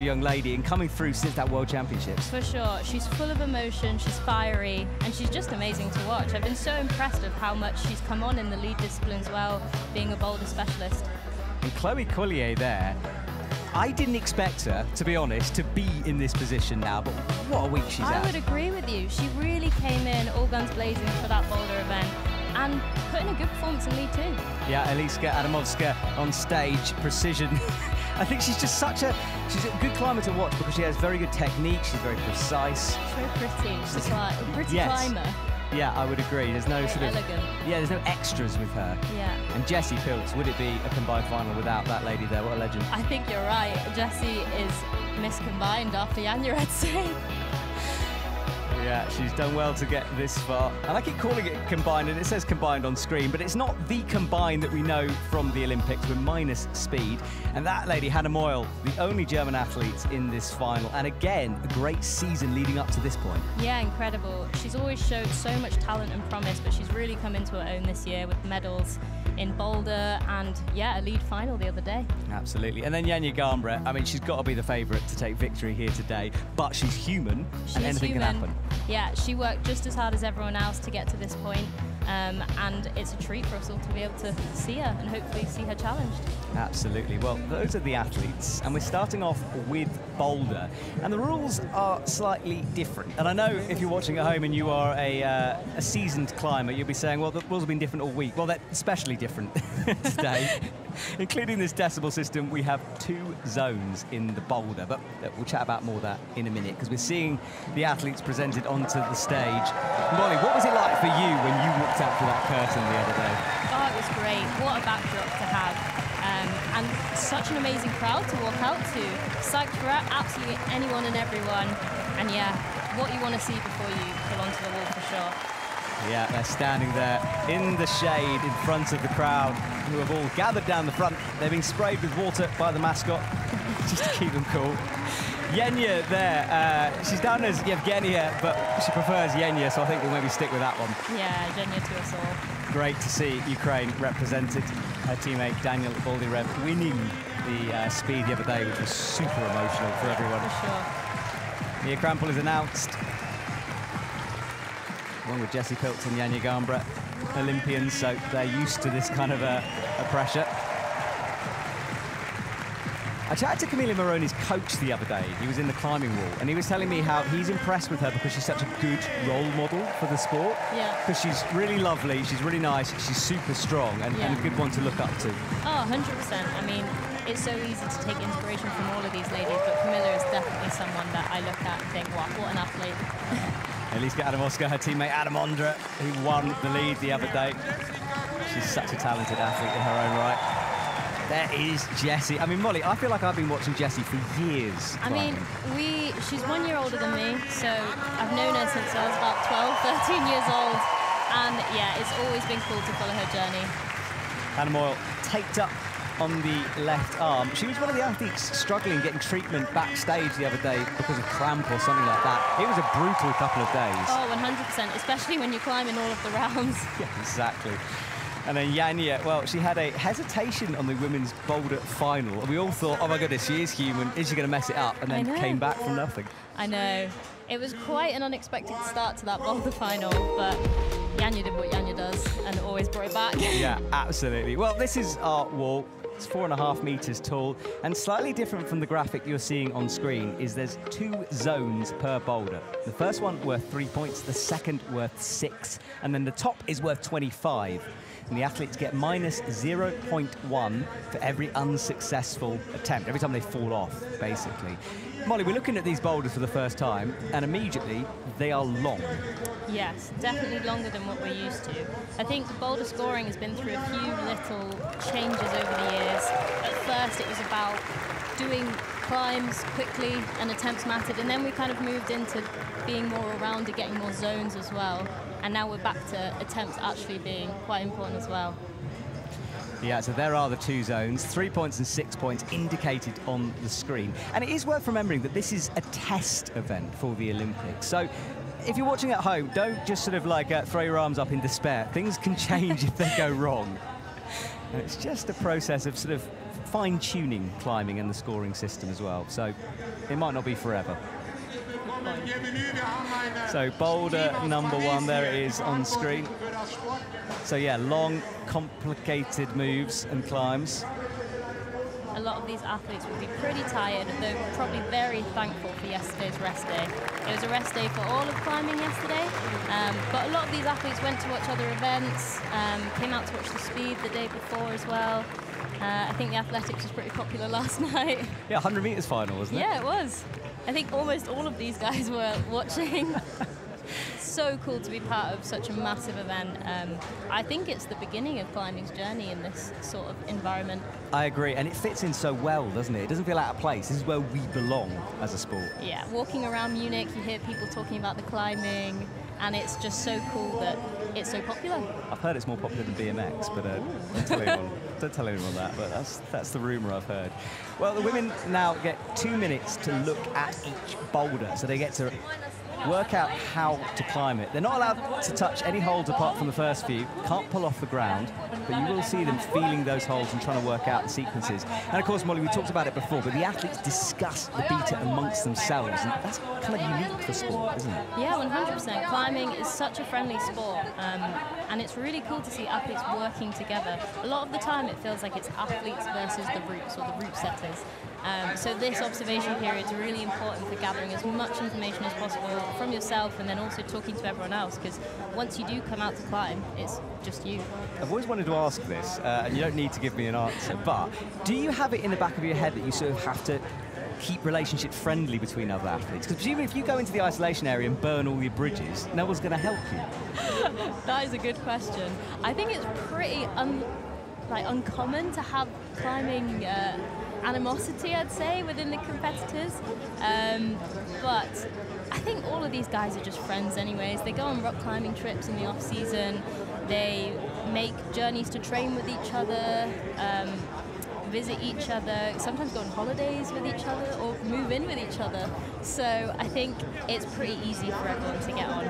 young lady and coming through since that World Championships. For sure. She's full of emotion, she's fiery, and she's just amazing to watch. I've been so impressed of how much she's come on in the lead discipline as well, being a boulder specialist. And Chloe Caulier there, I didn't expect her, to be honest, to be in this position now, but what a week she's had. I would agree with you. She really came in all guns blazing for that boulder event and put in a good performance in lead too. Yeah, Eliska Adamovska on stage, precision. I think she's just such a she's a good climber to watch because she has very good technique. She's very precise. So pretty. She's like a pretty Yes. climber. Yeah, I would agree. There's no Very sort of elegant. yeah, there's no extras with her. Yeah. And Jessie Pilz, would it be a combined final without that lady there? What a legend. I think you're right. Jessie is miscombined after Janja, I'd say. Yeah, she's done well to get this far. And I keep calling it combined, and it says combined on screen, but it's not the combined that we know from the Olympics with minus speed. And that lady, Hannah Meul, the only German athlete in this final. And again, a great season leading up to this point. Yeah, incredible. She's always showed so much talent and promise, but she's really come into her own this year with medals in Boulder and, yeah, a lead final the other day. Absolutely. And then Janja Garnbret, I mean, she's got to be the favourite to take victory here today, but she's human, and anything human. can happen. Yeah, she worked just as hard as everyone else to get to this point, um, and it's a treat for us all to be able to see her and hopefully see her challenged. Absolutely. Well, those are the athletes, and we're starting off with Boulder, and the rules are slightly different. And I know if you're watching at home and you are a, uh, a seasoned climber, you'll be saying, well, the rules have been different all week. Well, they're especially different today. Including this decimal system, we have two zones in the boulder, but uh, we'll chat about more of that in a minute because we're seeing the athletes presented onto the stage. Molly, what was it like for you when you walked out through that curtain the other day? Oh, it was great. What a backdrop to have. Um, and such an amazing crowd to walk out to. Psyched for absolutely anyone and everyone. And yeah, what you want to see before you pull onto the wall for sure. Yeah, they're standing there in the shade in front of the crowd who have all gathered down the front. They're being sprayed with water by the mascot just to keep them cool. Yenya there, uh, she's down as Yevgenia, but she prefers Yenya, so I think we'll maybe stick with that one. Yeah, Genya to us all. Great to see Ukraine represented. Her teammate Daniel Boldyrev winning the uh, speed the other day, which was super emotional for everyone. For sure. Mia Krampl is announced. Along with Jesse Pilz and Janja Garnbret, Olympians, so they're used to this kind of a, a pressure. I chatted to Camilla Moroni's coach the other day. He was in the climbing wall, and he was telling me how he's impressed with her because she's such a good role model for the sport. Yeah. Because she's really lovely, she's really nice, she's super strong, and, and a good one to look up to. Oh, 100%. I mean, it's so easy to take inspiration from all of these ladies, but Camilla is definitely someone that I look at and think, wow, what an athlete. at least Adam Adamovska, her teammate Adam Ondra, who won the lead the other day. She's such a talented athlete in her own right. There is Jessie. I mean, Molly, I feel like I've been watching Jessie for years. I mean, we she's one year older than me, so I've known her since I was about 12, 13 years old. And yeah, it's always been cool to follow her journey. Hannah Meul taped up on the left arm. She was one of the athletes struggling getting treatment backstage the other day because of cramp or something like that. It was a brutal couple of days. Oh, 100%, especially when you're climbing all of the rounds. Yeah, exactly. And then Janja, well, she had a hesitation on the women's boulder final. And we all thought, oh my goodness, she is human. Is she going to mess it up? And then came back from nothing. I know. It was quite an unexpected start to that boulder final, but Janja did what Janja does and always brought it back. Yeah, absolutely. Well, this is our wall. It's four and a half meters tall, and slightly different from the graphic you're seeing on screen is there's two zones per boulder. The first one worth three points, the second worth six, and then the top is worth 25. And the athletes get minus 0.1 for every unsuccessful attempt, every time they fall off, basically. Molly, we're looking at these boulders for the first time, and immediately they are long. Yes, definitely longer than what we're used to. I think boulder scoring has been through a few little changes over the years. At first, it was about doing climbs quickly and attempts mattered, and then we kind of moved into being more around getting more zones as well. And now we're back to attempts actually being quite important as well. Yeah, so there are the two zones, three points and six points indicated on the screen. And it is worth remembering that this is a test event for the Olympics. So if you're watching at home, don't just sort of like uh, throw your arms up in despair. Things can change if they go wrong. And it's just a process of sort of fine-tuning climbing and the scoring system as well. So it might not be forever. So boulder number one, there it is on screen. So yeah, long, complicated moves and climbs. A lot of these athletes will be pretty tired. They're probably very thankful for yesterday's rest day. It was a rest day for all of climbing yesterday, um, but a lot of these athletes went to watch other events, um, came out to watch the speed the day before as well. Uh, I think the athletics was pretty popular last night. Yeah, 100 meters final, wasn't it? Yeah, it was. I think almost all of these guys were watching. so cool to be part of such a massive event. Um, I think it's the beginning of climbing's journey in this sort of environment. I agree, and it fits in so well, doesn't it? It doesn't feel out of place. This is where we belong as a sport. Yeah, walking around Munich, you hear people talking about the climbing, and it's just so cool that it's so popular. I've heard it's more popular than BMX, but uh, don't, tell anyone, that, but that's, that's the rumour I've heard. Well, the women now get two minutes to look at each boulder, so they get to work out how to climb it. They're not allowed to touch any holds apart from the first few, can't pull off the ground, but you will see them feeling those holds and trying to work out the sequences. And of course, Molly, we talked about it before, but the athletes discuss the beta amongst themselves, and that's kind of unique for sport, isn't it? Yeah, 100%. Climbing is such a friendly sport, um, and it's really cool to see athletes working together. A lot of the time, it feels like it's athletes versus the routes or the route setters. Um, so this observation period is really important for gathering as much information as possible from yourself and then also talking to everyone else because once you do come out to climb, it's just you. I've always wanted to ask this, uh, and you don't need to give me an answer, but do you have it in the back of your head that you sort of have to keep relationship friendly between other athletes? Because presumably if you go into the isolation area and burn all your bridges, no one's going to help you. that is a good question. I think it's pretty un like uncommon to have climbing uh, animosity, I'd say, within the competitors. Um, but I think all of these guys are just friends, anyways. They go on rock climbing trips in the off season. They make journeys to train with each other. Um, visit each other, sometimes go on holidays with each other or move in with each other. So I think it's pretty easy for everyone to get on.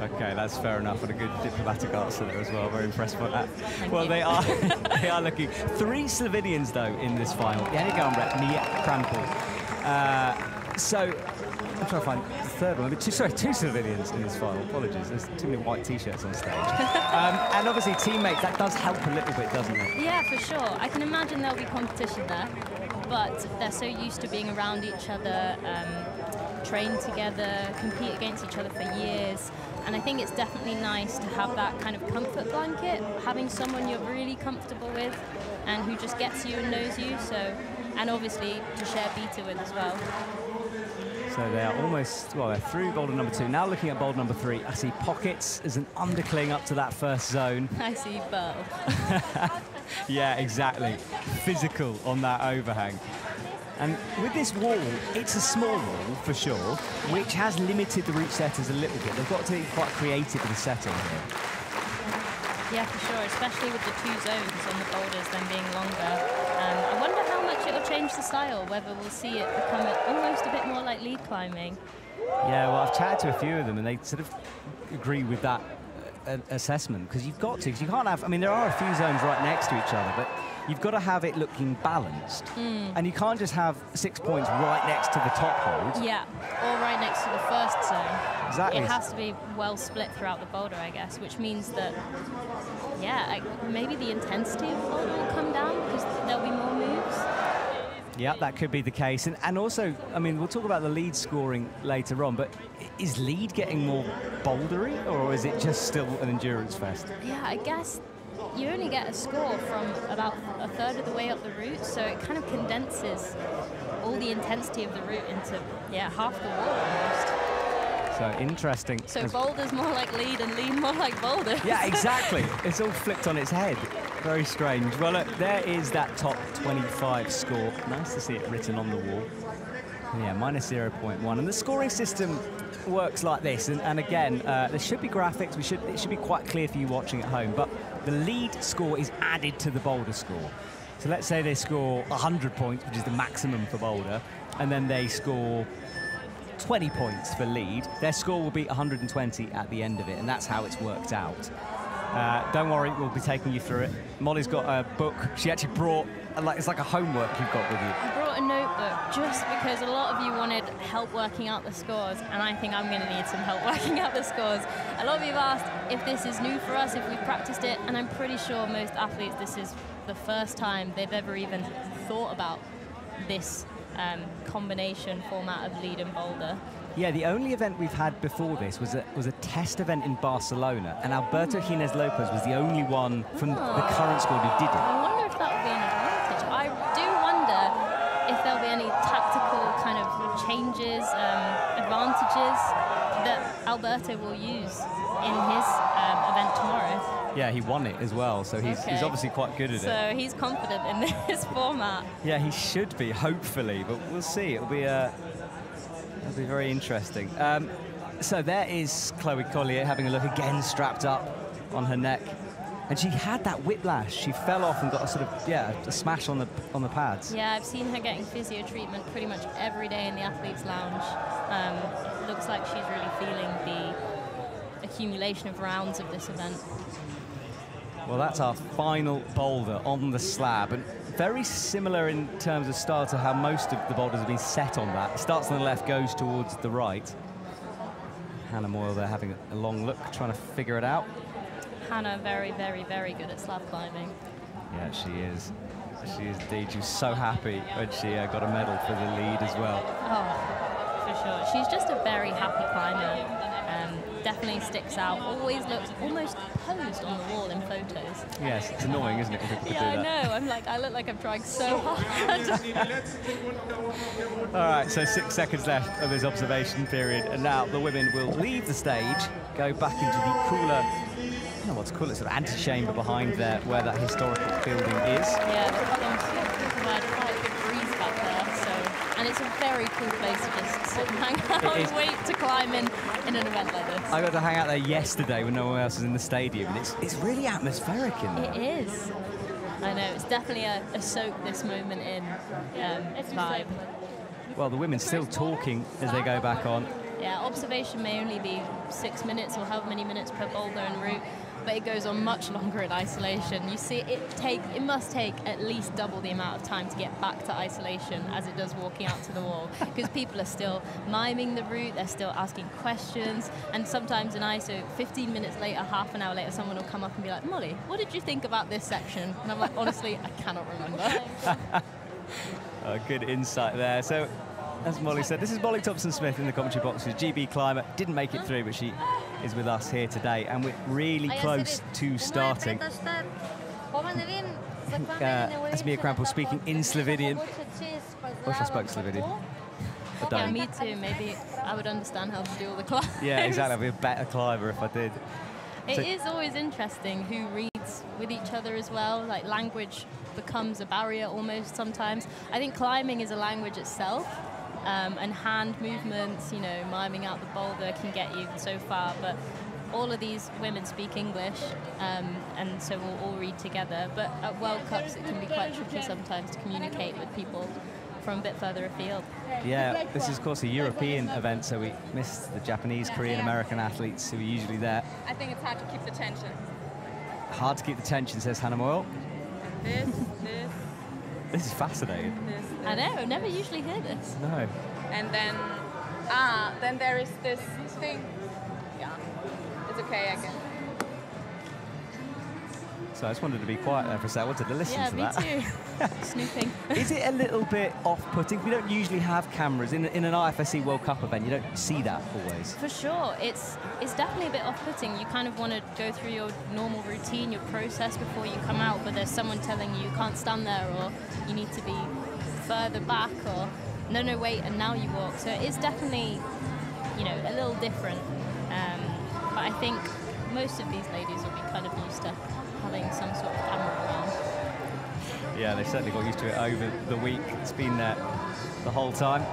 Okay, that's fair enough, and a good diplomatic answer there as well. Very impressed by that. Thank well, you. they are they are looking three Slovenians though in this final. Janja Garnbret, Mia Krampl. Uh, so I'm trying to find the third one. Two, sorry, two Slovenians in this final. Apologies, there's too many white T-shirts on stage. um, and obviously teammates, that does help a little bit, doesn't it? Yeah, for sure. I can imagine there'll be competition there, but they're so used to being around each other. Um, train together, compete against each other for years. And I think it's definitely nice to have that kind of comfort blanket, having someone you're really comfortable with and who just gets you and knows you. So, and obviously to share beta with as well. So they are almost, well, they're through boulder number two. Now looking at boulder number three, I see pockets as an undercling up to that first zone. I see both. yeah, exactly. Physical on that overhang. And with this wall, it's a small wall for sure, which has limited the route setters a little bit. They've got to be quite creative in the setting here. Yeah, for sure, especially with the two zones on the boulders, then being longer. Um, I wonder how much it'll change the style, whether we'll see it become almost a bit more like lead climbing. Yeah, well, I've chatted to a few of them, and they sort of agree with that assessment, because you've got to, because you can't have, I mean, there are a few zones right next to each other, but you've got to have it looking balanced. Mm. And you can't just have six points right next to the top hold. Yeah, or right next to the first zone. Exactly. It has to be well split throughout the boulder, I guess, which means that, yeah, like maybe the intensity of the boulder will come down because there'll be more moves. Yeah, that could be the case. And, and also, I mean, we'll talk about the lead scoring later on, but is lead getting more bouldery or is it just still an endurance fest? Yeah, I guess you only get a score from about a third of the way up the route, so it kind of condenses all the intensity of the route into yeah half the wall almost. So interesting. So boulder's more like lead and lead more like boulder. Yeah, exactly. it's all flipped on its head. Very strange. Well, look, there is that top 25 score. Nice to see it written on the wall. Yeah, minus 0.1. And the scoring system works like this. And, and again, uh, there should be graphics. We should It should be quite clear for you watching at home. But the lead score is added to the boulder score. So let's say they score 100 points, which is the maximum for boulder, and then they score 20 points for lead. Their score will be 120 at the end of it, and that's how it's worked out. Uh, don't worry, we'll be taking you through it. Molly's got a book. She actually brought, like it's like a homework you've got with you. I brought a notebook just because a lot of you wanted help working out the scores, and I think I'm going to need some help working out the scores. A lot of you have asked if this is new for us, if we've practiced it, and I'm pretty sure most athletes, this is the first time they've ever even thought about this um, combination format of lead and boulder. Yeah, the only event we've had before this was a, was a test event in Barcelona, and Alberto Gines Lopez was the only one from the current squad who did it. I wonder if that would be an advantage. I do wonder if there'll be any tactical kind of changes, um, advantages that Alberto will use in his um, event tomorrow. Yeah, he won it as well, so he's, he's obviously quite good at it. So he's confident in this format. Yeah, he should be, hopefully, but we'll see. It'll be uh, it'll be very interesting. Um, so there is Chloe Caulier having a look again, strapped up on her neck, and she had that whiplash. She fell off and got a sort of yeah, a smash on the on the pads. Yeah, I've seen her getting physio treatment pretty much every day in the athletes' lounge. Um, looks like she's really feeling the accumulation of rounds of this event. Well, that's our final boulder on the slab, and very similar in terms of style to how most of the boulders have been set on that. Starts on the left, goes towards the right. Hannah Meul there having a long look, trying to figure it out. Hannah, very, very, very good at slab climbing. Yeah, she is. She is indeed. She was so happy when she uh, got a medal for the lead as well. Oh, for sure. She's just a very happy climber. Definitely sticks out. Always looks almost posed on the wall in photos. Yes, it's annoying, isn't it, Yeah, I know. I'm like, I look like I'm trying so hard. All right, so six seconds left of this observation period, and now the women will leave the stage, go back into the cooler, I don't know what to call it, sort of antechamber behind there, where that historical building is. yeah, the columns provide quite a good breeze back there. So, and it's a very cool place to just sit and hang out and wait to climb in in an event like this. I got to hang out there yesterday when no one else was in the stadium, and it's, it's really atmospheric in there. It is. I know. It's definitely a, a soak this moment in um, vibe. Well, the women still talking as they go back on. Yeah, observation may only be six minutes or however many minutes per boulder en route, but it goes on much longer in isolation. You see, it take it must take at least double the amount of time to get back to isolation as it does walking out to the wall, because people are still miming the route, they're still asking questions, and sometimes in ISO, 15 minutes later, half an hour later, someone will come up and be like, "Molly, what did you think about this section?" And I'm like, honestly, I cannot remember. Uh, good insight there. So, as Molly said, this is Molly Thompson Smith in the commentary box who's GB climber. Didn't make it through, but she is with us here today, and we're really close to starting. Uh, that's Mia Krampl speaking in Slovenian. Wish I spoke Slovenian. I don't. Yeah, me too. Maybe I would understand how to do all the climbs. Yeah, exactly. I'd be a better climber if I did. It So- is always interesting who reads with each other as well. Like language becomes a barrier almost sometimes. I think climbing is a language itself, um, and hand movements, you know, miming out the boulder can get you so far. But all of these women speak English, um, and so we'll all read together. But at World Cups, it can be quite tricky sometimes to communicate with people from a bit further afield. Yeah, this is of course a European event, so we missed the Japanese, Korean, American athletes who are usually there. I think it's hard to keep the tension. Hard to keep the tension, says Hannah Meul. This, this, This is fascinating. this, this. I know, I never usually hear this. No. And then, ah, then there is this thing. Yeah, it's okay, I guess. So I just wanted to be quiet there for a second. I wanted to listen Yeah, to me too. Snooping. Is it a little bit off-putting? We don't usually have cameras in, in an IFSC World Cup event. You don't see that always. For sure, it's it's definitely a bit off-putting. You kind of want to go through your normal routine, your process before you come out, but there's someone telling you you can't stand there, or you need to be further back, or no, no, wait, and now you walk. So it is definitely, you know, a little different. Um, but I think most of these ladies will be kind of used to having some sort of camera around. Yeah, they've certainly got used to it over the week. It's been there the whole time.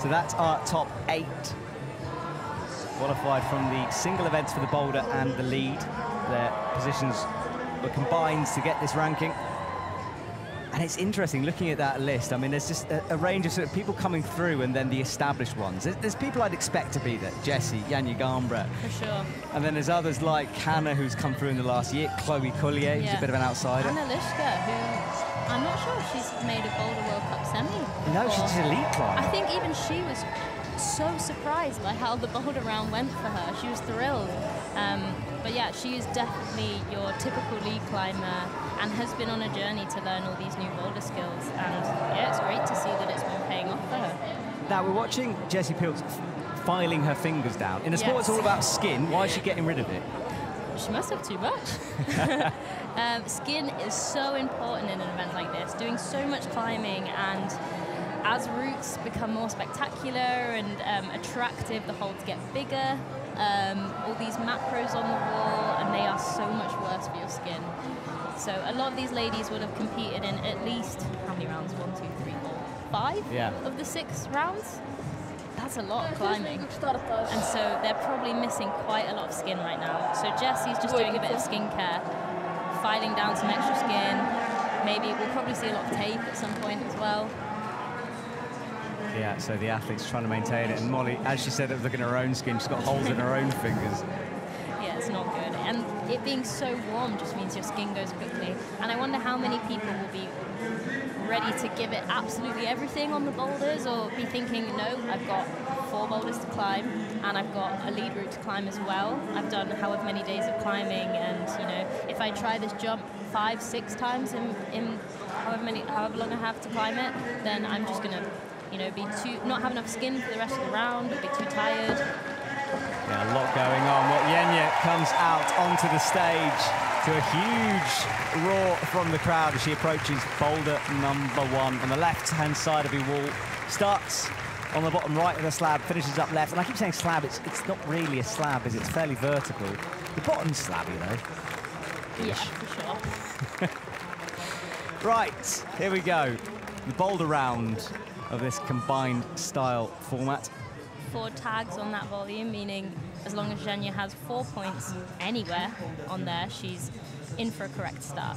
So that's our top eight qualified from the single events for the boulder and the lead. Their positions were combined to get this ranking. And it's interesting looking at that list. I mean, there's just a, a range of sort of people coming through and then the established ones. There's, there's people I'd expect to be there. Jesse, Janja Garnbret. For sure. And then there's others like Hannah, who's come through in the last year, Chloe Caulier, who's Yeah. a bit of an outsider. Anna Lishka, who I'm not sure if she's made a Boulder World Cup semi. No, she's before. just elite I think even she was so surprised by how the boulder round went for her. She was thrilled. Um, but yeah, she is definitely your typical lead climber and has been on a journey to learn all these new boulder skills. And yeah, it's great to see that it's been paying off for her. Now, we're watching Jessie Pilz f- filing her fingers down. In a sport Yes. that's all about skin, why is she getting rid of it? She must have too much. um, skin is so important in an event like this, doing so much climbing and as routes become more spectacular and um, attractive, the holds get bigger, um, all these macros on the wall, and they are so much worse for your skin. So a lot of these ladies would have competed in at least, how many rounds? One, two, three, four, five Yeah. of the six rounds? That's a lot of climbing. And so they're probably missing quite a lot of skin right now. So Jessie's just doing a bit of skincare, filing down some extra skin. Maybe we'll probably see a lot of tape at some point as well. Yeah, so the athlete's trying to maintain it. And Molly, as she said, looking at her own skin, she's got holes in her own fingers. Yeah, it's not good. It being so warm just means your skin goes quickly. And I wonder how many people will be ready to give it absolutely everything on the boulders or be thinking, no, I've got four boulders to climb and I've got a lead route to climb as well. I've done however many days of climbing and, you know, if I try this jump five, six times in, in however many, however long I have to climb it, then I'm just gonna, you know, be too, not have enough skin for the rest of the round be too tired. Yeah, a lot going on. What Yenya comes out onto the stage to a huge roar from the crowd as she approaches boulder number one on the left-hand side of the wall. Starts on the bottom right of the slab, finishes up left. And I keep saying slab, it's, it's not really a slab, is it? It's fairly vertical. The bottom's slabby, though. Yeah, for sure. Right, here we go. The boulder round of this combined style format. Four tags on that volume, meaning as long as Zhenya has four points anywhere on there, she's in for a correct start.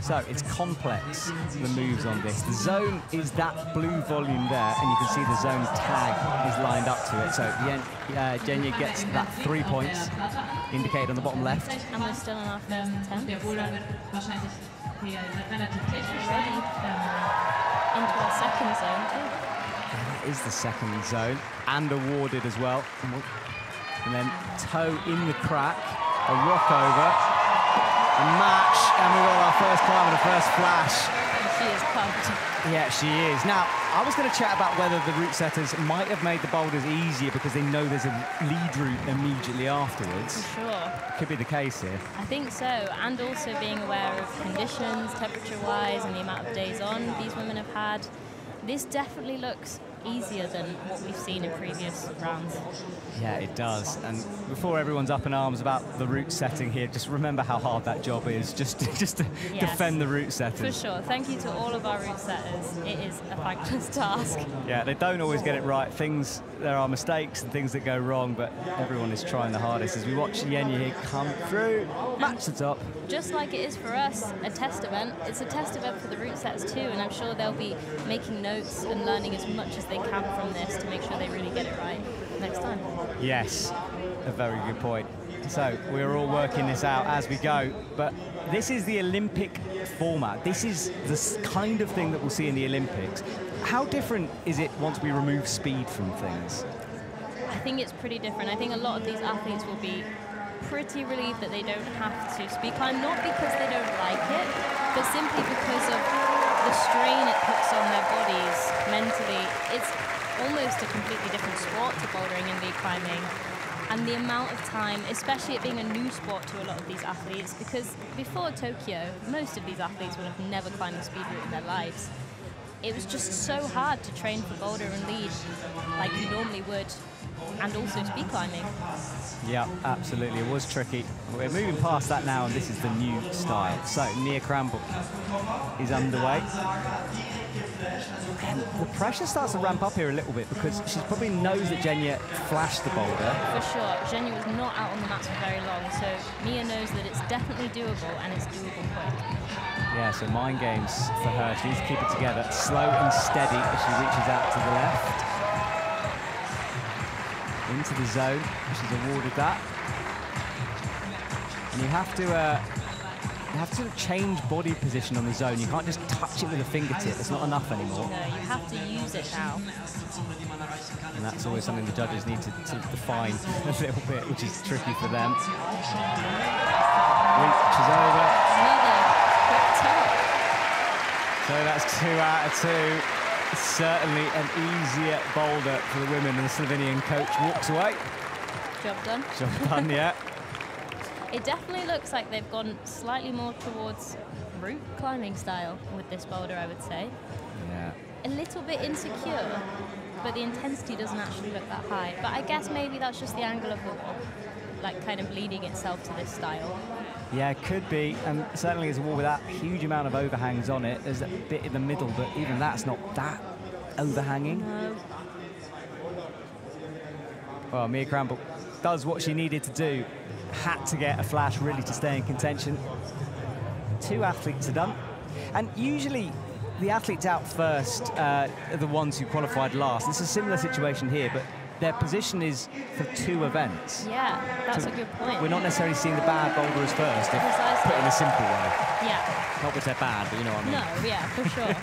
So it's complex, the moves on this. The zone is that blue volume there, and you can see the zone tag is lined up to it. So Yen, uh, Jenya gets that three points indicated on the bottom left. And we're still in our first attempt. Der Boulder wird wahrscheinlich hier relativ technisch Ready. Into our second zone too. That is the second zone, and awarded as well. And then toe in the crack, a rock over, a match, and we got our first climb and a first flash. And she is pumped. Yeah, she is. Now, I was going to chat about whether the route setters might have made the boulders easier because they know there's a lead route immediately afterwards. For sure. Could be the case here. I think so. And also being aware of conditions, temperature wise, and the amount of days on these women have had. This definitely looks easier than what we've seen in previous rounds. Yeah, it does. And before everyone's up in arms about the route setting here, just remember how hard that job is, just to, just to Yes. defend the route setting. For sure. Thank you to all of our route setters. It is a thankless task. Yeah, they don't always get it right. Things, there are mistakes and things that go wrong, but everyone is trying the hardest. As we watch Yenya here come through, match the top. Just like it is for us, a test event, it's a test event for the route setters too, and I'm sure they'll be making notes and learning as much as they can from this to make sure they really get it right next time. Yes, a very good point. So we're all working this out as we go, but this is the Olympic format. This is the kind of thing that we'll see in the Olympics. How different is it once we remove speed from things? I think it's pretty different. I think a lot of these athletes will be pretty relieved that they don't have to speed climb, not because they don't like it, but simply because of the strain it puts on their bodies mentally. It's almost a completely different sport to bouldering and lead climbing. And the amount of time, especially it being a new sport to a lot of these athletes, because before Tokyo, most of these athletes would have never climbed a speed route in their lives. It was just so hard to train for boulder and lead like you normally would, and also speed climbing. Yeah, absolutely. It was tricky. We're moving past that now, and this is the new style. So Mia Krampl is underway. And the pressure starts to ramp up here a little bit because she probably knows that Jenya flashed the boulder. For sure, Jenya was not out on the mats for very long, so Mia knows that it's definitely doable and it's doable quick. Yeah, so mind games for her. She needs to keep it together, slow and steady as she reaches out to the left. Into the zone, she's awarded that. And you have to uh, you have to sort of change body position on the zone. You can't just touch it with a fingertip. It's not enough anymore. No, you have to use it now. And that's always something the judges need to, to define a little bit, which is tricky for them. Reaches over. Another quick top. So that's two out of two. Certainly an easier boulder for the women, and the Slovenian coach walks away. Job done. Job done, yeah. It definitely looks like they've gone slightly more towards route climbing style with this boulder, I would say. Yeah. A little bit insecure, but the intensity doesn't actually look that high. But I guess maybe that's just the angle of the wall, like kind of leading itself to this style. Yeah, could be. And certainly as a wall with that huge amount of overhangs on it, there's a bit in the middle, but even that's not that overhanging. No. Well, Mia Krampl does what she needed to do. Had to get a flash really to stay in contention. Two athletes are done. And usually the athletes out first uh, are the ones who qualified last. It's a similar situation here, but their position is for two events. Yeah, that's So a good point. We're not necessarily seeing the bad boulders first, if Precisely. put in a simple way. Yeah. Not that they're bad, but you know what I mean. No, yeah, for sure.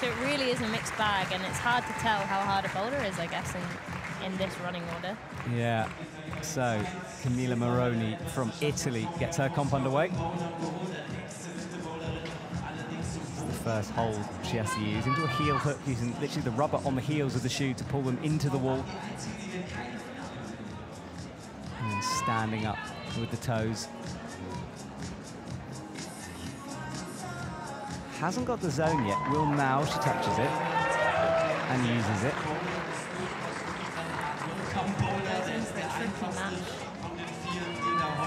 so it really is a mixed bag, and it's hard to tell how hard a boulder is, I guess, in, in this running order. Yeah. So Camilla Moroni from Italy gets her comp underway. First hold she has to use into a heel hook using literally the rubber on the heels of the shoe to pull them into the wall. And then standing up with the toes. Hasn't got the zone yet. Will now. She touches it and uses it.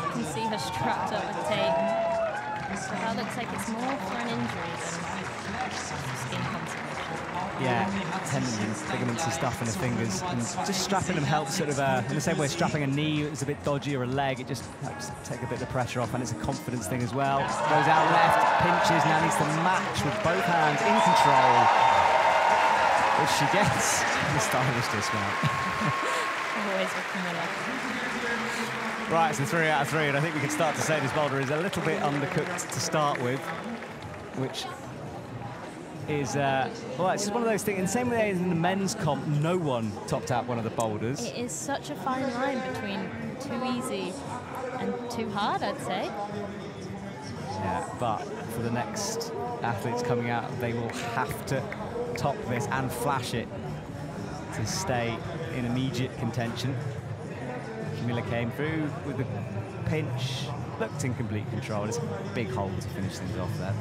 You can see her strapped up with tape. That looks like it's more for an injury Yeah, tendons, ligaments and stuff in the fingers. And just strapping them helps sort of, uh, in the same way strapping a knee is a bit dodgy or a leg, it just helps take a bit of the pressure off and it's a confidence thing as well. Goes out left, pinches, now needs to match with both hands in control. Which she gets. The stylish dismount. Always with Camilla. Right, so three out of three, and I think we can start to say this boulder is a little bit undercooked to start with, which is, uh, well, it's just one of those things. In the same way as in the men's comp, no one topped out one of the boulders. It is such a fine line between too easy and too hard, I'd say. Yeah, but for the next athletes coming out, they will have to top this and flash it to stay in immediate contention. Camilla came through with the pinch, looked in complete control. It's a big hole to finish things off there.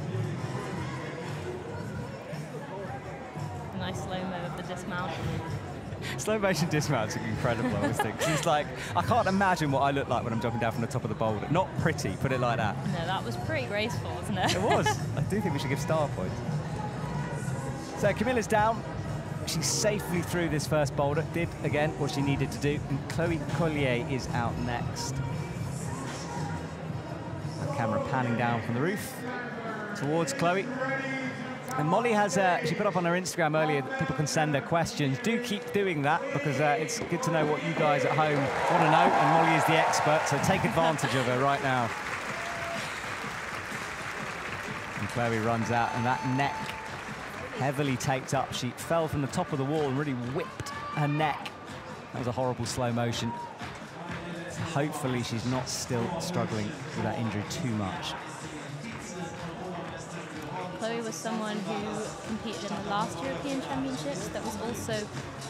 Nice slow-mo of the dismount. Slow motion dismounts are incredible, I always think. It's like, I can't imagine what I look like when I'm jumping down from the top of the boulder. Not pretty, put it like that. No, that was pretty graceful, wasn't it? It was. I do think we should give star points. So Camilla's down. She's safely through this first boulder. Did, again, what she needed to do. And Chloe Caulier is out next. Camera panning down from the roof towards Chloe. And Molly has, uh, she put up on her Instagram earlier that people can send her questions. Do keep doing that because uh, it's good to know what you guys at home want to know. And Molly is the expert, so take advantage of her right now. And Chloe runs out, and that neck heavily taped up. She fell from the top of the wall and really whipped her neck. That was a horrible slow motion. Hopefully she's not still struggling with that injury too much. Chloe was someone who competed in the last European Championships that was also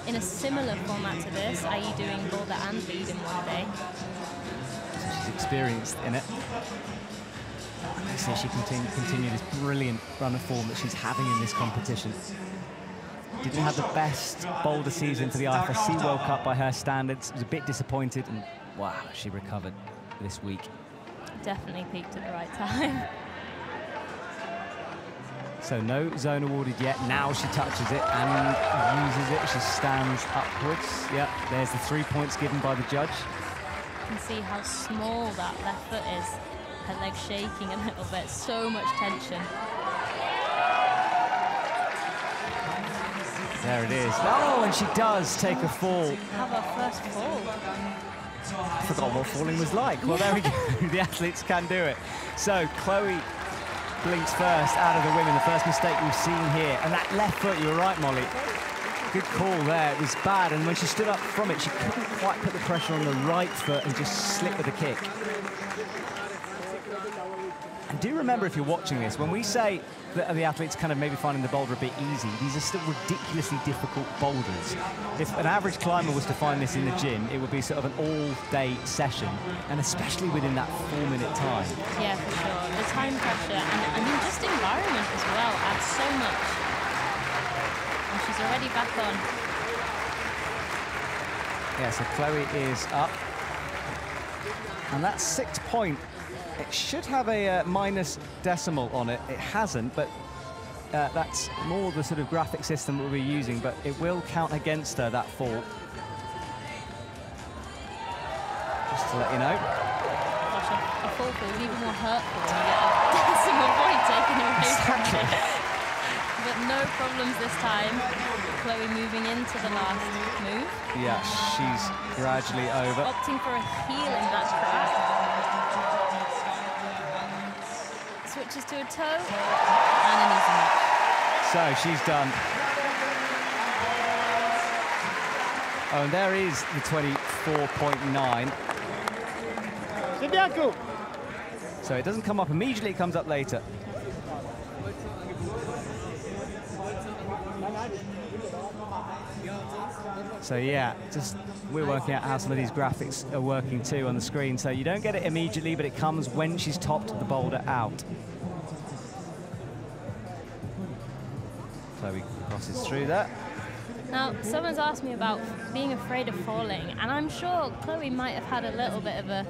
in a similar format to this, i.e. doing boulder and lead in one day. She's experienced in it. I see she continue, continue this brilliant run of form that she's having in this competition. Didn't have the best boulder season for the IFSC World Cup by her standards. Was a bit disappointed, and wow, she recovered this week. Definitely peaked at the right time. So no zone awarded yet. Now she touches it and uses it. She stands upwards. Yep, there's the three points given by the judge. You can see how small that left foot is her legs shaking a little bit. So much tension. There it is. Oh, and she does take a fall. Have her first fall. I forgot what falling was like. Well, there we go. the athletes can do it. So Chloe blinks first out of the women. The first mistake we've seen here. And that left foot, you were right, Molly. Good call there. It was bad. And when she stood up from it, she couldn't quite put the pressure on the right foot and just slip with the kick. And do remember, if you're watching this, when we say that the athletes kind of maybe finding the boulder a bit easy, these are still ridiculously difficult boulders. If an average climber was to find this in the gym, it would be sort of an all-day session, and especially within that four-minute time. Yeah, for sure. The time pressure and I mean just environment as well adds so much. And she's already back on. Yeah, so Chloe is up. And that's six point, it should have a uh, minus decimal on it. It hasn't, but uh, that's more the sort of graphic system that we're using, but it will count against her, that fall. Just to let you know. Gosh, a, a fall feels even more hurtful when you get a decimal point taken away from Exactly. you. But no problems this time. Chloe moving into the last move. Yeah, she's gradually over. Opting for a heel in that crack. Switches to a toe and an easy match. So she's done. Oh, and there is the 24.9. So it doesn't come up immediately, it comes up later. So yeah, just we're working out how some of these graphics are working too on the screen. So you don't get it immediately, but it comes when she's topped the boulder out. Chloe crosses through that. Now, someone's asked me about being afraid of falling, and I'm sure Chloe might have had a little bit of a,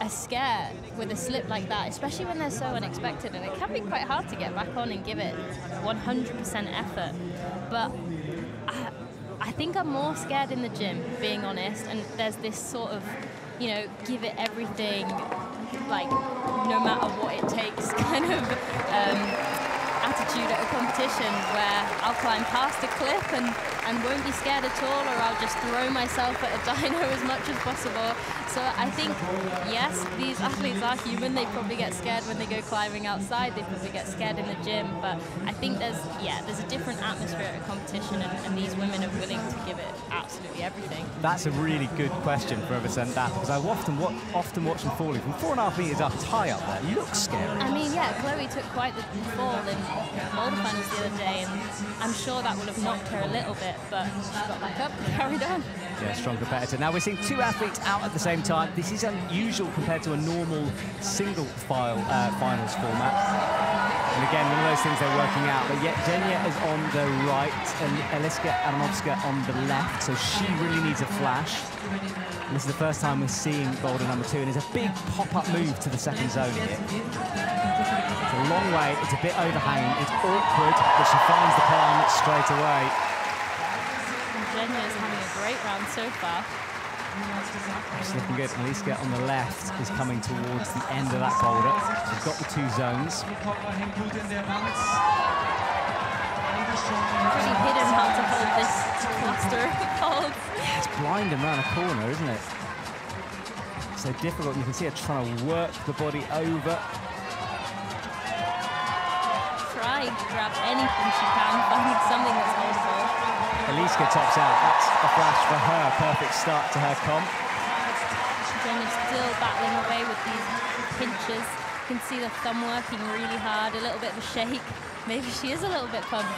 a scare with a slip like that, especially when they're so unexpected, and it can be quite hard to get back on and give it 100% effort. But I, I think I'm more scared in the gym, being honest, and there's this sort of, you know, give it everything, like, no matter what it takes kind of. Um, attitude at a competition where I'll climb past a cliff and, and won't be scared at all, or I'll just throw myself at a dyno as much as possible. So I think, yes, these athletes are human. They probably get scared when they go climbing outside. They probably get scared in the gym. But I think there's, yeah, there's a different atmosphere at a competition, and, and these women are willing to give it absolutely everything. That's a really good question for ever sent that because I often wa- often watch them falling from four and a half meters up, high up there. You look scary. I mean, yeah, Chloe took quite the fall in boulder finals the other day, and I'm sure that would have knocked her a little bit, but she got back up carried on. Yeah, strong competitor. Now we're seeing two athletes out at the same time. This is unusual compared to a normal single file uh, finals format. And again, one of those things they're working out. But yet Denia is on the right and Eliska Adamovska on the left, so she really needs a flash. And this is the first time we're seeing boulder number two, and there's a big pop-up move to the second zone here. It's a long way, it's a bit overhanging, it's awkward, but she finds the palm straight away. Virginia is having a great round so far. It's looking good. Alicia on the left is coming towards the end of that boulder. She's got the two zones. Pretty hidden how to hold this cluster of holds. It's blinding around a corner, isn't it? So difficult. You can see her trying to work the body over. Try to grab anything she can, find something that's holdable. Eliska tops out. That's a flash for her. Perfect start to her comp. Virginia still battling away with these pinches. You can see the thumb working really hard, a little bit of a shake. Maybe she is a little bit pumped.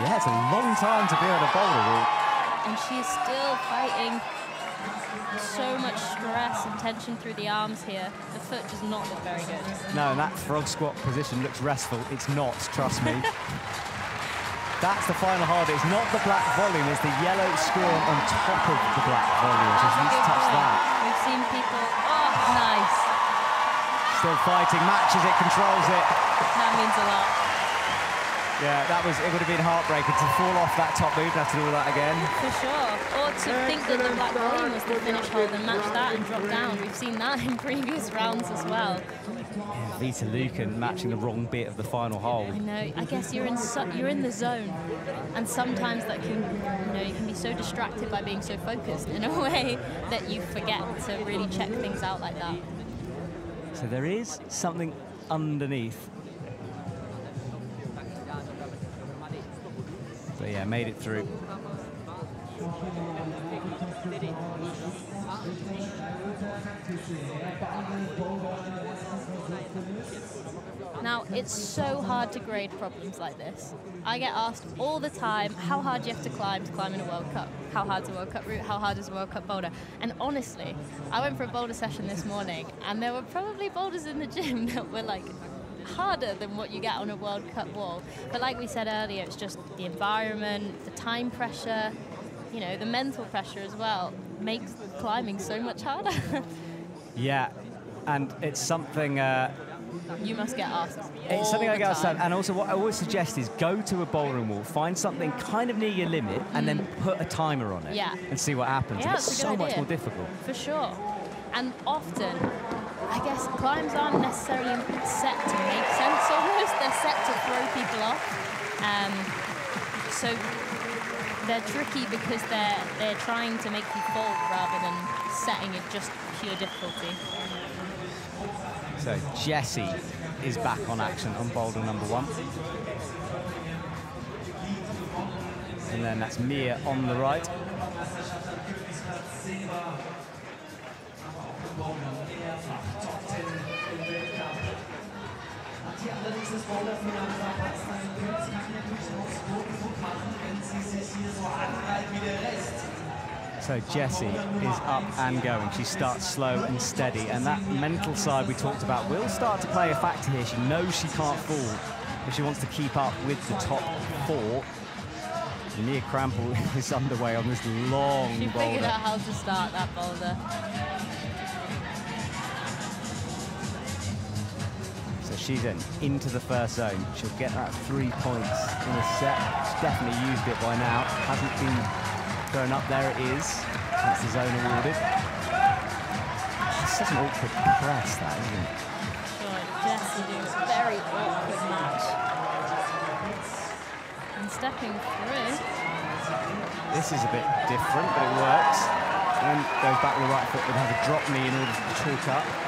Yeah, it's a long time to be on a boulder wall. And she is still fighting so much stress and tension through the arms here. The foot does not look very good. No, and that frog squat position looks restful. It's not, trust me. That's the final hard. It's not the black volume, it's the yellow squirrel on top of the black volume. So she needs to touch point. that. We've seen people. Oh, nice. Still fighting, matches it, controls it. That means a lot. Yeah, that was. It would have been heartbreaking to fall off that top move and have to do all that again. For sure. Or to think that the black volume was the finish hold and match that and drop down. We've seen that in previous rounds as well. Yeah, Vita Lukan matching the wrong bit of the final hole. I know. I guess you're in su- you're in the zone, and sometimes that can, you know, you can be so distracted by being so focused in a way that you forget to really check things out like that. So there is something underneath. But yeah, made it through. Now, it's so hard to grade problems like this. I get asked all the time, how hard you have to climb to climb in a World Cup? How hard's a World Cup route? How hard is a World Cup boulder? And honestly, I went for a boulder session this morning, and there were probably boulders in the gym that were like harder than what you get on a World Cup wall. But like we said earlier, it's just the environment, the time pressure, you know, the mental pressure as well makes climbing so much harder. Yeah, and it's something. Uh, you must get asked. It's something I get asked, and also what I always suggest is go to a bouldering wall, find something kind of near your limit, and then put a timer on it, Mm. Yeah. and see what happens. Yeah, and it's so good much more difficult. For sure. And often, I guess climbs aren't necessarily set to make sense almost, they're set to throw people off. Um, so they're tricky because they're, they're trying to make you fall rather than setting it just pure difficulty. So Jesse is back on action on boulder number one. And then that's Mia on the right. So Jessie is up and going. She starts slow and steady, and that mental side we talked about will start to play a factor here. She knows she can't fall, but she wants to keep up with the top four. Mia Krampl is underway on this long She figured out how to start that boulder. So she's in into the first zone. She'll get that three points in a set. She's definitely used it by now. Hasn't been thrown up. There it is. That's the zone awarded. It's such an awkward press, that isn't it? Sure, Jessie a very awkward match. And stepping through. This is a bit different, but it works. And goes back with the right foot, but has a drop knee in order to chalk up.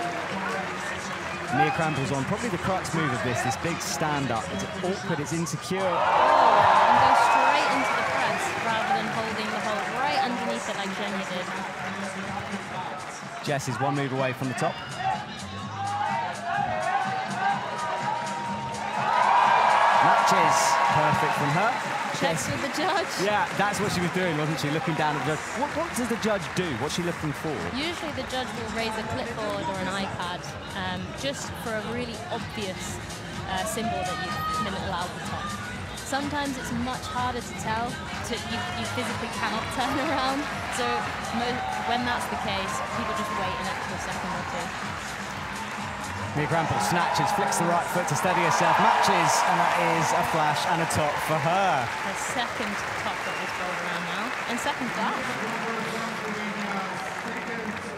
Mia Krampl's on probably the crux move of this, this big stand up. It's awkward, it's insecure. Oh, and go straight into the press rather than holding the hold right underneath it like Janja did. Jess is one move away from the top. Matches. Perfect from her. Checks with the judge. Yeah, that's what she was doing, wasn't she? Looking down at the judge. What, what does the judge do? What's she looking for? Usually the judge will raise a clipboard or an iPad um, just for a really obvious uh, symbol that you minimal out the top. Sometimes it's much harder to tell. To, you, you physically cannot turn around. So mo- when that's the case, people just wait an extra second or two. Mia Krampl snatches, flicks the right foot to steady herself, matches, and that is a flash and a top for her. Her second top of this roll around now, and second flash.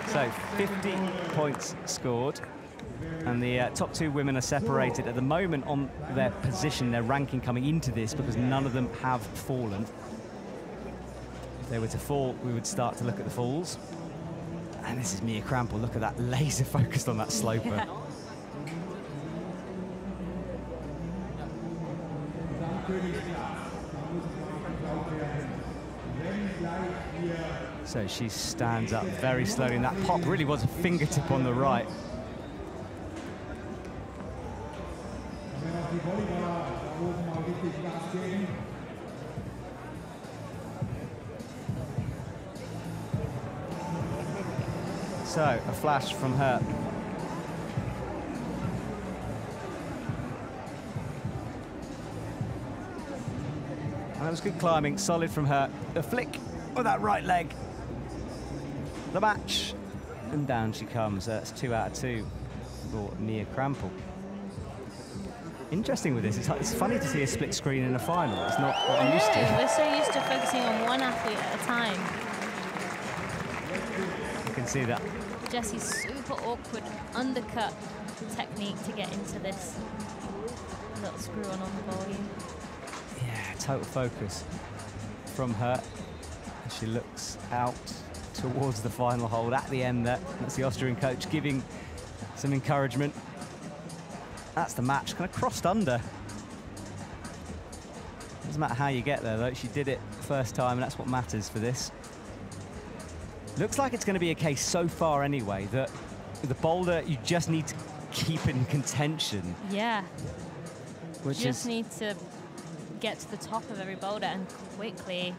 So 50 points scored. And the uh, top two women are separated at the moment on their position, their ranking coming into this because none of them have fallen. If they were to fall, we would start to look at the falls. And this is Mia Krampl. Look at that, laser focused on that sloper. So she stands up very slowly, and that pop really was a fingertip on the right. So, a flash from her. That was good climbing, solid from her. A flick with that right leg. The match. And down she comes. Uh, that's two out of two for Mia Krampl. interesting with this. It's, it's funny to see a split screen in a final. It's not what I'm used to. we're so used to focusing on one athlete at a time. You can see that. Jessie's super awkward undercut technique to get into this little screw on on the volume. Total focus from her as she looks out towards the final hold at the end there. That's the Austrian coach giving some encouragement. That's the match, kind of crossed under. Doesn't matter how you get there though, she did it first time and that's what matters for this. Looks like it's going to be a case so far anyway that the boulder you just need to keep in contention, Yeah, which just is need to get to the top of every boulder and quickly.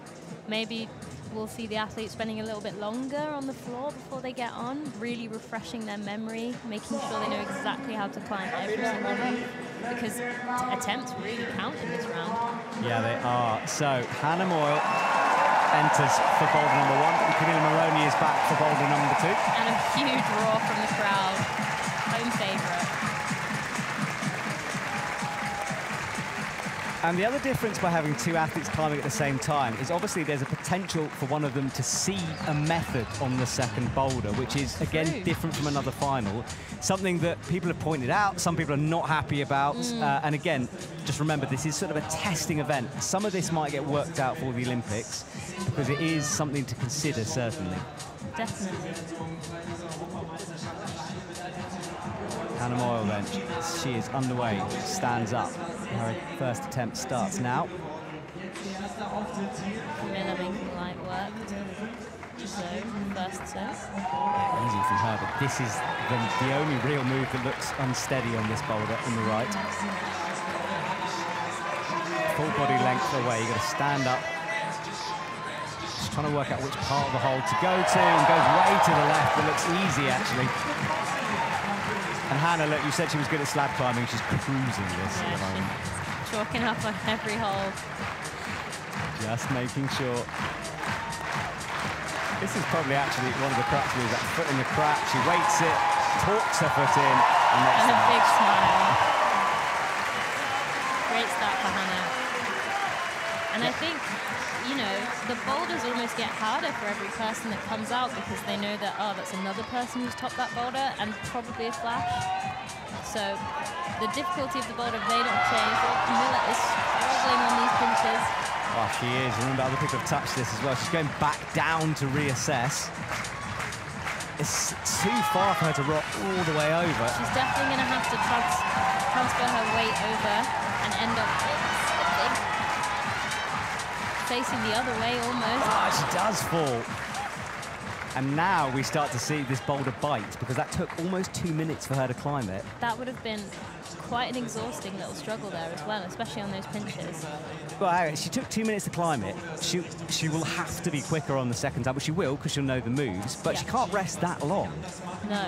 Maybe we'll see the athletes spending a little bit longer on the floor before they get on, really refreshing their memory, making sure they know exactly how to climb every single move. Because attempts really count in this round. Yeah, they are. So Hannah Meul enters for boulder number one. and Camilla Moroni is back for boulder number two. And a huge roar from the And the other difference by having two athletes climbing at the same time is obviously there's a potential for one of them to see a method on the second boulder, which is again True. different from another final. Something that people have pointed out, some people are not happy about. Uh, and again, just remember this is sort of a testing event. Some of this might get worked out for the Olympics because it is something to consider certainly. Definitely. Hannah Meul then, she is underway, stands up. Her first attempt starts now. Light work. So, first. Easy from her, but this is the, the only real move that looks unsteady on this boulder on the right. Full body length away, you've got to stand up. Just trying to work out which part of the hole to go to, and goes way to the left. It looks easy, actually. Hannah, look, you said she was good at slab climbing. She's cruising this at the moment. chalking up on every hole. Just making sure. This is probably actually one of the cracks moves, that foot in the crack. She waits it, talks her foot in, and makes And a big smile. Great start for Hannah. And I think, you know, the boulders almost get harder for every person that comes out because they know that, oh, that's another person who's topped that boulder and probably a flash. So the difficulty of the boulder, they don't change. Camilla is struggling on these pinches. Oh, she is. Remember, other people have touched this as well. She's going back down to reassess. It's too far for her to rock all the way over. She's definitely going to have to trans- transfer her weight over and end up. Facing the other way almost. Ah, she does fall. And now we start to see this boulder bite because that took almost two minutes for her to climb it. That would have been quite an exhausting little struggle there as well, especially on those pinches. Well, she took two minutes to climb it. She she will have to be quicker on the second time, but she will because she'll know the moves. But she can't rest that long No.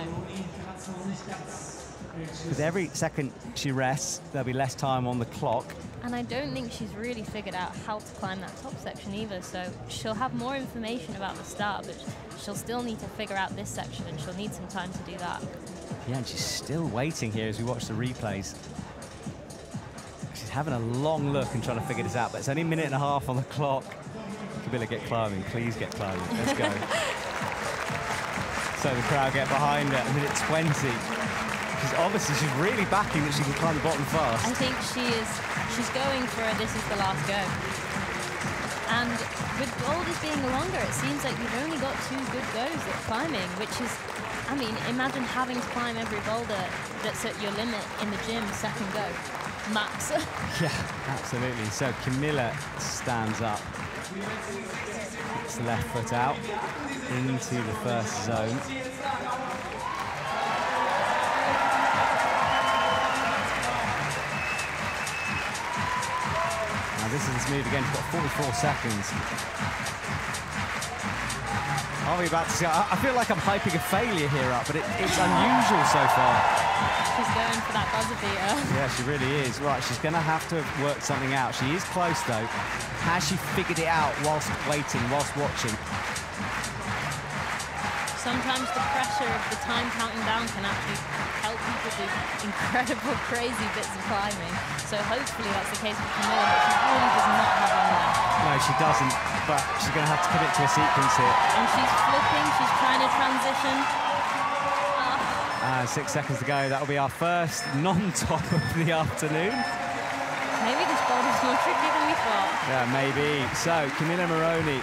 because every second she rests, there'll be less time on the clock. And I don't think she's really figured out how to climb that top section either. So she'll have more information about the start, but she'll still need to figure out this section and she'll need some time to do that. Yeah, and she's still waiting here as we watch the replays. She's having a long look and trying to figure this out, but it's only a minute and a half on the clock. Camilla, get climbing. Please get climbing. Let's go. so the crowd get behind her at minute 20. She's obviously, she's really backing that she can climb the bottom fast. I think she is, she's going for a this is the last go. And with boulders being longer, it seems like you've only got two good goes at climbing, which is, I mean, imagine having to climb every boulder that's at your limit in the gym, second go, max. Yeah, absolutely. So Camilla stands up. Gets the left foot out into the first zone. This is his move again. He's got 44 seconds. Are we about to see? I I feel like I'm hyping a failure here up, but it, it's unusual so far. she's going for that buzzer beater. Yeah, she really is. Right, she's going to have to work something out. She is close, though. Has she figured it out whilst waiting, whilst watching? Sometimes the pressure of the time counting down can actually help people do incredible, crazy bits of climbing. So hopefully that's the case with Camilla, but she really does not have on there. No, she doesn't, but she's going to have to commit to a sequence here. And she's flipping, she's trying to transition. Uh, six seconds to go. That'll be our first non-top of the afternoon. Maybe this board is more tricky than we thought. Yeah, maybe. So Camilla Moroni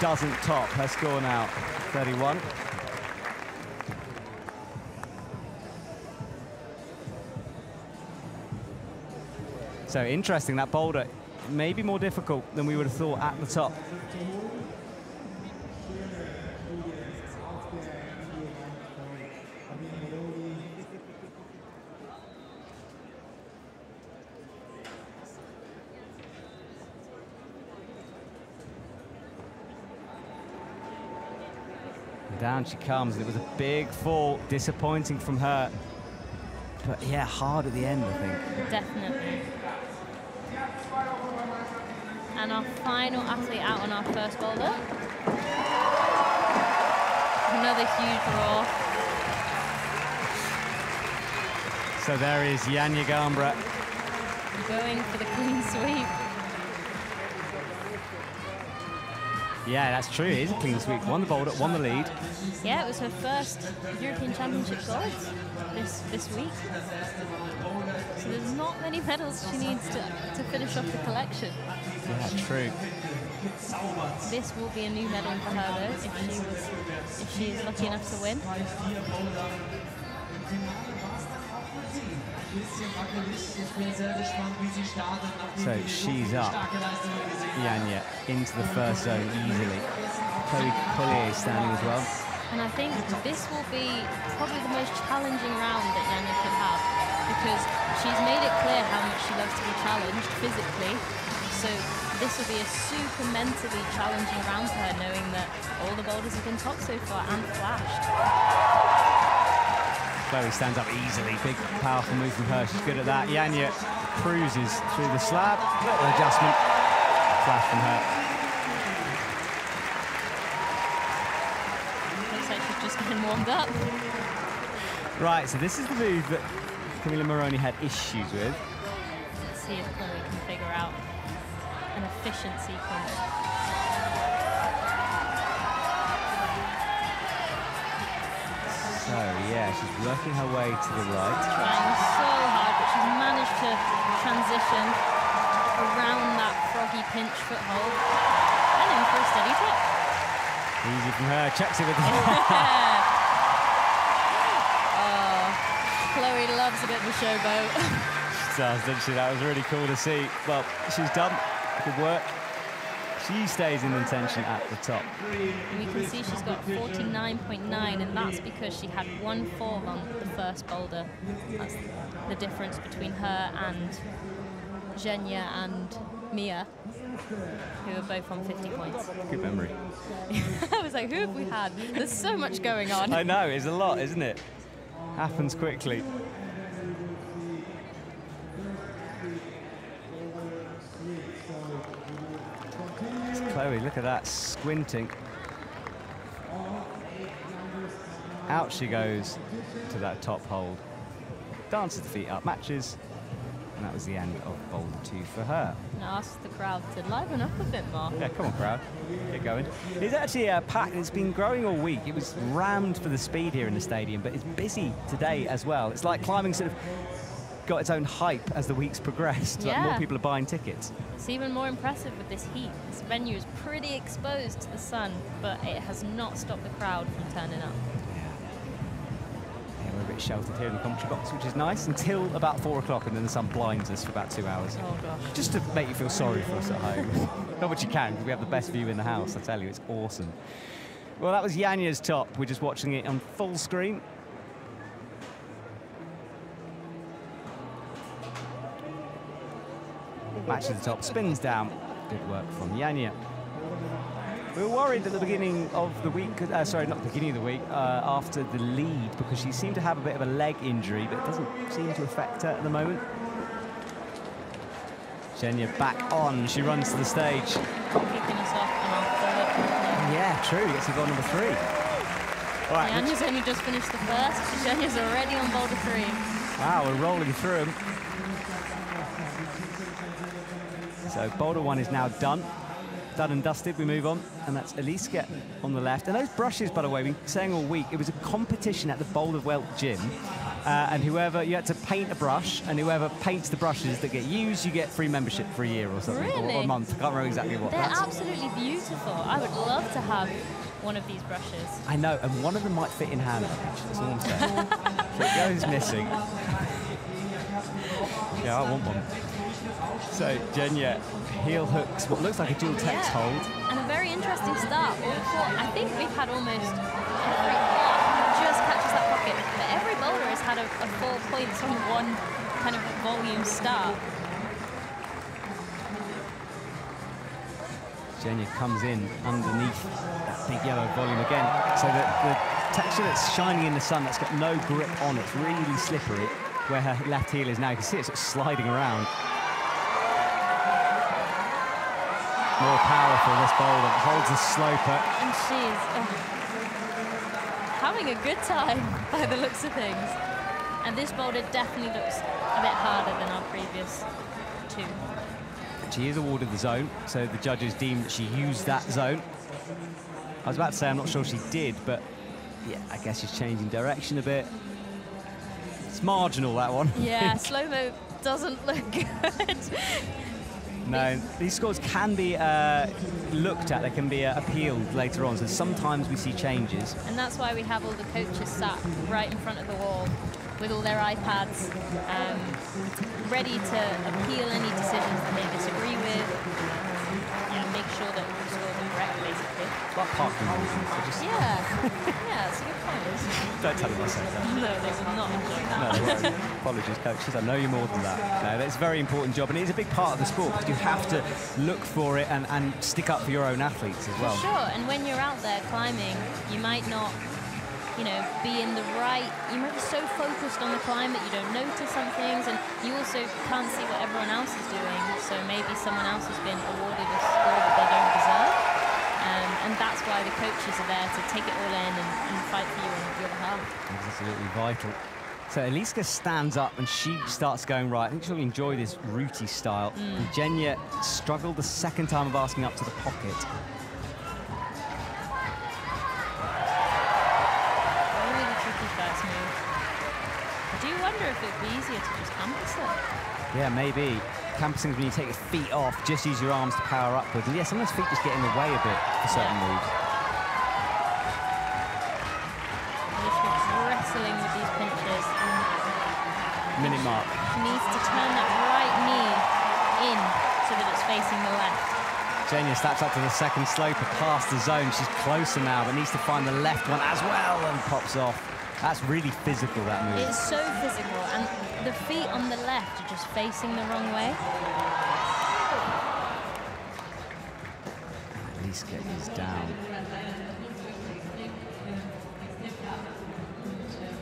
doesn't top. Her score now, 31. So interesting, that boulder may be more difficult than we would have thought at the top. Down she comes. It was a big fall, disappointing from her. But yeah, hard at the end, I think. Definitely. And our final athlete out on our first boulder. Another huge roar. So there is Janja Garnbret. Going for the clean sweep. Yeah, that's true. It is a clean sweep. Won the boulder, won the lead. Yeah, it was her first European Championship gold this this week. There's not many medals she needs to, to finish off the collection. Yeah, true. This will be a new medal for her though, if she was if she is lucky enough to win. So she's up. Janja into the first zone easily. Chloe Caulier is standing as well. And I think this will be probably the most challenging round that Janja could have because she's made it clear how much she loves to be challenged physically. So this will be a super mentally challenging round for her knowing that all the boulders have been topped so far and flashed. Chloe stands up easily. Big, powerful move from her. She's good at that. Janja cruises through the slab. Little adjustment. Flash from her. Looks like she's just getting warmed up. Right, so this is the move that Camilla Moroni had issues with. Let's see if Chloe can figure out an efficient sequence. So, yeah, she's working her way to the right. Trying so hard, but she's managed to transition around that froggy pinch foothold and in for a steady top. Easy from her. Checks it with the oh, Chloe loves a bit of a showboat. does, doesn't she? That was really cool to see. Well, she's done. Good work. She stays in intention at the top. we can see she's got 49.9, and that's because she had one fall on the first boulder. That's the difference between her and Janja and Mia, who are both on 50 points. Good memory. I was like, who have we had? There's so much going on. I know, it's a lot, isn't it? Happens quickly. It's Chloe, look at that, squinting. Out she goes to that top hold. Dances the feet up, matches, and that was the end of Boulder 2 for her. Now ask the crowd to liven up a bit more. Yeah, come on, crowd. Get going. It's actually a pack that's been growing all week. It was rammed for the speed here in the stadium, but it's busy today as well. It's like climbing sort of got its own hype as the weeks progressed. Like more people are buying tickets. It's even more impressive with this heat. This venue is pretty exposed to the sun, but it has not stopped the crowd from turning up. Yeah, we're a bit sheltered here in the commentary box, which is nice until about four o'clock, and then the sun blinds us for about two hours. Oh gosh. Just to make you feel sorry for us at home. Not what you can, because we have the best view in the house, I tell you, it's awesome. Well, that was Janja's top. We're just watching it on full screen. Match to the top, spins down. Good work from Janja. We were worried at the beginning of the week, uh, sorry, not the beginning of the week, uh, after the lead, because she seemed to have a bit of a leg injury, but it doesn't seem to affect her at the moment. Janja back on. She runs to the stage. Kicking us off on our third company. Yeah, true. Gets to goal number three. Right, Janja's only just finished the first. Janja's already on boulder three. Wow, we're rolling through them. So boulder one is now done. Done and dusted, we move on. And that's Eliska on the left. And those brushes, by the way, we've been saying all week, it was a competition at the Boulder Welt gym. Uh, and whoever, you had to paint a brush, and whoever paints the brushes that get used, you get free membership for a year or something, or- or, a month. I can't remember exactly what. They're That's- absolutely beautiful. I would love to have one of these brushes. I know, and one of them might fit in hand. That's all I'm saying. so it goes missing. Yeah, I want one. So Janja heel hooks what looks like a dual text Yeah. hold. And a very interesting start. I think we've had almost every just catches that pocket. But every bowler has had a, a four points on one kind of volume start. Janja comes in underneath that big yellow volume again. So the, the texture that's shining in the sun, that's got no grip on it, it's really slippery. Where her left heel is now, you can see it sort of sliding around. More powerful, this boulder. Holds the sloper. And she's oh, having a good time by the looks of things. And this boulder definitely looks a bit harder than our previous two. She is awarded the zone, so the judges deemed that she used that zone. I was about to say I'm not sure she did, but yeah, I guess she's changing direction a bit. It's marginal, that one. Yeah, slow-mo doesn't look good. No, these scores can be uh, looked at, they can be uh, appealed later on, so sometimes we see changes. And that's why we have all the coaches sat right in front of the wall with all their iPads, um, ready to appeal any decisions that they disagree with, and make sure that the scores are correct, basically. Like parking so just Yeah, yeah, it's a good point. don't tell them I said that. No, they will not enjoy that. No. Apologies, coaches. I know you're more than that. No, that's a very important job, and it is a big part of the sport because you have to look for it and, and stick up for your own athletes as well. Sure, and when you're out there climbing, you might not, you know, be in the right, you might be so focused on the climb that you don't notice some things, and you also can't see what everyone else is doing, so maybe someone else has been awarded a score that they don't and that's why the coaches are there to take it all in and, and fight for you on your behalf. Absolutely vital. So Eliska stands up and she starts going right. I think she'll enjoy this rooty style. Mm. And Janja struggled the second time of asking up to the pocket. Really tricky first move. I do wonder if it'd be easier to just compass it. Yeah, maybe. Campusing when you take your feet off, just use your arms to power upwards. And yeah, sometimes feet just get in the way a bit for certain Yeah. moves. Alicia's wrestling with these pinches. Um, Minute mark. She needs to turn that right knee in so that it's facing the left. Janja steps up to the second sloper past the zone. She's closer now, but needs to find the left one as well and pops off. That's really physical, that move. It's so physical, and the feet on the left are just facing the wrong way. Eliska is down.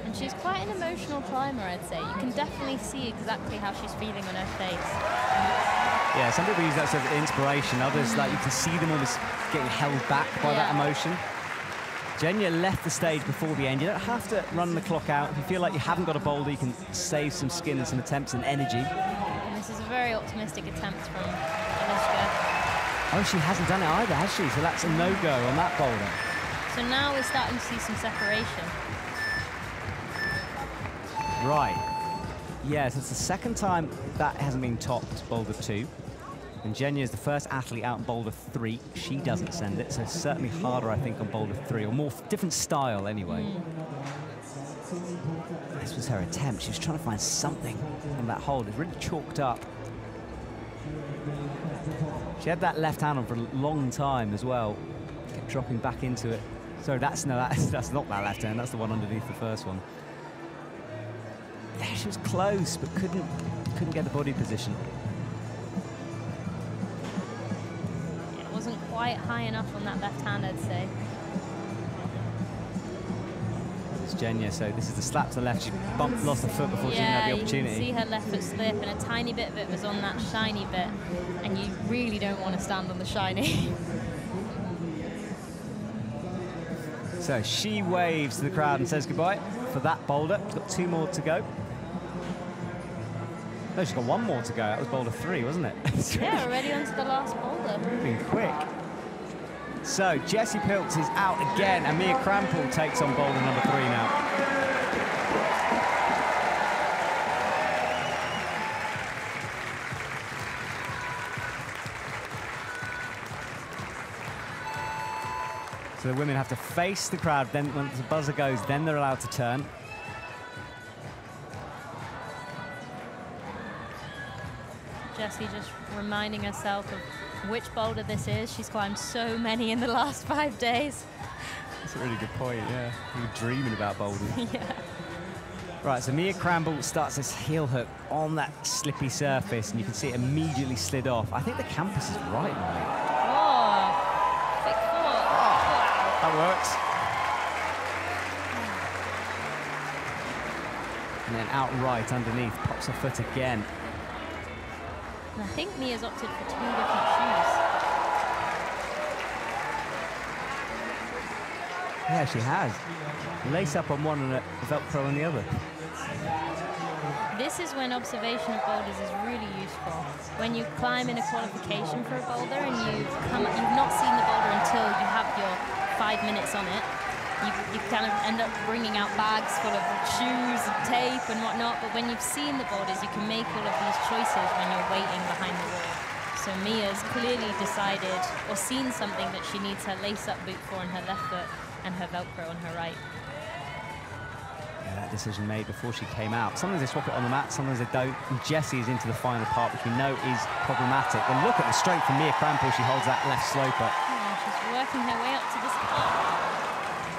And she's quite an emotional climber, I'd say. You can definitely see exactly how she's feeling on her face. Yeah, some people use that sort of inspiration. Others, like you can see them almost getting held back by that emotion. Janja left the stage before the end. You don't have to run the clock out. If you feel like you haven't got a boulder, you can save some skin and some attempts and energy. And this is a very optimistic attempt from Alicia. Oh, she hasn't done it either, has she? So that's a no-go on that boulder. So now we're starting to see some separation. Right. Yes, it's the second time that hasn't been topped, Boulder 2. And Janja is the first athlete out in Boulder 3. She doesn't send it, so it's certainly harder, I think, on Boulder 3, or more different style anyway. This was her attempt. She was trying to find something on that hold. It's really chalked up. She had that left hand on for a long time as well. Kept dropping back into it. Sorry, that's no, that's, that's not that left hand. That's the one underneath the first one. Yeah, she was close, but couldn't couldn't get the body position. Quite high enough on that left hand, I'd say. It's Janja, so this is the slap to the left. She bumped, lost the foot before she yeah, had the you can see her left foot slip, and a tiny bit of it was on that shiny bit, and you really don't want to stand on the shiny. So she waves to the crowd and says goodbye for that boulder. She's got two more to go. No, she's got one more to go. That was boulder three, wasn't it? Yeah, already onto the last boulder. been quick. So Jesse Pilz is out again, and Mia Krampl takes on boulder number three now. So the women have to face the crowd, then when the buzzer goes, then they're allowed to turn. Jessie just reminding herself of which boulder this is. She's climbed so many in the last five days. That's a really good point, yeah. You were dreaming about boulders. yeah. Right, so Mia Krampl starts this heel hook on that slippy surface, and you can see it immediately slid off. I think the campus is right, mate. Oh, big foot. Ah, that works. And then outright underneath, pops her foot again. And I think Mia's opted for two different shoes. Yeah, she has. Lace up on one and a Velcro on the other. This is when observation of boulders is really useful. When you climb in a qualification for a boulder and you come, you've not seen the boulder until you have your five minutes on it. You, you kind of end up bringing out bags full of shoes and tape and whatnot. But when you've seen the boulders, you can make all of these choices when you're waiting behind the wall. So Mia's clearly decided or seen something that she needs her lace-up boot for on her left foot and her Velcro on her right. Yeah, that decision made before she came out. Sometimes they swap it on the mat, sometimes they don't. And Jessie is into the final part, which we know is problematic. And look at the strength from Mia Krampl. She holds that left sloper. Oh, she's working her way up to this. Oh,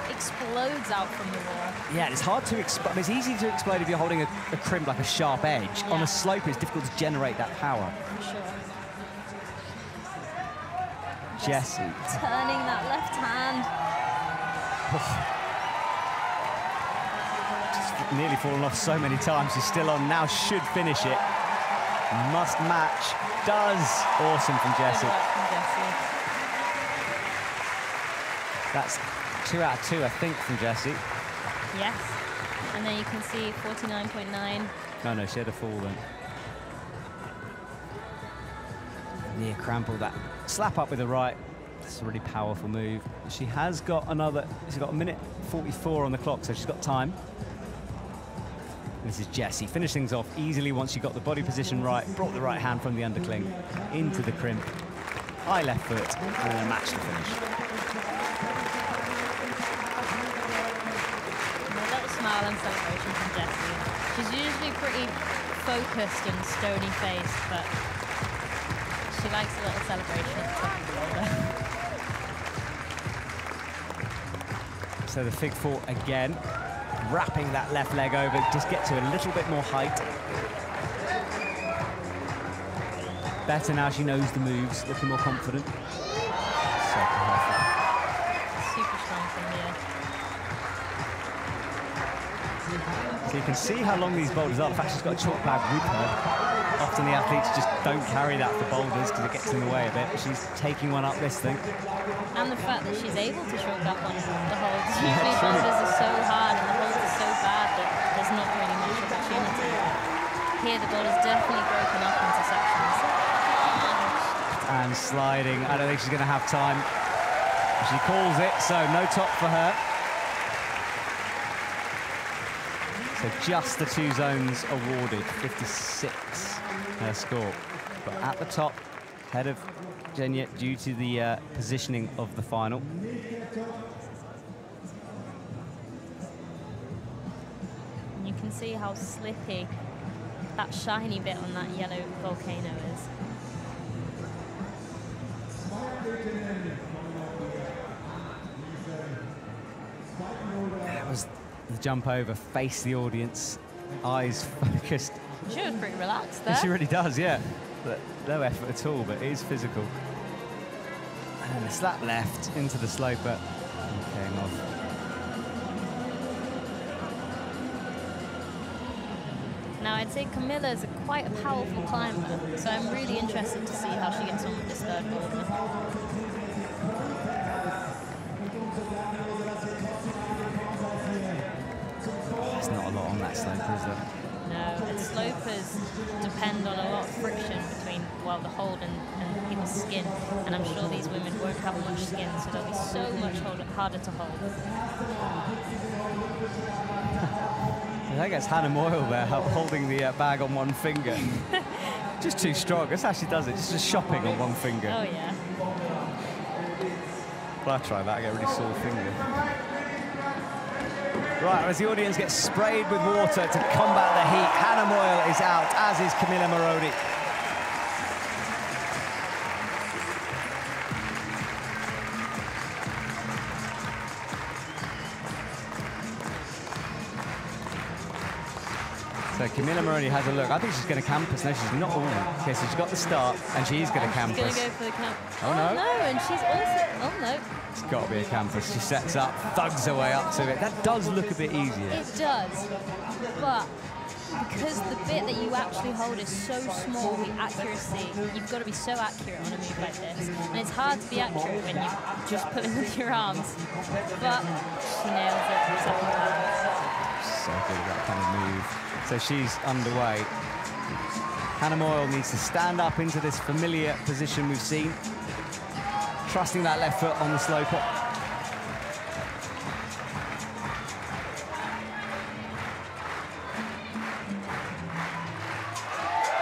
explodes out from the wall. Yeah, it's hard to explode. It's easy to explode if you're holding a, a crimp like a sharp edge. On a slope, it's difficult to generate that power. For sure. Jessie. Turning that left hand. Nearly fallen off so many times. He's still on now. Should finish it. Must match. Does. Awesome from Good Jessie. work from Jessie. That's two out of two, I think, from Jessie. Yes. And then you can see 49.9. No, no, she had a fall then. Near Krampl, that slap up with the right. That's a really powerful move. She has got another, she's got a minute 44 on the clock, so she's got time. This is Jessie, finish things off easily once she got the body position right, brought the right hand from the undercling into the crimp, high left foot, and a match to finish. And celebration from Jessie. She's usually pretty focused and stony faced, but she likes a little celebration. So the fig four again, wrapping that left leg over, just get to a little bit more height. Better now she knows the moves, looking more confident. Can see how long these boulders are. In fact, she's got a chalk bag with her. Often the athletes just don't carry that for boulders because it gets in the way a bit. But she's taking one up this thing. And the fact that she's able to chalk up on the holds. Yeah, Usually true. boulders are so hard and the holds are so bad that there's not really much opportunity. Here the boulder's definitely broken up into sections. And sliding. I don't think she's going to have time. She calls it, so no top for her. So just the two zones awarded, 56 her score. But at the top, head of Janja due to the uh, positioning of the final. And you can see how slippy that shiny bit on that yellow volcano is. That was the jump over, face the audience, eyes focused. She was pretty relaxed there. She really does, yeah. But no effort at all, but it is physical. And then the slap left into the sloper and came off. Now I'd say Camilla's a quite a powerful climber, so I'm really interested to see how she gets on with this third boulder. There's not a lot on that slope, is there? No, and slopers depend on a lot of friction between, well, the hold and, and people's skin. And I'm sure these women won't have much skin, so they'll be so much hold, harder to hold. I think it's Hannah Meul there holding the uh, bag on one finger. just too strong. That's how she does it. Just, just shopping on one finger. Oh, yeah. Well, I try that. I get a really sore finger. Right, as the audience gets sprayed with water to combat the heat, Hannah Meul is out, as is Camilla Moroni. Camilla Moroni has a look. I think she's going to campus. No, she's not. Oh, okay, so she's got the start, and she's going to She's going campus. to go for the camp. Oh, no. Oh, no, and she's also, oh, no. It's got to be a campus. She sets up, thugs her way up to it. That does look a bit easier. It does, but because the bit that you actually hold is so small, the accuracy, you've got to be so accurate on a move like this. And it's hard to be accurate when you're just pulling with your arms. But she nails it second time. So good So she's underway. Hannah Moyle needs to stand up into this familiar position we've seen. Trusting that left foot on the sloper.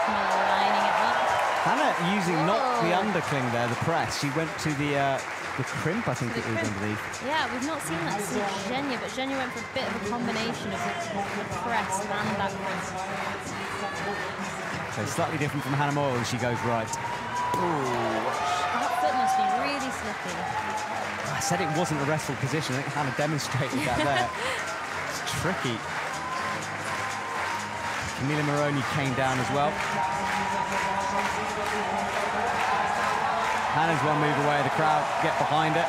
Camilla lining it up. Hannah using not the undercling there, the press. She went to the uh, the crimp, I think The it was crimp. underneath. Yeah, we've not seen that since Janja, but Janja went for a bit of a combination of the, the press and that crimp. So slightly different from Hannah Moore and she goes right. Ooh. That foot must be really slippy. I said it wasn't a restful position. I think Hannah demonstrated that there. It's tricky. Camilla Moroni came down as well. Hannah's one move away. The crowd get behind it.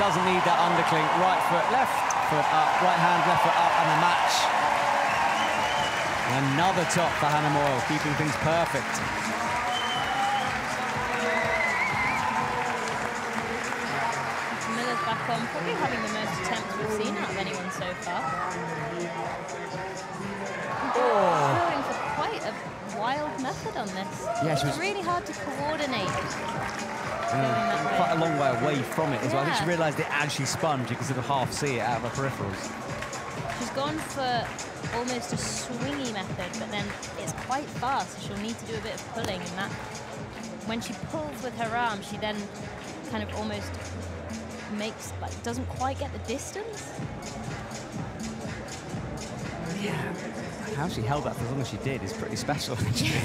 Doesn't need that undercling. Right foot, left foot up. Right hand, left foot up, and the match. Another top for Hannah Meul, keeping things perfect. Camilla's back on, probably having the most attempts we've seen out of anyone so far. Oh. Wild method on this. Yeah, she It's was- really hard to coordinate. Going that way. quite a long way away from it as well. I think she realised it as she spun. You could sort of half see it out of her peripherals. She's gone for almost a swingy method, but then it's quite fast, so she'll need to do a bit of pulling, and that when she pulls with her arm, she then kind of almost makes like doesn't quite get the distance. How she held that for as long as she did is pretty special. actually.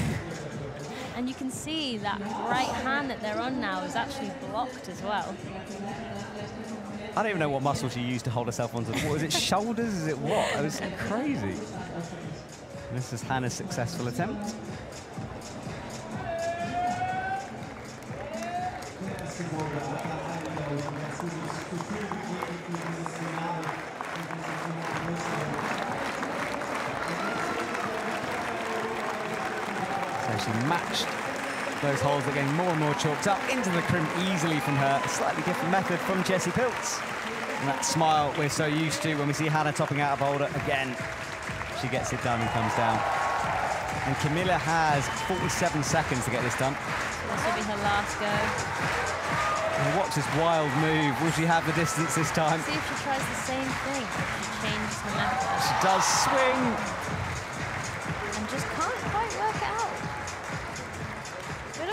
And you can see that right hand that they're on now is actually blocked as well. I don't even know what muscle she used to hold herself onto the wall. Is it shoulders? Is it what? It was crazy. This is Hannah's successful attempt. She matched those holes are getting more and more chalked up into the crimp easily from her. A slightly different method from Jessie Pilz. And that smile we're so used to when we see Hannah topping out a boulder again. She gets it done and comes down. And Camilla has 47 seconds to get this done. This will be her last go. And watch this wild move. Will she have the distance this time? See if she tries the same thing. She changes her method She does swing.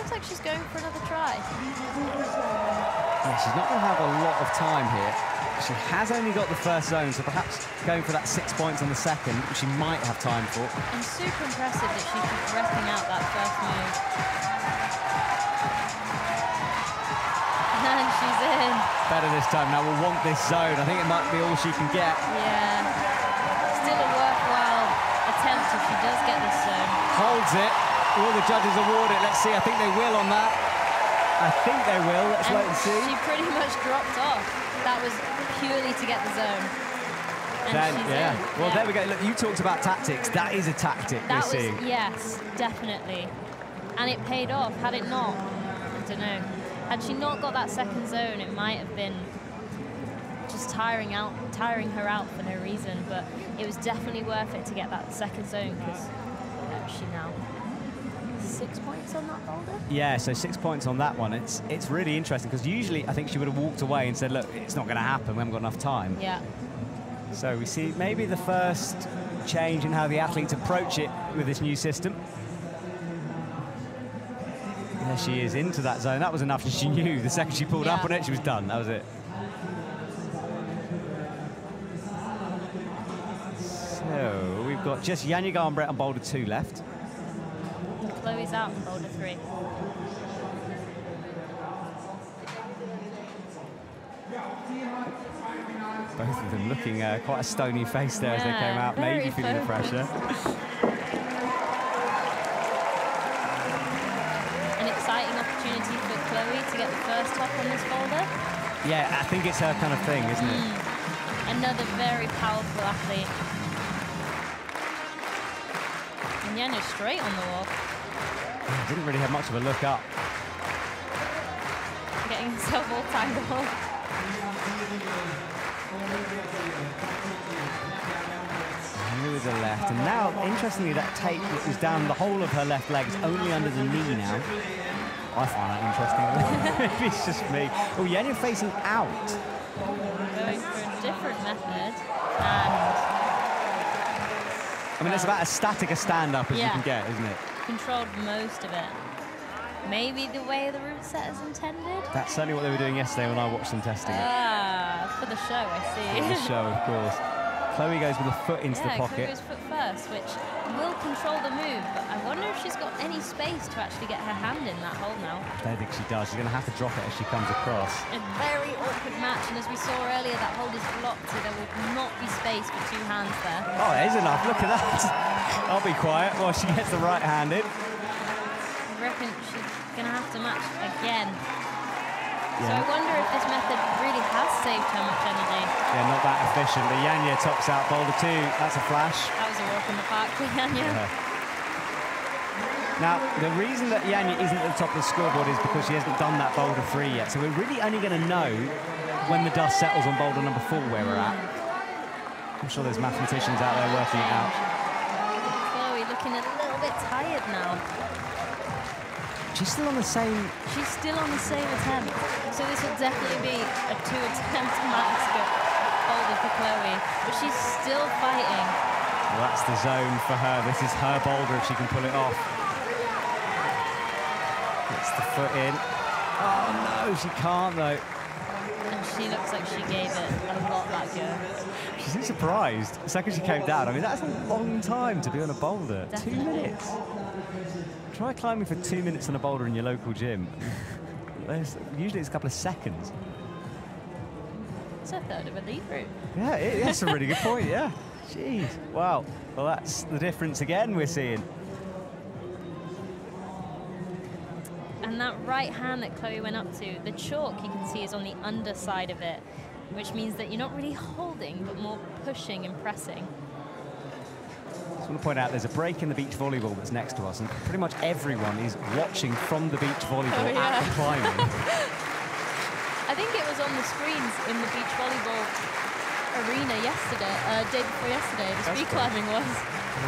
Looks like she's going for another try. Yeah, she's not going to have a lot of time here. She has only got the first zone, so perhaps going for that six points on the second, she might have time for. And super impressive that she keeps repping out that first move. And she's in. Better this time. Now we'll want this zone. I think it might be all she can get. Yeah. Still a worthwhile attempt if she does get this zone. Holds it. Will the judges award it? Let's see. I think they will on that. I think they will. Let's wait and see. she pretty much dropped off. That was purely to get the zone. And Then, she's yeah. in. Well, Yeah. there we go. Look, you talked about tactics. That is a tactic That we're was, seeing. yes, definitely. And it paid off. Had it not, I don't know. Had she not got that second zone, it might have been just tiring out, tiring her out for no reason. But it was definitely worth it to get that second zone because she now? Six points on that boulder. Yeah, so six points on that one. It's it's really interesting because usually I think she would have walked away and said, "Look, it's not going to happen. We haven't got enough time." Yeah. So we see maybe the first change in how the athletes approach it with this new system. There she is into that zone. That was enough, and she knew the second she pulled up on it, she was done. That was it. So we've got just Janja Garnbret on boulder two left. Chloe's out in boulder three. Both of them looking uh, quite a stony face there as they came out, maybe feeling the pressure. An exciting opportunity for Chloe to get the first top on this boulder. Yeah, I think it's her kind of thing, isn't it? Another very powerful athlete. And Janja's straight on the wall, Didn't really have much of a look up. getting himself all tangled. Henry with the left, and now, interestingly, that tape that was down the whole of her left leg is only under the knee now. I find that interesting. Maybe it's just me. Oh, yeah, you're facing out. Going for a different method. And I mean, it's about as static a stand-up as you can get, isn't it? Controlled most of it. Maybe the way the route set is intended? That's certainly what they were doing yesterday when I watched them testing it. Ah, for the show, I see. For the show, of course. Chloe goes with a foot into yeah, the pocket. Chloe goes foot first, which will control the move, but I wonder if she's got any space to actually get her hand in that hole now. I don't think she does. She's going to have to drop it as she comes across. A very awkward match, and as we saw earlier, that hold is blocked, so there will not be space for two hands there. Oh, there's enough. Look at that. I'll be quiet while she gets the right hand in. I reckon she's going to have to match again. So I wonder if this method really has saved her much energy. Yeah, not that efficient. But Janja tops out boulder two. That's a flash. That was a walk in the park for Janja. Yeah. Now, the reason that Janja isn't at the top of the scoreboard is because she hasn't done that boulder three yet. So we're really only going to know when the dust settles on boulder number four where we're at. I'm sure there's mathematicians out there working it out. Chloe looking a little bit tired now. She's still on the same. She's still on the same attempt. So this will definitely be a two attempt max but boulder for Chloe. But she's still fighting. Well, that's the zone for her. This is her boulder if she can pull it off. Gets the foot in. Oh no, she can't though. And she looks like she gave it a lot that. She seems surprised. The second she came down, I mean, that's a long time to be on a boulder. Two minutes. Try climbing for two minutes on a boulder in your local gym. There's, usually it's a couple of seconds. It's a third of a lead route. Yeah, it, that's a really good point, yeah. Jeez, wow. Well, that's the difference again we're seeing. And that right hand that Chloe went up to, the chalk you can see is on the underside of it, which means that you're not really holding, but more pushing and pressing. Just want to point out there's a break in the beach volleyball that's next to us, and pretty much everyone is watching from the beach volleyball Oh, at the climbing. I think it was on the screens in the beach volleyball arena yesterday, uh, day before yesterday, the That's speed cool. climbing was.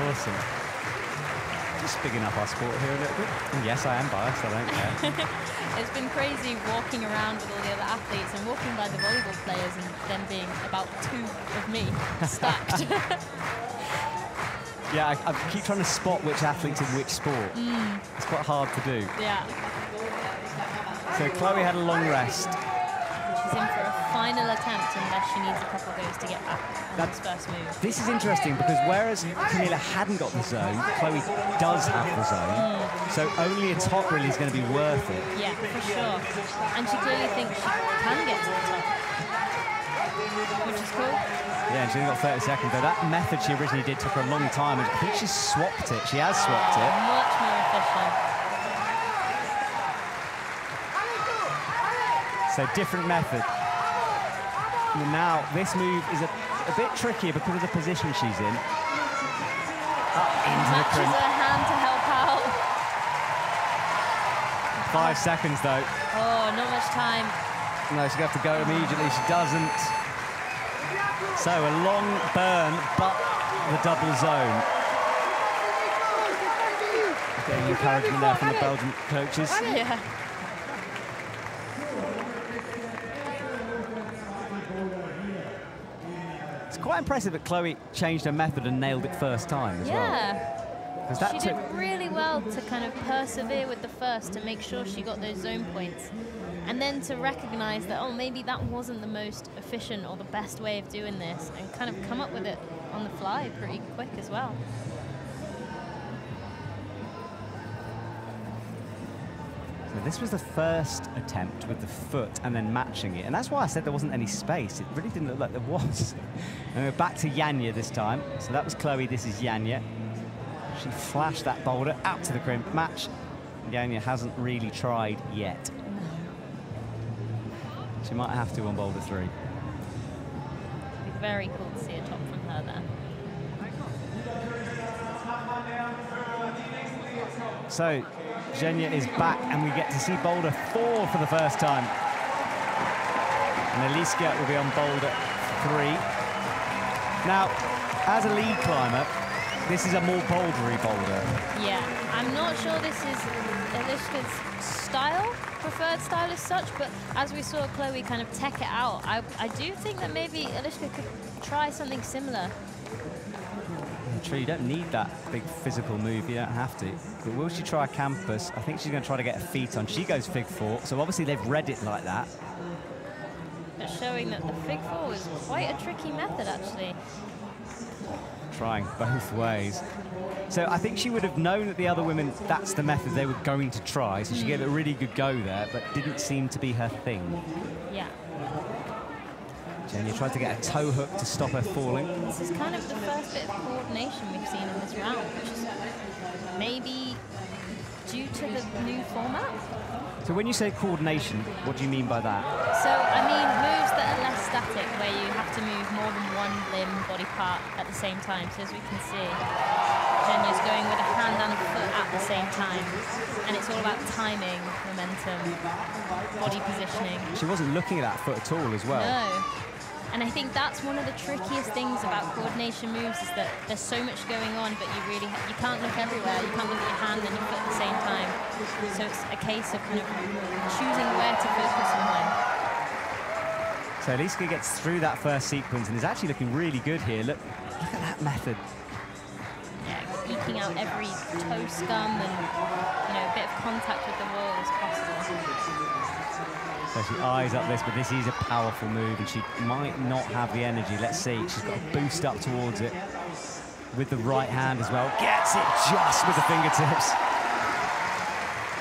awesome. Just bigging up our sport here a little bit. And yes, I am biased, I don't care. It's been crazy walking around with all the other athletes and walking by the volleyball players and them being about two of me stacked. Yeah, I, I keep trying to spot which athlete's in which sport. Mm. It's quite hard to do. yeah. So Chloe had a long rest. She's in for a final attempt unless she needs a couple of those to get back on That- this first move. This is interesting because whereas Camilla hadn't got the zone, Chloe does have the zone. So only a top really is going to be worth it. Yeah, for sure. And she clearly thinks she can get to the top. Which is cool. Yeah, and she's only got 30 seconds. Though that method she originally did took her a long time. And I think she's swapped it. She has swapped it. Much more efficient. So different method. And now this move is a, a bit trickier because of the position she's in. Up into the crimp. her hand to help out. Five seconds though. Oh, not much time. No, she's going to have to go immediately. She doesn't. So a long burn, but the double zone. Getting encouragement there from the Belgian coaches. Yeah. It's quite impressive that Chloe changed her method and nailed it first time as well. Yeah. She did really well to kind of persevere with the first to make sure she got those zone points. And then to recognize that, oh, maybe that wasn't the most efficient or the best way of doing this, and kind of come up with it on the fly pretty quick as well. So this was the first attempt with the foot and then matching it. And that's why I said there wasn't any space. It really didn't look like there was. and we're back to Janja this time. So that was Chloe, this is Janja. She flashed that boulder out to the crimp match. Janja hasn't really tried yet. She might have to on boulder three. It'd be very cool to see a top from her there. So Zhenya is back and we get to see boulder four for the first time. And Eliska will be on boulder three. Now, as a lead climber, this is a more bouldery boulder. Yeah, I'm not sure this is Elishka's style, preferred style as such, but as we saw Chloe kind of tech it out, I, I do think that maybe Elishka could try something similar. True, you don't need that big physical move, you don't have to. But will she try a campus? I think she's going to try to get her feet on. She goes fig four, so obviously they've read it like that. But showing that the fig four is quite a tricky method, actually. Trying both ways. So I think she would have known that the other women, that's the method they were going to try. So she gave it a really good go there, but didn't seem to be her thing. Yeah. Jenny tried to get a toe hook to stop her falling. This is kind of the first bit of coordination we've seen in this round, which is maybe due to the new format. So when you say coordination, what do you mean by that? So, I mean, moves that are less static, where you at the same time. So as we can see, Jenya's going with a hand and a foot at the same time. And it's all about timing, momentum, body positioning. She wasn't looking at that foot at all as well. No. And I think that's one of the trickiest things about coordination moves is that there's so much going on, but you really you can't look everywhere. You can't look at your hand and your foot at the same time. So it's a case of kind of choosing where to focus and when. So Eliska gets through that first sequence and is actually looking really good here. Look, look at that method. Yeah, eking out every toe scum and you know a bit of contact with the wall as possible. So she eyes up this, but this is a powerful move and she might not have the energy. Let's see. She's got a boost up towards it with the right hand as well. Gets it just with the fingertips.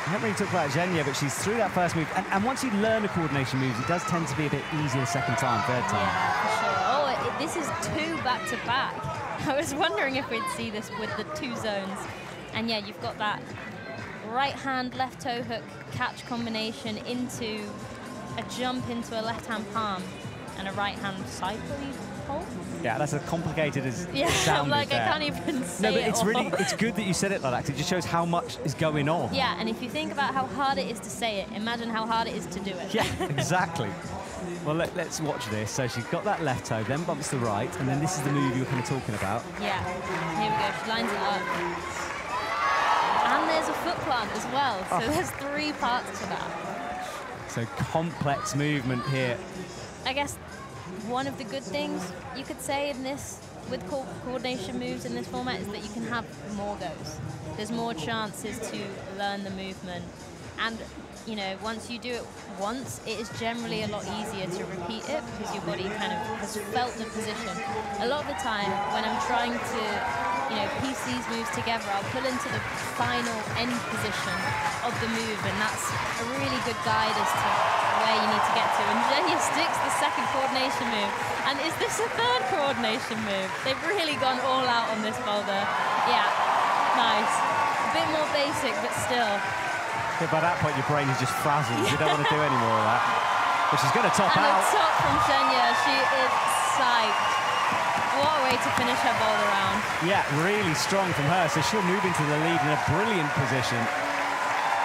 I haven't really talked about Zhenya, but she's through that first move. And, and, once you learn the coordination moves, it does tend to be a bit easier the second time, third time. Yeah, for sure. Oh, it, this is two back to back. I was wondering if we'd see this with the two zones. And yeah, you've got that right hand, left toe hook catch combination into a jump into a left hand palm and a right hand cycle hold. Yeah, that's as complicated as yeah, sounded like. I can't even say No, but it's all. really it's good that you said it like that. 'cause It just shows how much is going on. Yeah, and if you think about how hard it is to say it, imagine how hard it is to do it. Yeah, exactly. Well, let, us watch this. So she's got that left toe, then bumps the right, and then this is the move you were kind of talking about. Yeah, here we go. She lines it up. And there's a foot plant as well. So Oh. there's three parts to that. So complex movement here. I guess one of the good things you could say in this with co- coordination moves in this format is that you can have more goes. There's more chances to learn the movement. And, you know, once you do it once, it is generally a lot easier to repeat it because your body kind of has felt the position. A lot of the time, when I'm trying to, you know, piece these moves together, I'll pull into the final end position of the move, and that's a really good guide as to where you need to get to. And Zhenya sticks the second coordination move. And is this a third coordination move? They've really gone all out on this boulder. Yeah, nice. A bit more basic, but still. Yeah, by that point, your brain is just frazzled. You don't want to do any more of that. But she's going to top and out. a top from Zhenya. She is psyched. What a way to finish her boulder round. Yeah, really strong from her. So she'll move into the lead in a brilliant position.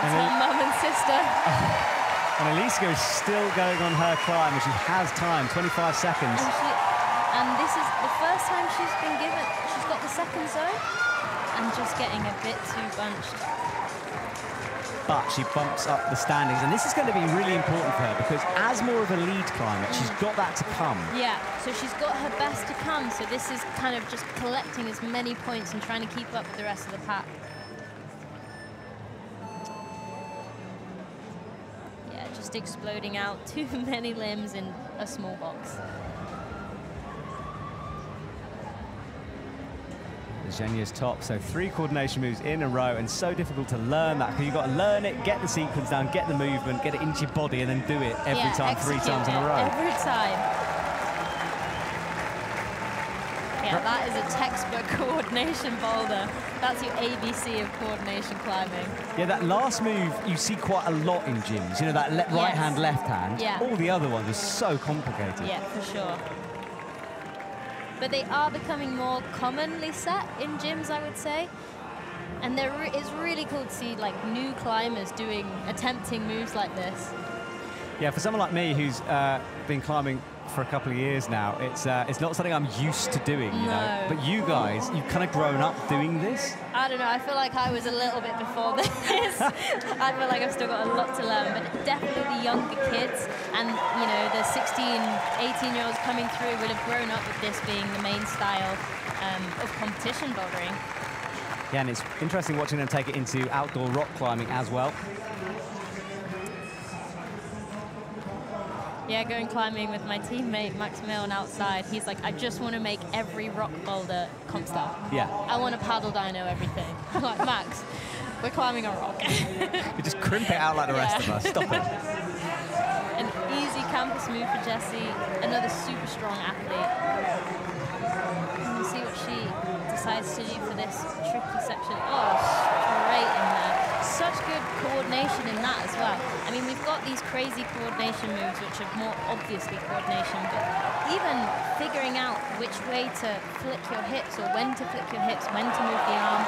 And, It's her mum and sister. and Eliska is still going on her climb, and she has time, 25 seconds. And she, And this is the first time she's been given, she's got the second zone and just getting a bit too bunched. But she bumps up the standings, and this is going to be really important for her because as more of a lead climber, she's got that to come. Yeah, so she's got her best to come. So this is kind of just collecting as many points and trying to keep up with the rest of the pack. Just exploding out too many limbs in a small box. Zhenya's top, so three coordination moves in a row, and so difficult to learn that because you've got to learn it, get the sequence down, get the movement, get it into your body, and then do it every yeah, time, three times in a row. Every time. Yeah, that is a textbook coordination boulder. That's your ABC of coordination climbing. Yeah, that last move you see quite a lot in gyms. You know, that le- right hand, left hand. Yeah. All the other ones are so complicated. Yeah, for sure. But they are becoming more commonly set in gyms, I would say. And there re- it's really cool to see like new climbers doing, attempting moves like this. Yeah, for someone like me who's uh, been climbing for a couple of years now, it's uh, it's not something I'm used to doing, you know. But you guys, you've kind of grown up doing this. I don't know, I feel like I was a little bit before this. I feel like I've still got a lot to learn, but definitely the younger kids and, you know, the 16, 18 year olds coming through will have grown up with this being the main style um, of competition bouldering. Yeah, and it's interesting watching them take it into outdoor rock climbing as well. Yeah, going climbing with my teammate Max Milne outside. He's like, I just want to make every rock boulder comp star. Yeah. I want to paddle dyno everything. I'm like, Max, we're climbing a rock. You just crimp it out like the rest of us. Stop it. An easy campus move for Jessie. Another super strong athlete. We'll see what she decides to do for this tricky section. Oh, straight in there. Such good coordination in that as well. I mean, we've got these crazy coordination moves, which are more obviously coordination, but even figuring out which way to flick your hips or when to flick your hips, when to move the arm.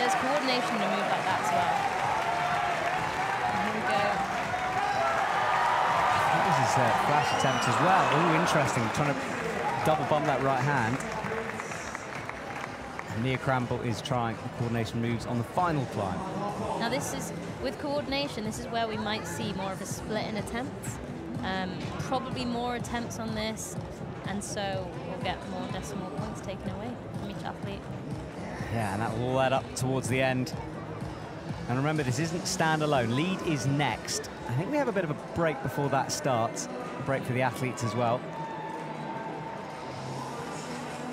There's coordination in a move like that as well. And here we go. This is a flash attempt as well. Oh, interesting. Trying to double bump that right hand. And Mia Krampl is trying coordination moves on the final climb. Now this is, with coordination, this is where we might see more of a split in attempts. Um, probably more attempts on this, and so we'll get more decimal points taken away from each athlete. Yeah, and that add up towards the end. And remember, this isn't standalone. Lead is next. I think we have a bit of a break before that starts. A break for the athletes as well.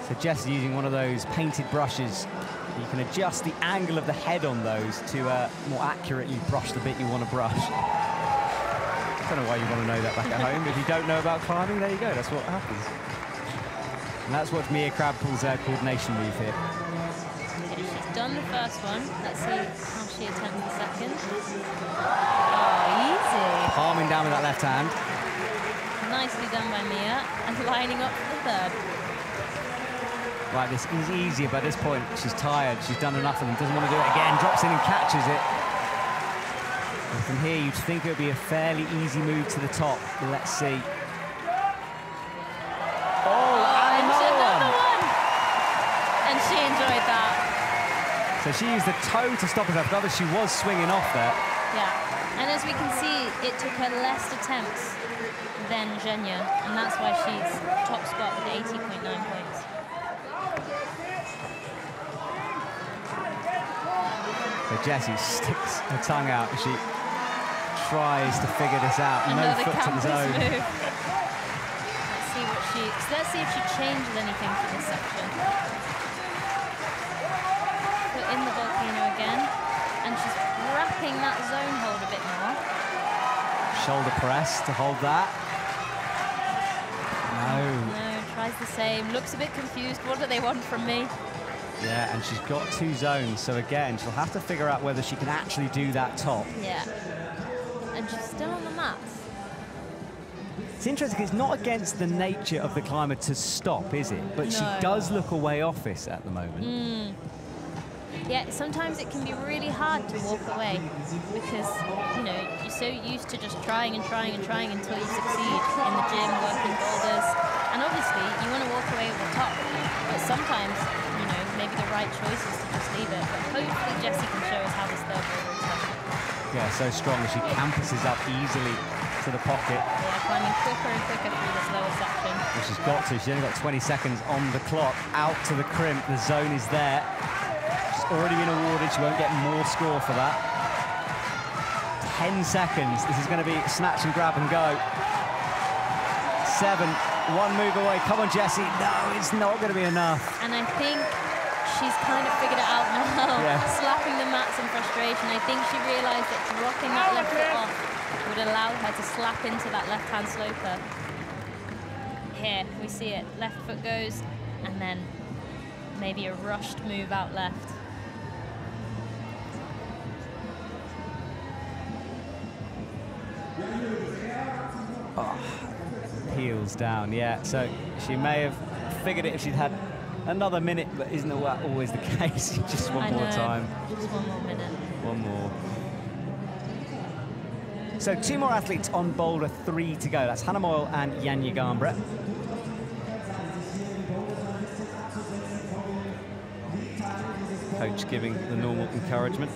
So Jess is using one of those painted brushes. You can adjust the angle of the head on those to uh, more accurately brush the bit you want to brush. I don't know why you want to know that back at home. If you don't know about climbing, there you go. That's what happens. And that's what Mia Krampl's uh, coordination move here. She's done the first one. Let's see how she attempts the second. Oh, easy. Palming down with that left hand. Nicely done by Mia, and lining up for the third. Right, this is easier, but at this point, she's tired. She's done enough of them, doesn't want to do it again. Drops in and catches it. And from here, you'd think it would be a fairly easy move to the top. Let's see. Oh, and And another another one. one. And she enjoyed that. So she used the toe to stop herself. Rather, she was swinging off there. Yeah, and as we can see, it took her less attempts than Zhenya, and that's why she's top spot with 80.9 points. So Jessie sticks her tongue out as she tries to figure this out. Another no foot to the zone. move. Let's see what she. So let's see if she changes anything for this section. Put in the volcano again, and she's wrapping that zone hold a bit more. Shoulder press to hold that. No. No, tries the same. Looks a bit confused. What do they want from me? Yeah, and she's got two zones. So again, she'll have to figure out whether she can actually do that top. Yeah. And she's still on the mats. It's interesting, it's not against the nature of the climber to stop, is it? But she does look away off this at the moment. Mm. Yeah, sometimes it can be really hard to walk away because, you know, you're so used to just trying and trying and trying until you succeed in the gym, working boulders. And obviously, hopefully Jessie can show us how this third boulder is done. Yeah, so strong she campuses up easily to the pocket. Yeah, climbing quicker and quicker through this lower section. Well, she's got to. She's only got 20 seconds on the clock. Out to the crimp. The zone is there. She's already been awarded. She won't get more score for that. 10 seconds. This is going to be snatch and grab and go. Seven. One move away. Come on, Jessie. No, it's not going to be enough. And I think she's kind of figured it out now. Yeah. Slapping the mats in frustration. I think she realised that dropping that left foot off would allow her to slap into that left-hand sloper. Here, we see it. Left foot goes, and then maybe a rushed move out left. Oh, heels down, yeah. So she may have figured it if she'd had another minute, but isn't that always the case? Just one I more know. time. Just one more minute. One more. So two more athletes on boulder three to go. That's Hannah Meul and Janja Garnbret. Coach giving the normal encouragement.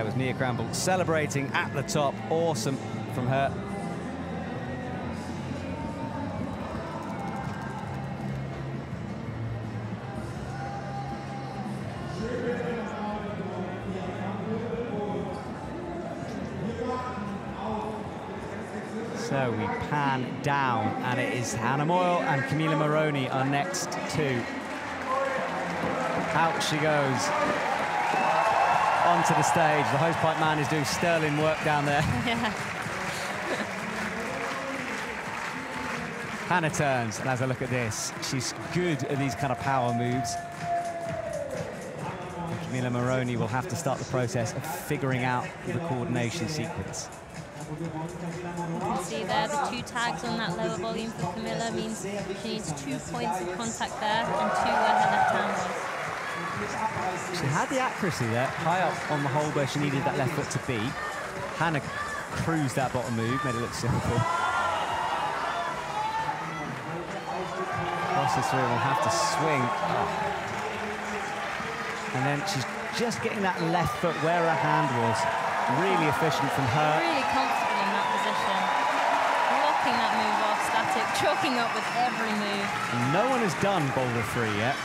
There was Mia Krampl celebrating at the top. Awesome from her. So we pan down, and it is Hannah Meul and Camilla Moroni are next two. Out she goes onto the stage. The hosepipe man is doing sterling work down there. Yeah. Hannah turns, and as I look at this, she's good at these kind of power moves. Camilla Moroni will have to start the process of figuring out the coordination sequence. You can see there the two tags on that lower volume for Camilla means she needs two points of contact there and two where her left hand was. She had the accuracy there, high up on the hole where she needed that left foot to be. Hannah cruised that bottom move, made it look simple. Crosses through and will have to swing. Oh. And then she's just getting that left foot where her hand was. Really efficient from her. Really comfortable in that position. Locking that move off, static, choking up with every move. No one has done boulder three yet.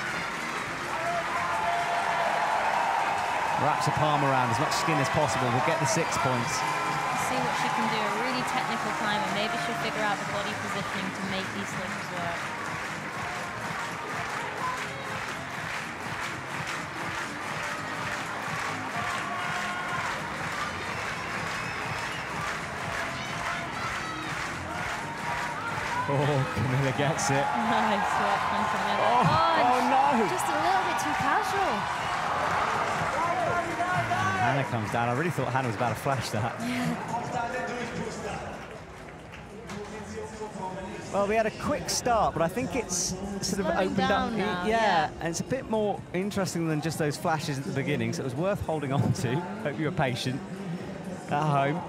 Wraps her palm around as much skin as possible. We'll get the six points. See what she can do, a really technical climb, and maybe she'll figure out the body positioning to make these slopes work. Oh, Camilla gets it. Nice work from Camilla. Oh, oh, oh no! Just a little bit too casual. Hannah comes down. I really thought Hannah was about to flash that. Well, we had a quick start, but I think it's sort of Slowing opened up. yeah, yeah. and it's a bit more interesting than just those flashes at the beginning, so it was worth holding on to. Hope you were patient at home.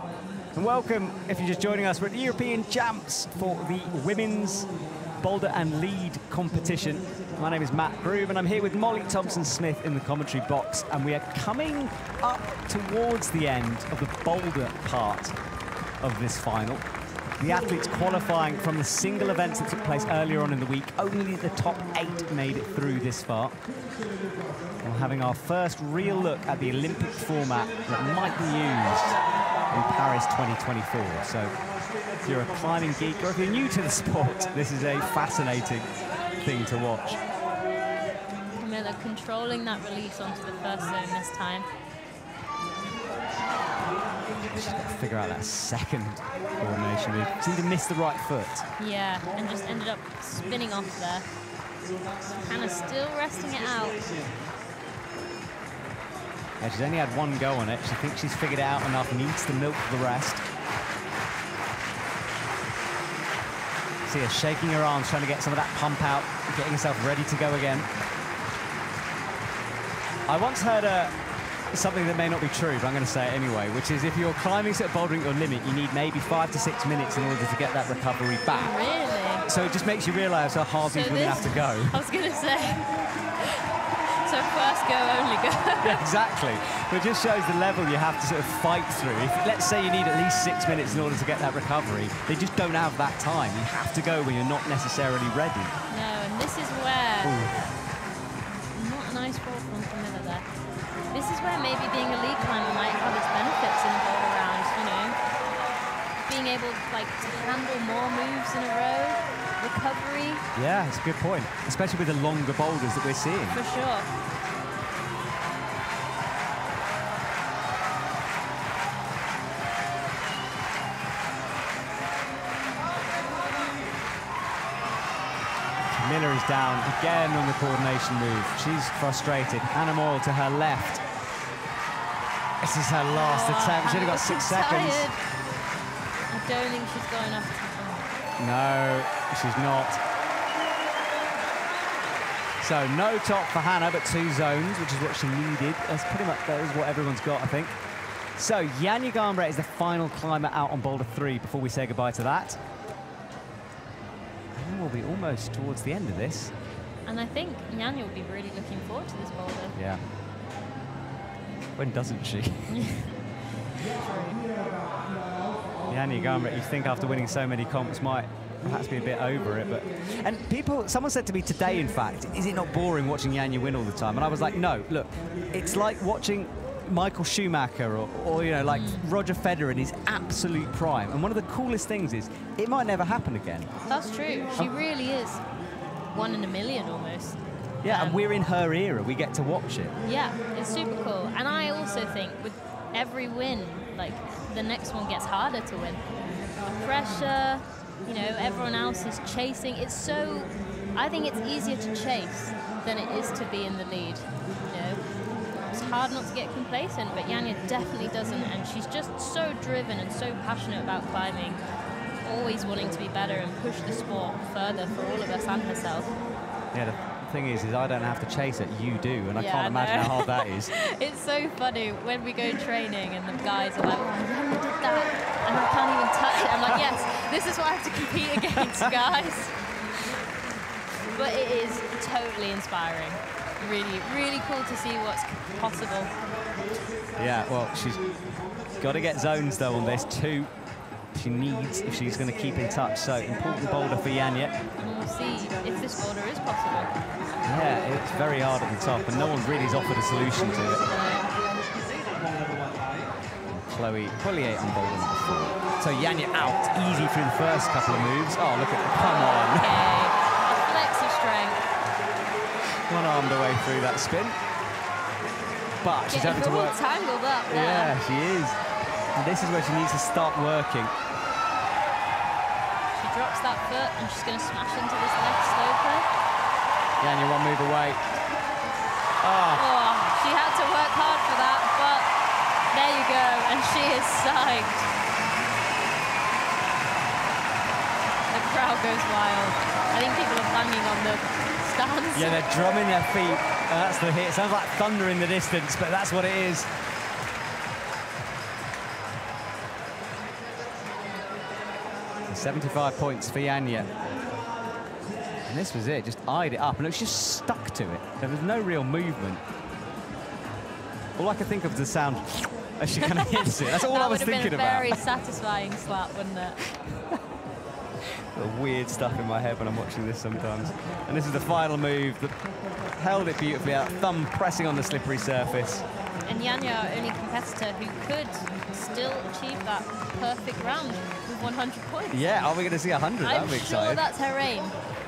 And welcome, if you're just joining us, we're at the European Champs for the women's boulder and lead competition. My name is Matt Groove, and I'm here with Molly Thompson-Smith in the commentary box, and we are coming up towards the end of the boulder part of this final. The athletes qualifying from the single events that took place earlier on in the week, only the top eight made it through this far. We're having our first real look at the Olympic format that might be used in Paris 2024. So if you're a climbing geek or if you're new to the sport, this is a fascinating thing to watch. Camilla controlling that release onto the first zone this time. She's got to figure out that second coordination move. Seemed to miss the right foot. Yeah, and just ended up spinning off there. Hannah still resting it out. Yeah, she's only had one go on it. She thinks she's figured it out enough, needs to milk the rest. See her shaking her arms, trying to get some of that pump out, getting herself ready to go again. I once heard a something that may not be true, but I'm going to say it anyway, which is if you're climbing at bouldering your limit, you need maybe five to six minutes in order to get that recovery back. Really? So it just makes you realise how hard So these women have to go. I was going to say. So first go, only go. Yeah, exactly. But it just shows the level you have to sort of fight through. If, let's say you need at least six minutes in order to get that recovery, they just don't have that time. You have to go when you're not necessarily ready. No, and this is where Ooh. not a nice ball from Camilla there. This is where maybe being a lead climber might have its benefits in the boulder round, you know. Being able like to handle more moves in a row, recovery Yeah, it's a good point, especially with the longer boulders that we're seeing. for sure. Miller is down again on the coordination move. She's frustrated. Hannah Meul to her left. This is her last Oh, attempt. She's only got six looks seconds. tired. I don't think she's got enough time. No, she's not. So no top for Hannah, but two zones, which is what she needed. That's pretty much that is what everyone's got, I think. So Janja Garnbret is the final climber out on boulder three before we say goodbye to that. And we'll be almost towards the end of this. And I think Janja will be really looking forward to this boulder. Yeah. When doesn't she? Janja Garnbret, you think after winning so many comps might perhaps be a bit over it, but and people, someone said to me today, in fact, is it not boring watching Janja win all the time? And I was like, no, look, it's like watching Michael Schumacher or, or you know, like Roger Federer in his absolute prime. And one of the coolest things is it might never happen again. That's true. She really is one in a million almost. Yeah, and Um, we're in her era. We get to watch it. Yeah, it's super cool. And I also think with every win, like the next one gets harder to win. The pressure, you know, everyone else is chasing. It's so, I think it's easier to chase than it is to be in the lead. You know, it's hard not to get complacent, but Janja definitely doesn't. And she's just so driven and so passionate about climbing, always wanting to be better and push the sport further for all of us and herself. Yeah, thing is, is I don't have to chase it. You do, and I can't I imagine how hard that is. It's so funny when we go training and the guys are like, oh, Janja did that, and I can't even touch it. I'm like, yes, this is what I have to compete against, guys. But it is totally inspiring. Really, really cool to see what's possible. Yeah, well, she's got to get zones though on this. Two, she needs if she's going to keep in touch. So important boulder for Janja. We'll see if this boulder is possible. Yeah, it's very hard at the top, and no one really has offered a solution to it. Chloe Caulier on boulder number four. So Janja out easy through the first couple of moves. Oh, look at come on. Okay, flex of strength. One armed away through that spin. But she's Getting having to work. tangled up there. Yeah, she is. And this is where she needs to start working. Drops that foot and she's going to smash into this left sloper. Janja one move away. Ah, Oh, she had to work hard for that, but there you go, and she is psyched. The crowd goes wild. I think people are banging on the stands. yeah, they're drumming their feet. Uh, that's the hit. It Sounds like thunder in the distance, but that's what it is. 75 points for Janja. And this was it, just eyed it up, and it was just stuck to it. There was no real movement. All I could think of was the sound as she kind of hits it. That's all that I was would have thinking been a about. very satisfying slap, wouldn't it? Weird stuff in my head when I'm watching this sometimes. And this is the final move that held it beautifully out, thumb pressing on the slippery surface. And Janja, our only competitor who could still achieve that perfect round with 100 points. Yeah, are we going to see 100? I'm That'd be sure that's her aim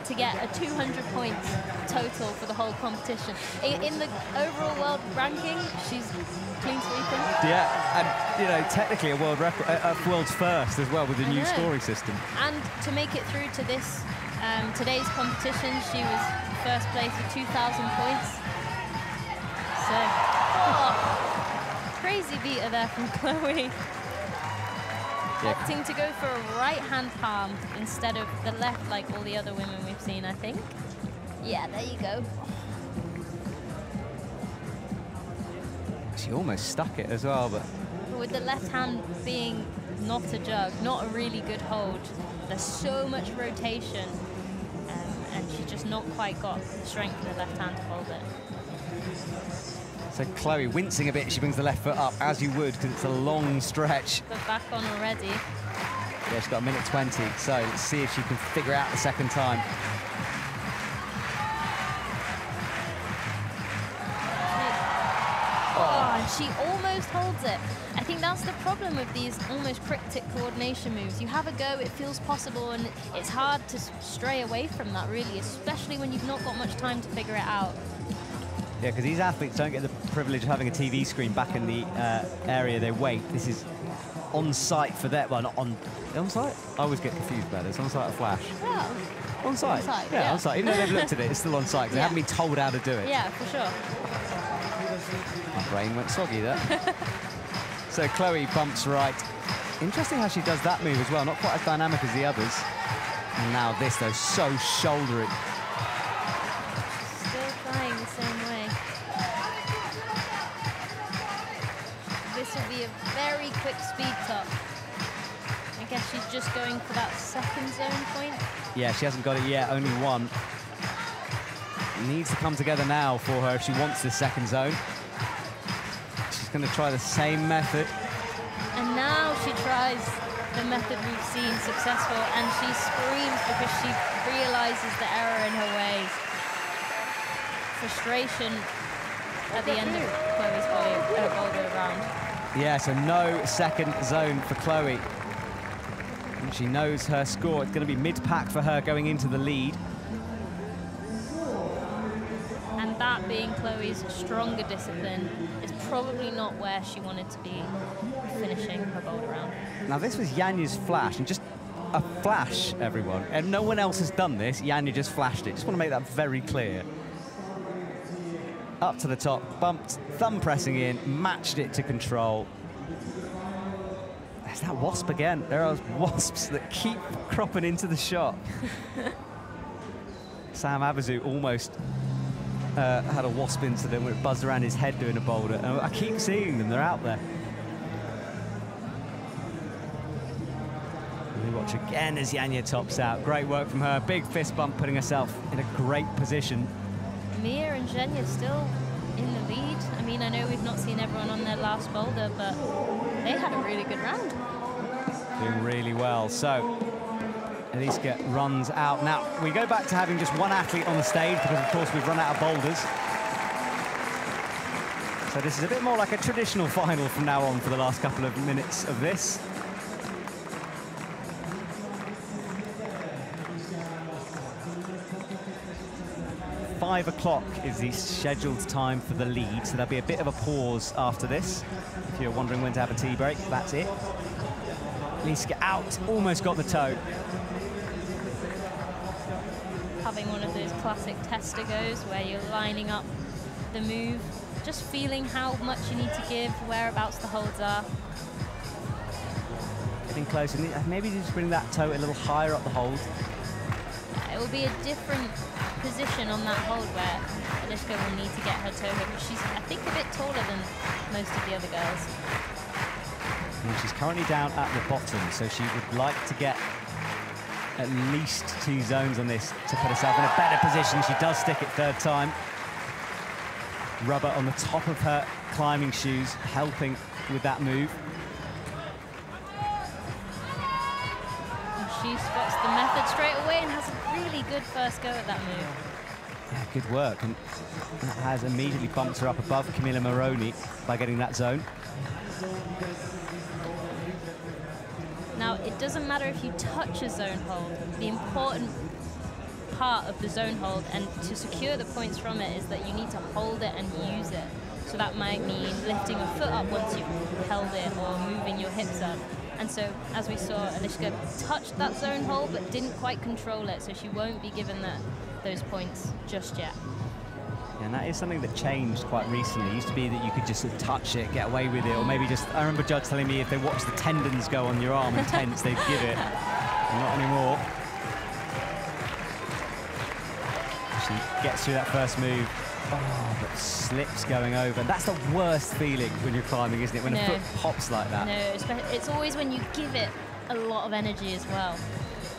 to get a 200 points total for the whole competition. In, in the overall world ranking, she's clean sweeping. Yeah, and you know, technically a world record, a, a world's first as well with the I new know. scoring system. And to make it through to this um, today's competition, she was first place with 2,000 points. So, crazy beater there from Chloe. Yeah. Opting to go for a right-hand palm instead of the left, like all the other women we've seen, I think. Yeah, there you go. She She almost stuck it as well, but with the left hand being not a jug, not a really good hold, there's so much rotation, um, and she's just not quite got the strength in the left hand to hold it. So Chloe wincing a bit. She brings the left foot up as you would because it's a long stretch. But back on already. Yeah, she's got a minute 20, so let's see if she can figure out the second time. Oh, and she almost holds it. I think that's the problem with these almost cryptic coordination moves. You have a go, it feels possible, and it's hard to stray away from that, really, especially when you've not got much time to figure it out. Yeah, because these athletes don't get the privilege of having a TV screen back in the uh, area they wait. This is on site for that. Well, on on site. I always get confused about this. On site or flash? Well, On site. On site, yeah, yeah. on site. Even though they've looked at it, it's still on site. 'cause They Yeah. haven't been told how to do it. yeah, for sure. My brain went soggy there. so Chloe bumps right. Interesting how she does that move as well. Not quite as dynamic as the others. And now this though, so shouldery. Still quick speed top. I guess she's just going for that second zone point. Yeah, she hasn't got it yet. Only one. Needs to come together now for her if she wants this second zone. She's going to try the same method. And now she tries the method we've seen successful and she screams because she realizes the error in her ways. Frustration at the end of Chloe's volley, boulder round. Yeah, so no second zone for Chloe. And she knows her score. It's going to be mid-pack for her going into the lead. And that being Chloe's stronger discipline is probably not where she wanted to be finishing her boulder round. Now this was Janja's flash, and just a flash, everyone. And no one else has done this. Janja just flashed it. Just want to make that very clear. Up to the top, bumped, thumb pressing in, matched it to control. There's that wasp again. There are wasps that keep cropping into the shot. Sam Avezou almost uh, had a wasp incident where it buzzed around his head doing a boulder. And I keep seeing them, they're out there. And we watch again as Janja tops out. Great work from her. Big fist bump, putting herself in a great position. Mia and Zhenya still in the lead. I mean, I know we've not seen everyone on their last boulder, but they had a really good round. Doing really well. So, Eliska runs out. Now, we go back to having just one athlete on the stage because, of course, we've run out of boulders. So this is a bit more like a traditional final from now on for the last couple of minutes of this. Five o'clock is the scheduled time for the lead, so there'll be a bit of a pause after this. If you're wondering when to have a tea break, that's it. Liska out, almost got the toe. Having one of those classic tester goes where you're lining up the move, just feeling how much you need to give, whereabouts the holds are. Getting close, and maybe just bring that toe a little higher up the hold. It will be a different position on that hold where Alishka will need to get her toe hook. She's, I think, a bit taller than most of the other girls. She's currently down at the bottom, so she would like to get at least two zones on this to put herself in a better position. She does stick it third time. Rubber on the top of her climbing shoes, helping with that move. She spots the method straight away and has a really good first go at that move. Yeah, good work. And that has immediately bumped her up above Camilla Moroni by getting that zone. Now, it doesn't matter if you touch a zone hold. The important part of the zone hold and to secure the points from it is that you need to hold it and use it. So that might mean lifting a foot up once you've held it or moving your hips up. And so, as we saw, Alishka touched that zone hole but didn't quite control it, so she won't be given that, those points just yet. And that is something that changed quite recently. It used to be that you could just touch it, get away with it, or maybe just, I remember Judd telling me if they watched the tendons go on your arm and tense, they'd give it. Not anymore. She gets through that first move. Oh, but slips going over. That's the worst feeling when you're climbing, isn't it? When No. a foot pops like that. No, it's always when you give it a lot of energy as well.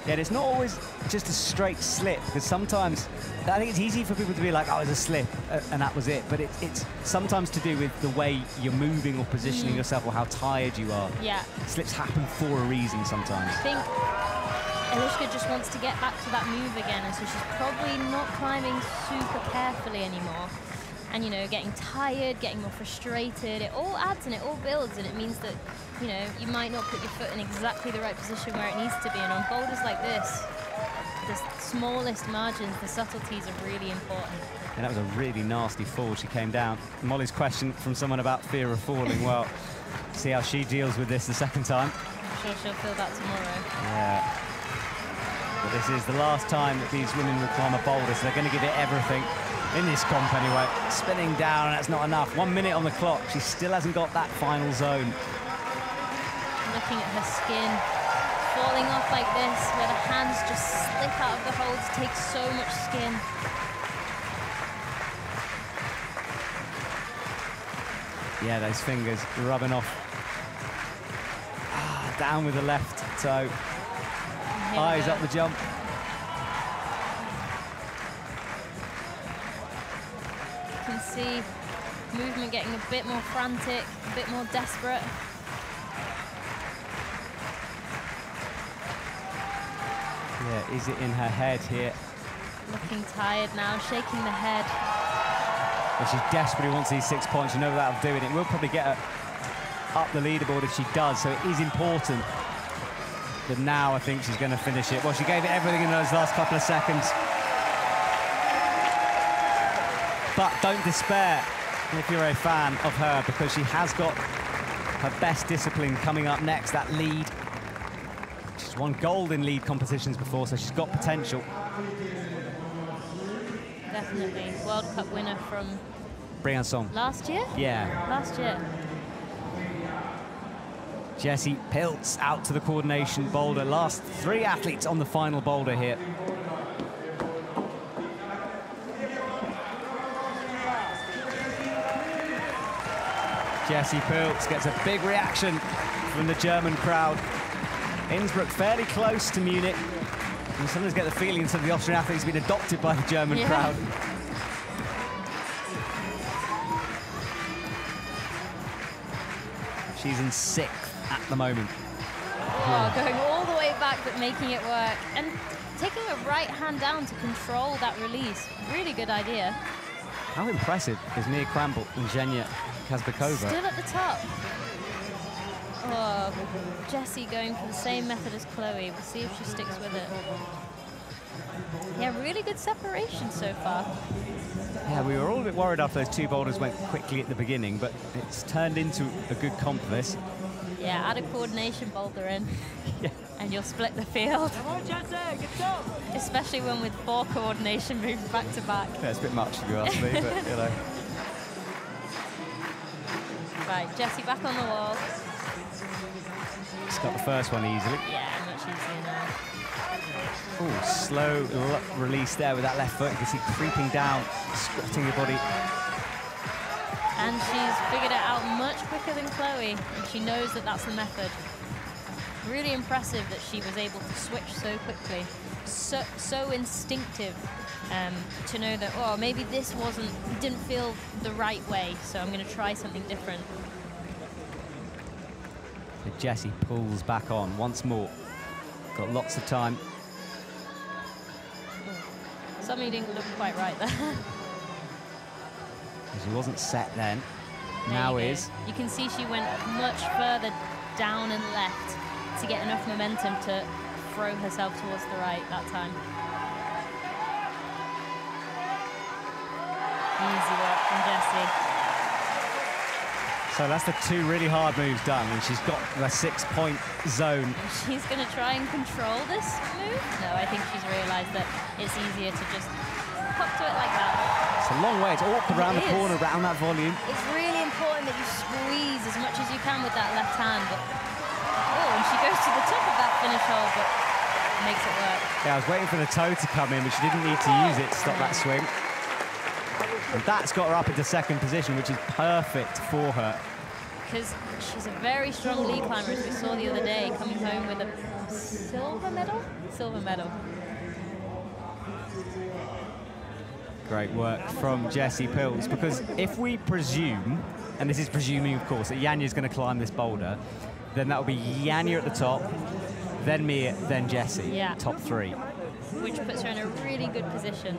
Yeah, and it's not always just a straight slip because sometimes I think it's easy for people to be like, "Oh, it's a slip," uh, and that was it. But it, it's sometimes to do with the way you're moving or positioning yourself or how tired you are. Yeah, Slips happen for a reason sometimes. I think Elishka just wants to get back to that move again, and so she's probably not climbing super carefully anymore. And you know, getting tired, getting more frustrated, it all adds and it all builds, and it means that you know you might not put your foot in exactly the right position where it needs to be. And on boulders like this, the smallest margins, the subtleties are really important. And that was a really nasty fall. She came down. Molly's question from someone about fear of falling. Well, see how she deals with this the second time. I'm sure she'll feel that tomorrow. Yeah. But this is the last time that these women will climb a boulder, so they're going to give it everything in this comp anyway. Spinning down, that's not enough. One minute on the clock. She still hasn't got that final zone. looking at her skin falling off like this where the hands just slip out of the holds take so much skin Yeah, those fingers rubbing off. Ah, down with the left toe. And Eyes up the jump. you can see movement getting a bit more frantic a bit more desperate Yeah, is it in her head here? looking tired now shaking the head But she desperately wants these six points. You know that'll do it. It will probably get her up the leaderboard if she does, so it is important. But now I think she's going to finish it. Well, she gave it everything in those last couple of seconds. But don't despair if you're a fan of her because she has got her best discipline coming up next, that lead. She's won gold in lead competitions before, so she's got potential. definitely world cup winner from Briançon. last year Yeah. last year Jesse Pilz out to the coordination boulder. Last three athletes on the final boulder here. Jesse Pilz gets a big reaction from the German crowd. Innsbruck fairly close to Munich. You sometimes get the feeling some of the Austrian athletes have been adopted by the German Yeah. crowd. She's in sixth the moment. Oh, going all the way back but making it work. And taking a right hand down to control that release. Really good idea. How impressive is Mia Krampl and Zhenya Kazbekova? Still at the top. Oh, Jessie going for the same method as Chloe. We'll see if she sticks with it. Yeah, really good separation so far. Yeah, we were all a bit worried after those two boulders went quickly at the beginning, but it's turned into a good comp this. Yeah, add a coordination boulder in Yeah. and you'll split the field. Come on, Chelsea, get up! Especially when with four coordination moves back to back. Yeah, it's a bit much if you ask me, but you know. Right, Jesse back on the wall. She's got the first one easily. Yeah, much easier now. Oh, slow release there with that left foot. You can see creeping down, squatting your body. And she's figured it out much quicker than Chloe, and she knows that that's the method. Really impressive that she was able to switch so quickly. So, so instinctive um, to know that, oh, maybe this wasn't, didn't feel the right way, so I'm going to try something different. So Jessie pulls back on once more. Got lots of time. Something didn't look quite right there. She wasn't set then. There now you is. You can see she went much further down and left to get enough momentum to throw herself towards the right that time. Easy work from Jessie. So that's the two really hard moves done, and she's got the six-point zone. She's going to try and control this move? No, I think she's realised that it's easier to just pop to it like that. It's a long way. It's awkward around It the is. corner, around that volume. It's really important that you squeeze as much as you can with that left hand. But, oh, and she goes to the top of that finish hole, but makes it work. Yeah, I was waiting for the toe to come in, but she didn't need to use it to stop that swing. And that's got her up into second position, which is perfect for her. Because she's a very strong lead climber, as we saw the other day, coming home with a silver medal? Silver medal. Great work from Jesse Pilz, because if we presume, and this is presuming, of course, that Janja is going to climb this boulder, then that will be Janja at the top, then me, then Jesse, Yeah. top three. which puts her in a really good position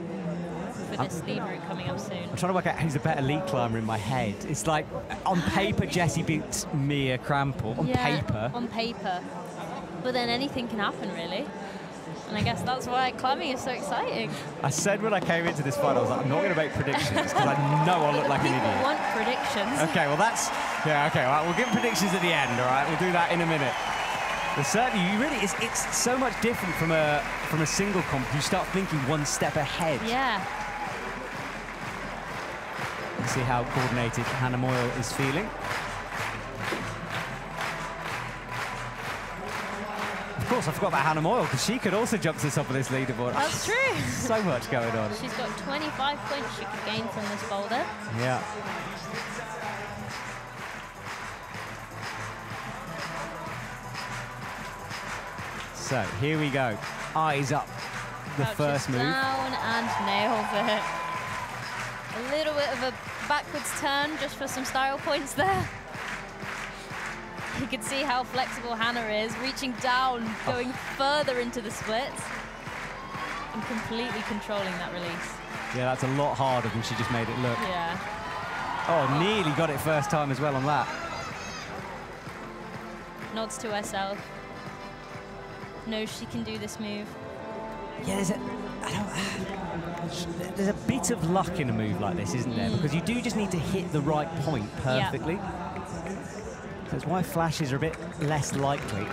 for this lead route coming up soon. I'm trying to work out who's a better lead climber in my head. It's like, on paper, Jesse beats Mia Krampl, on yeah, paper. On paper. But then anything can happen, really. And I guess that's why climbing is so exciting. I said when I came into this fight, I was like, I'm not going to make predictions, because I know I'll look like an idiot. want predictions. Okay, well that's yeah. Okay, all right. We'll give predictions at the end. All right, we'll do that in a minute. But certainly, you really it's, it's so much different from a from a single comp. You start thinking one step ahead. Yeah. Let's see how coordinated Hannah Meul is feeling. Course, I forgot about Hannah Meul because she could also jump to the top of this leaderboard. That's true. so much going on. She's got 25 points she could gain from this boulder. Yeah. So here we go. Eyes up. The first move. Down and nails it. A little bit of a backwards turn just for some style points there. You can see how flexible Hannah is, reaching down, Oh. going further into the splits, and completely controlling that release. Yeah, that's a lot harder than she just made it look. Yeah. Oh, nearly got it first time as well on that. Nods to herself. Knows she can do this move. Yeah, there's a, I don't, there's a bit of luck in a move like this, isn't there? Mm. Because you do just need to hit the right point perfectly. That's why flashes are a bit less likely.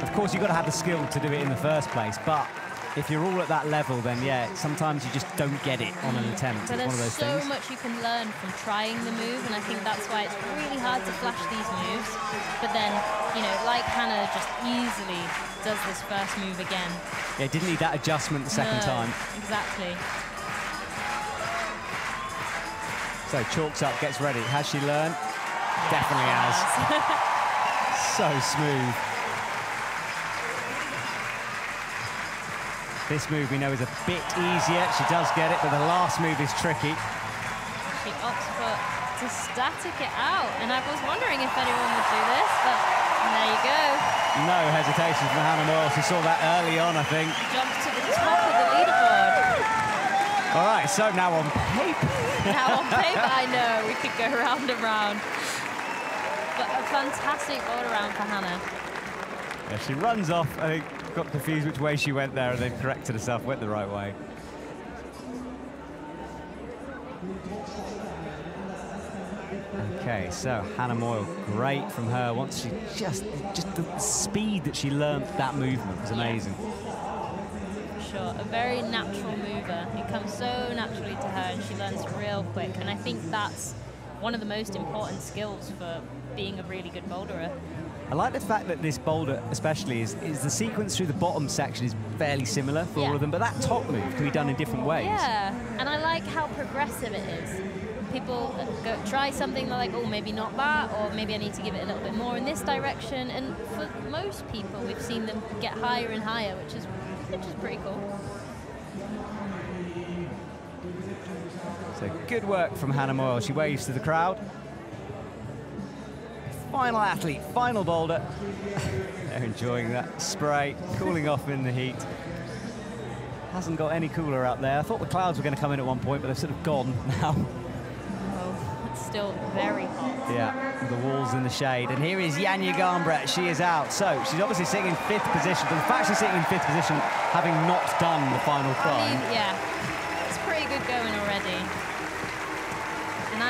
Of course, you've got to have the skill to do it in the first place, but if you're all at that level, then yeah, sometimes you just don't get it on an attempt. But it's there's so things. much you can learn from trying the move, and I think that's why it's really hard to flash these moves. But then, you know, like Hannah just easily does this first move again. Yeah, didn't need that adjustment the second No, time. Exactly. So chalks up, gets ready. Has she learned? Definitely has. so smooth. This move we know is a bit easier. She does get it, but the last move is tricky. She opts for to static it out, and I was wondering if anyone would do this, but there you go. No hesitation from Hannah Meul. She saw that early on, I think. Jumped to the top of the leaderboard. All right, so now on paper. Now on paper, I know we could go round and round. But a fantastic all around for Hannah. Yeah, she runs off. I think got confused which way she went there and then corrected herself, went the right way. Okay, so Hannah Meul, great from her. Once she just, just the speed that she learnt that movement was amazing. Sure, a very natural mover. It comes so naturally to her, and she learns real quick. And I think that's one of the most important skills for being a really good boulderer. I like the fact that this boulder, especially, is, is the sequence through the bottom section is fairly similar for all of them, but that top move can be done in different ways. Yeah, and I like how progressive it is. People go try something, they're like, oh, maybe not that, or maybe I need to give it a little bit more in this direction. And for most people, we've seen them get higher and higher, which is which is pretty cool. So good work from Hannah Meul. She waves to the crowd. Final athlete, final boulder. They're enjoying that spray, cooling off in the heat. Hasn't got any cooler out there. I thought the clouds were going to come in at one point, but they've sort of gone now. Oh, it's still very hot. Yeah, the walls in the shade. And here is Janja Garnbret. She is out. So she's obviously sitting in fifth position. But the fact she's sitting in fifth position, having not done the final I climb, mean, yeah,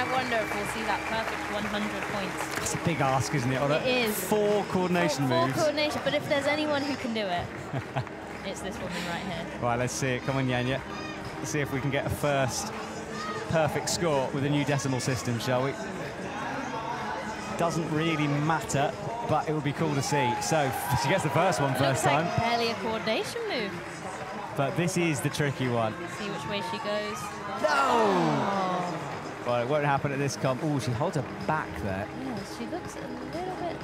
I wonder if we'll see that perfect 100 points. it's a big ask, isn't it? A It is. Four coordination Full moves. coordination, but if there's anyone who can do it, it's this woman right here. Right, let's see it. Come on, Janja. Let's see if we can get a first perfect score with a new decimal system, shall we? doesn't really matter, but it would be cool to see. So she gets the first one first time, like barely a coordination move. but this is the tricky one. See which way she goes. No! Oh. Well, it won't happen at this comp. Oh, she holds her back there. Yeah, she looks a little bit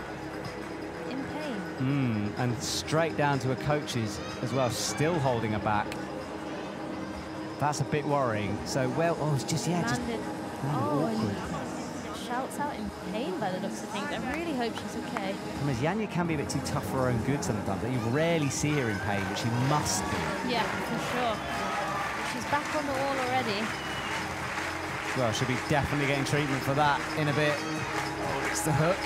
in pain. Mm, and straight down to her coaches as well, still holding her back. That's a bit worrying. So, well, oh, it's just, yeah, just Landed. Oh, and shouts out in pain by the looks of things. I really hope she's okay. Mean, Janja can be a bit too tough for her own good sometimes. You rarely see her in pain, but she must be. Yeah, for sure. She's back on the wall already. Well, she'll be definitely getting treatment for that in a bit. Oh, it's the hook.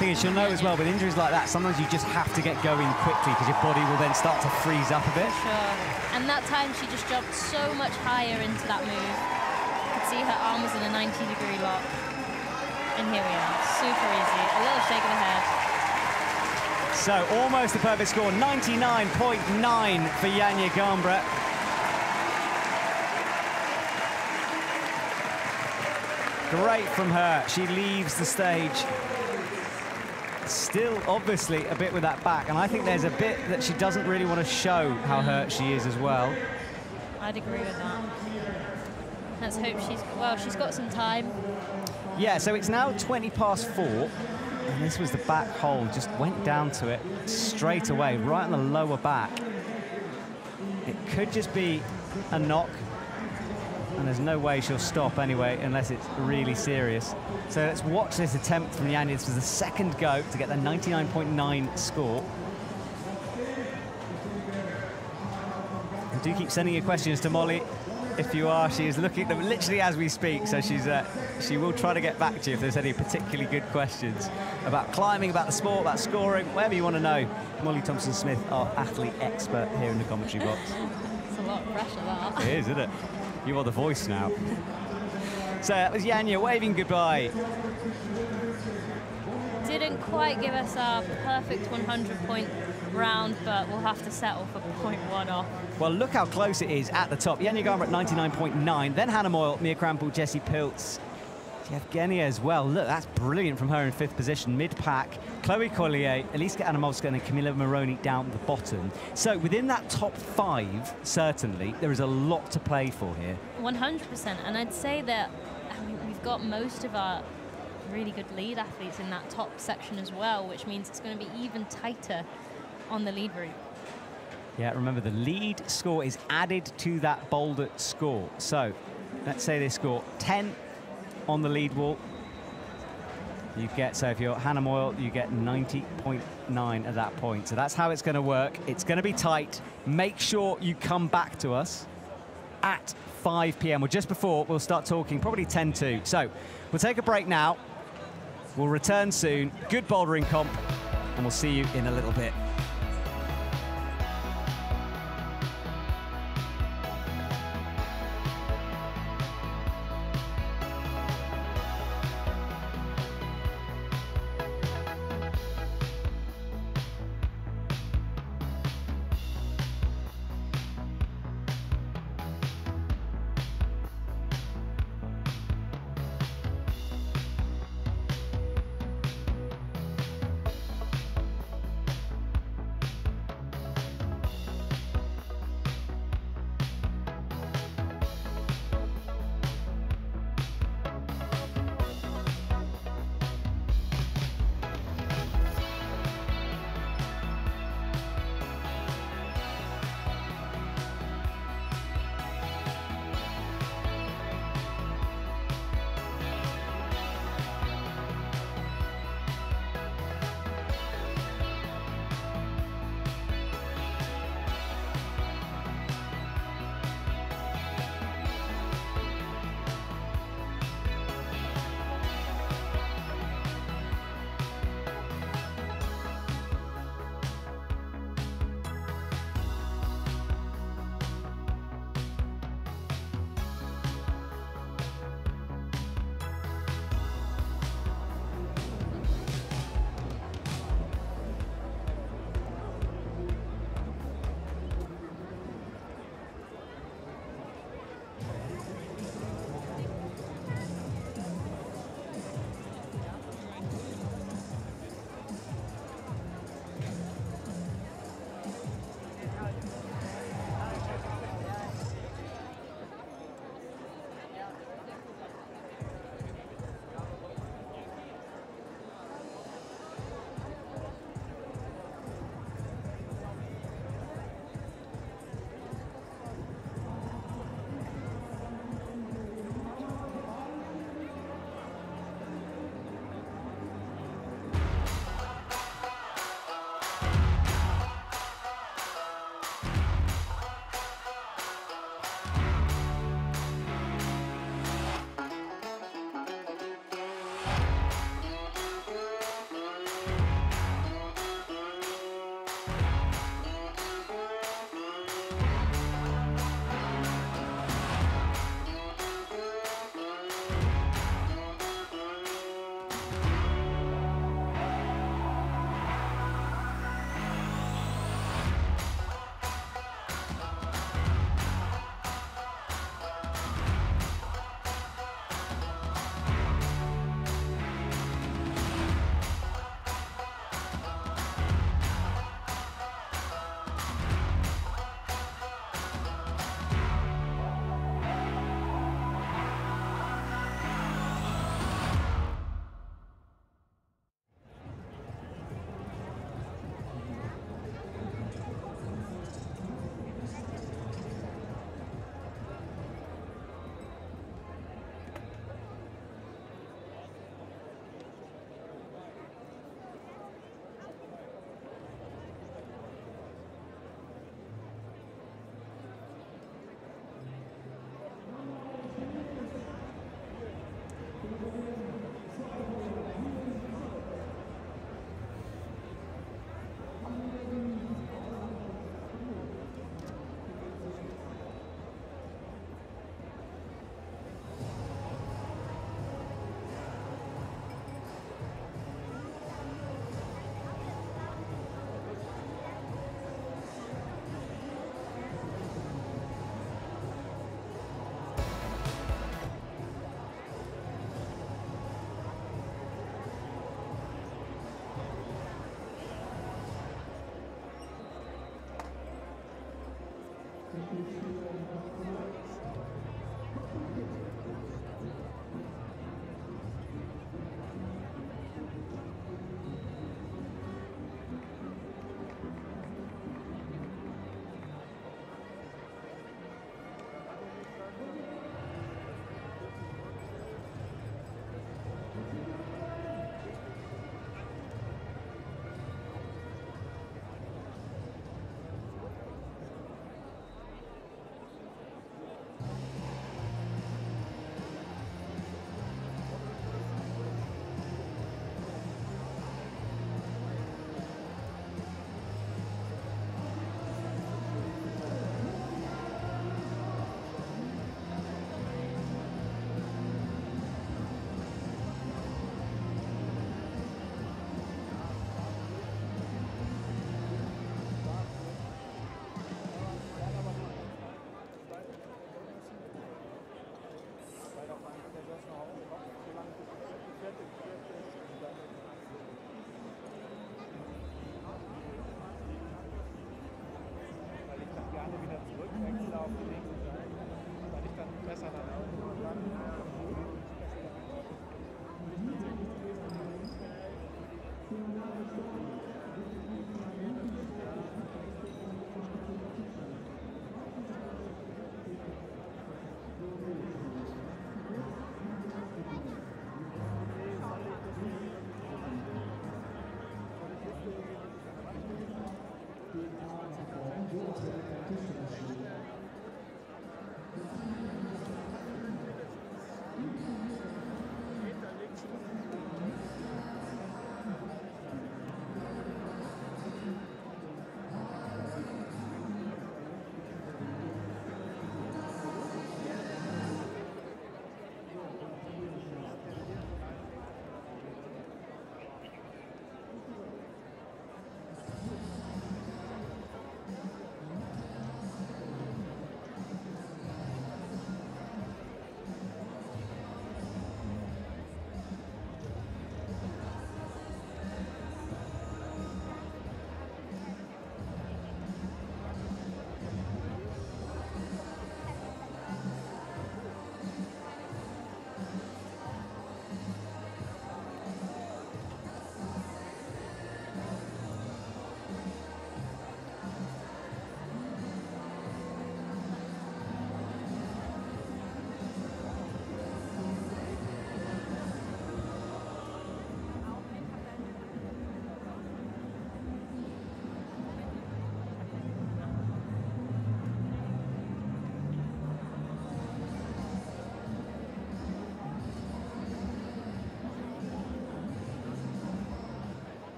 Thing is, she'll know as well, with injuries like that, sometimes you just have to get going quickly because your body will then start to freeze up a bit. Sure. And that time she just jumped so much higher into that move. You could see her arm was in a 90 degree lock. And here we are. Super easy. A little shake of the head. So almost a perfect score, 99.9 for Janja Garnbret. Great from her. She leaves the stage. Still, obviously, a bit with that back. And I think there's a bit that she doesn't really want to show how hurt she is as well. I'd agree with that. Let's hope she's, well, she's got some time. Yeah, so it's now 20 past four. And this was the back hole. just went down to it straight away, right on the lower back. It could just be a knock, and there's no way she'll stop anyway, unless it's really serious. So let's watch this attempt from. This was the second go to get the 99.9 score. And do keep sending your questions to Molly. If you are, she is looking at them literally as we speak, so she's uh, she will try to get back to you if there's any particularly good questions about climbing, about the sport, about scoring, whatever you want to know. Molly Thompson-Smith, our athlete expert here in the commentary box. It's a lot of pressure, that. It is, isn't it? You are the voice now. So that was Janja waving goodbye. Didn't quite give us our perfect 100 point round, but we'll have to settle for point one off. Well, look how close it is at the top. Janja Garnbret at 99.9, then Hannah Meul, Mia Krampl, Jesse Pilz, Yevgenia as well. Look, that's brilliant from her in fifth position, mid-pack. Chloe Caulier, Eliska Adamovska and Camilla Moroni down the bottom. So within that top five, certainly, there is a lot to play for here. 100%. And I'd say that I mean, we've got most of our really good lead athletes in that top section as well, which means it's going to be even tighter on the lead route. Yeah, remember the lead score is added to that boulder score. So let's say they score 10 on the lead wall. You get, so if you're Hannah Meul, you get 90.9 at that point. So that's how it's going to work. It's going to be tight. Make sure you come back to us at 5 p.m. or just before. We'll start talking, probably 10 to. So we'll take a break now. We'll return soon. Good bouldering comp, and we'll see you in a little bit.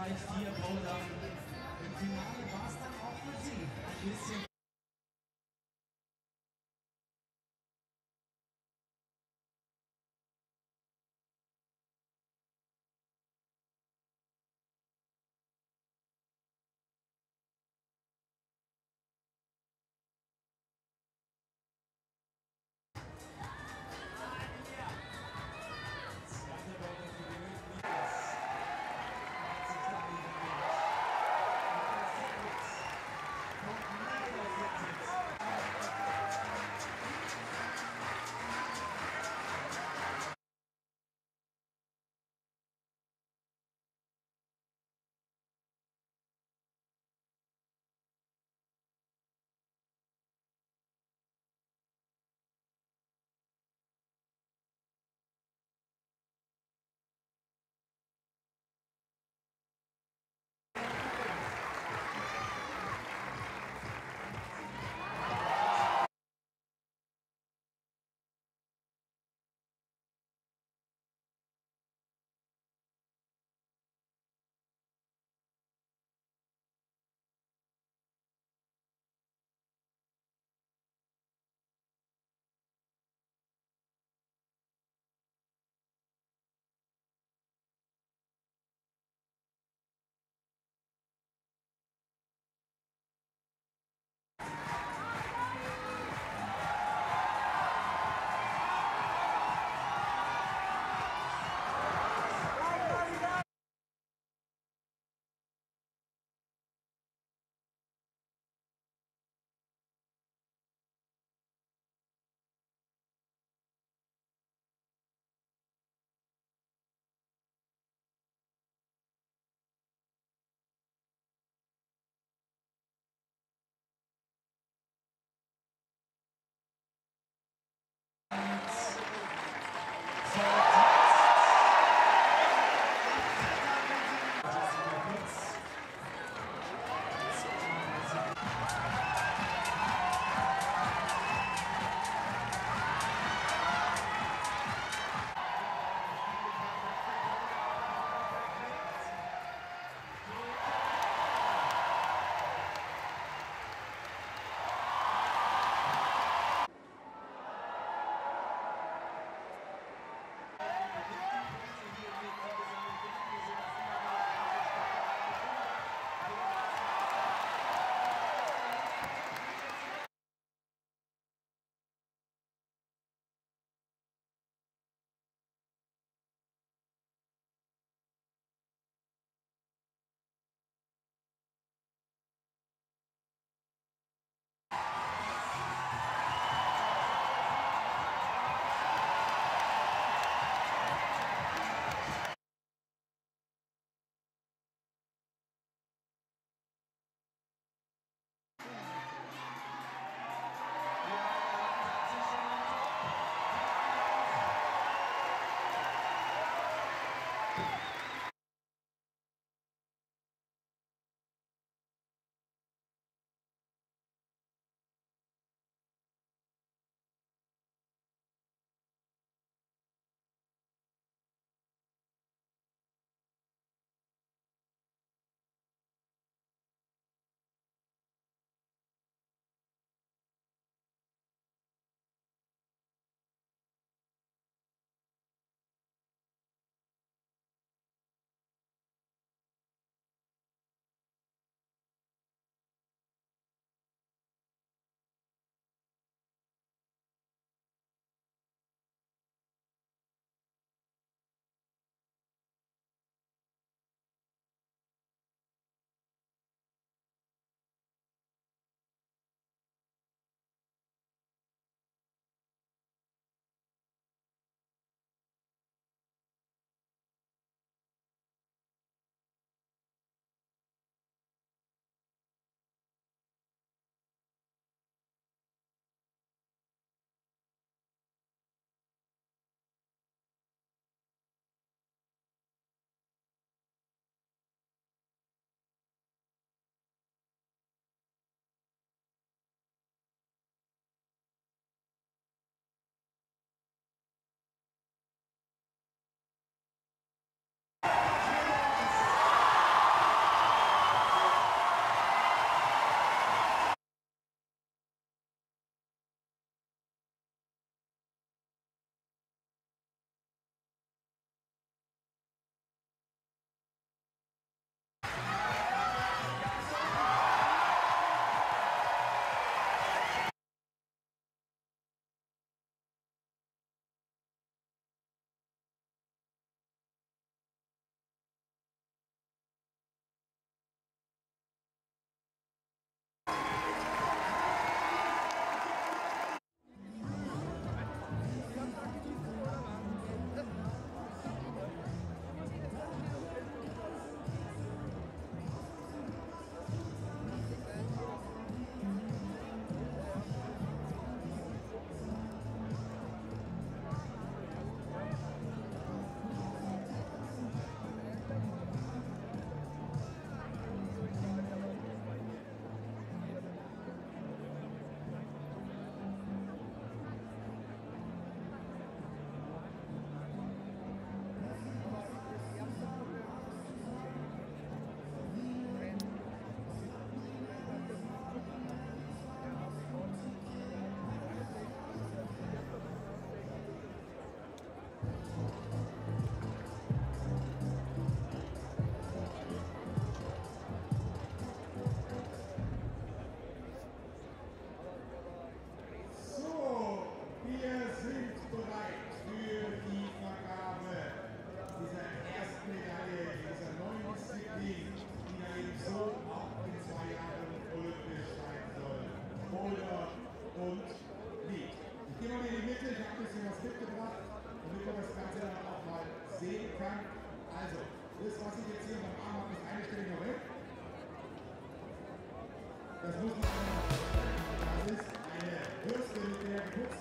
Bei vier Bowler. Im Finale war es dann auch für sie ein bisschen.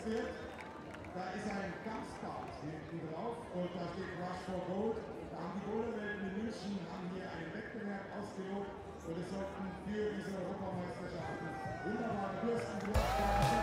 Wird. Da ist ein Kampfbad hinten drauf und da steht Rush for Gold. Da haben die Boulderwelten in München haben hier einen Wettbewerb ausgelobt und es sollten für diese Europameisterschaften wunderbare Bürsten gemacht werden.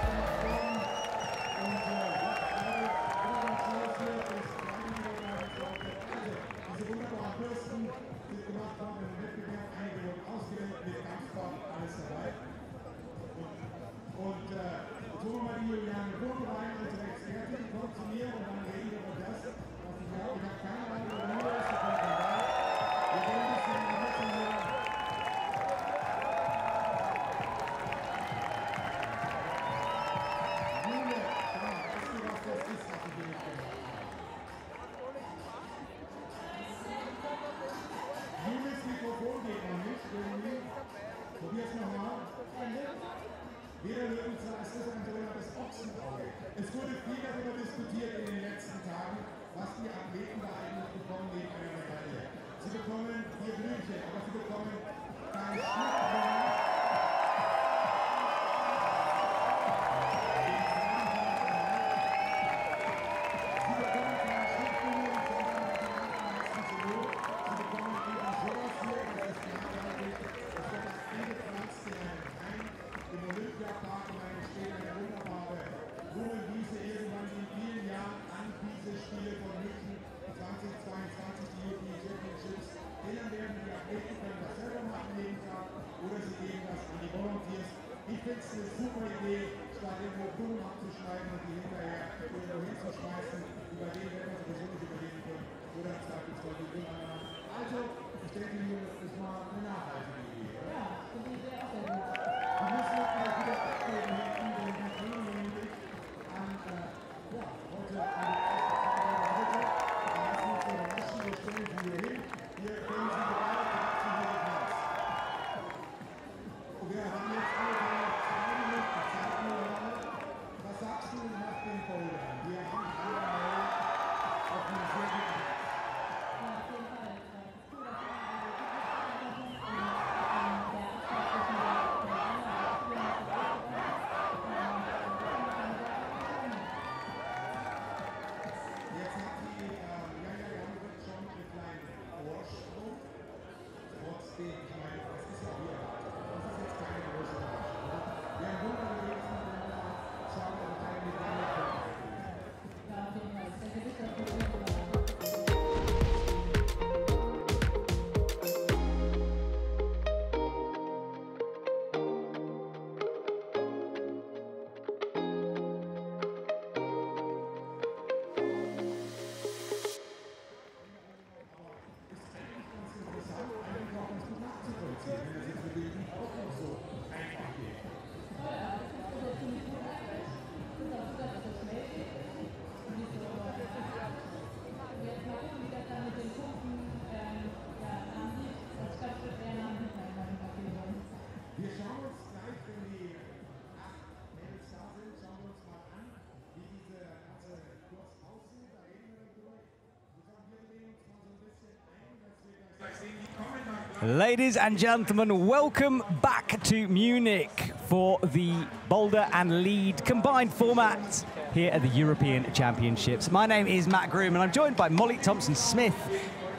Ladies and gentlemen, welcome back to Munich for the boulder and lead combined format here at the European Championships. My name is Matt Groom and I'm joined by Molly Thompson Smith,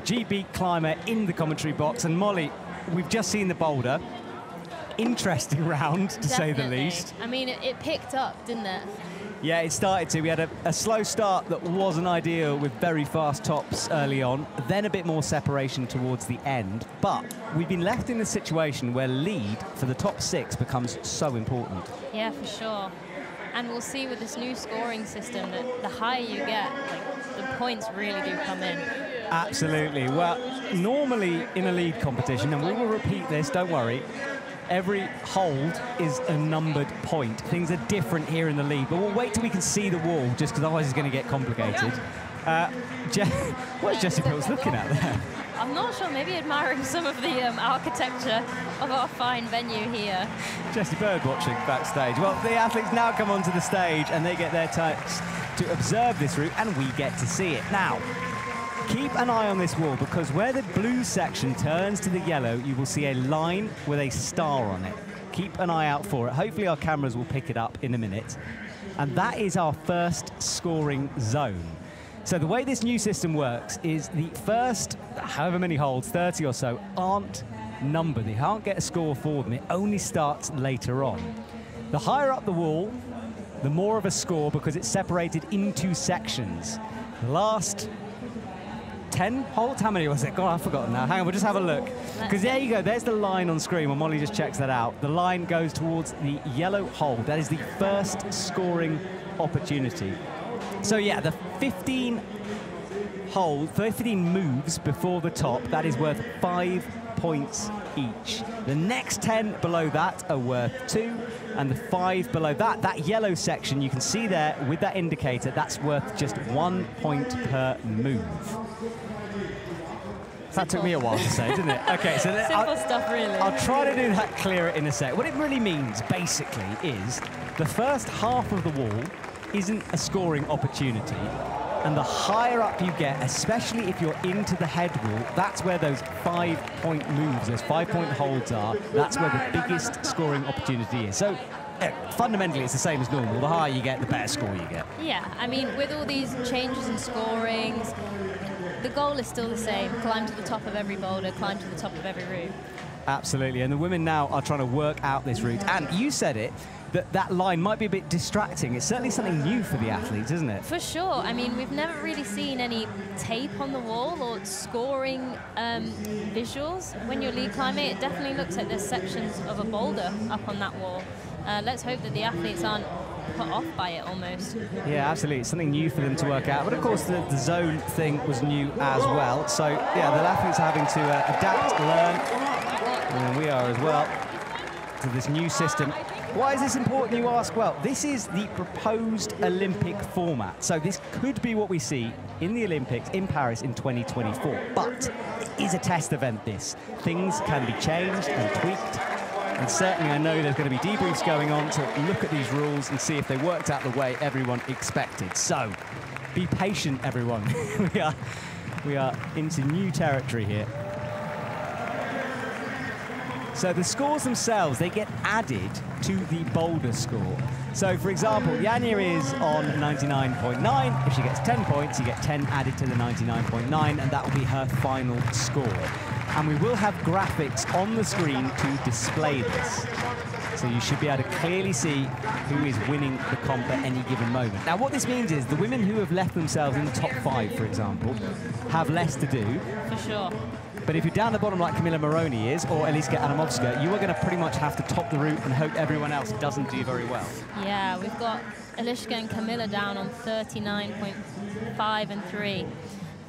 GB climber in the commentary box. And Molly, we've just seen the boulder. Interesting round, to say the least. I mean, it, it picked up, didn't it? Yeah, it started to. We had a, a slow start that wasn't ideal with very fast tops early on, then a bit more separation towards the end. But we've been left in a situation where lead for the top six becomes so important. Yeah, for sure. And we'll see with this new scoring system that the higher you get, like the points really do come in. Absolutely. Well, normally in a lead competition, and we will repeat this, don't worry, every hold is a numbered point. Things are different here in the lead, but we'll wait till we can see the wall, just because otherwise it's going to get complicated. Uh, Je- what is Jesse Pilz looking at there? I'm not sure, maybe admiring some of the um, architecture of our fine venue here. Jesse Bird watching backstage. Well, the athletes now come onto the stage and they get their chance to observe this route, and we get to see it. Now, keep an eye on this wall because where the blue section turns to the yellow, you will see a line with a star on it. Keep an eye out for it. Hopefully our cameras will pick it up in a minute. And that is our first scoring zone. So the way this new system works is the first, however many holes, 30 or so, aren't numbered. They can't get a score for them. It only starts later on. The higher up the wall, the more of a score because it's separated into sections. The last 10 holes? How many was it? God, I've forgotten now. Hang on, we'll just have a look. Because there you go, there's the line on screen when Molly just checks that out. The line goes towards the yellow hole. That is the first scoring opportunity. So yeah, the 15 hole, 15 moves before the top, that is worth five points each. The next 10 below that are worth two, and the five below that, that yellow section you can see there with that indicator, that's worth just one point per move. That took me a while to say, didn't it? Okay, so I'll- stuff, really. I'll try to do that clearer in a sec. What it really means, basically, is the first half of the wall isn't a scoring opportunity. And the higher up you get, especially if you're into the head wall, that's where those five point moves, those five point holds are. That's where the biggest scoring opportunity is. So eh, fundamentally, it's the same as normal. The higher you get, the better score you get. Yeah, I mean, with all these changes in scorings, the goal is still the same. Climb to the top of every boulder, climb to the top of every route. Absolutely. And the women now are trying to work out this route. And you said it, that that line might be a bit distracting. It's certainly something new for the athletes, isn't it? For sure. I mean, we've never really seen any tape on the wall or scoring um, visuals. When you're lead climbing, it definitely looks like there's sections of a boulder up on that wall. Uh, let's hope that the athletes aren't put off by it almost. Yeah, absolutely. It's something new for them to work out. But of course, the, the zone thing was new as well. So, yeah, the athletes are having to uh, adapt, learn, and we are as well, to this new system. Why is this important, you ask? Well, this is the proposed Olympic format. So this could be what we see in the Olympics in Paris in 2024. But it is a test event, this. Things can be changed and tweaked. And certainly I know there's going to be debriefs going on to look at these rules and see if they worked out the way everyone expected. So be patient, everyone. we, are, we are into new territory here. So the scores themselves, they get added to the boulder score. So for example, Janja is on 99.9. If she gets 10 points, you get 10 added to the 99.9, and that will be her final score. And we will have graphics on the screen to display this. So you should be able to clearly see who is winning the comp at any given moment. Now what this means is the women who have left themselves in the top five, for example, have less to do, For sure. but if you're down the bottom like Camilla Moroni is, or Eliska Adamovska, you are going to pretty much have to top the route and hope everyone else doesn't do very well. Yeah, we've got Elishka and Camilla down on 39.5 and 3.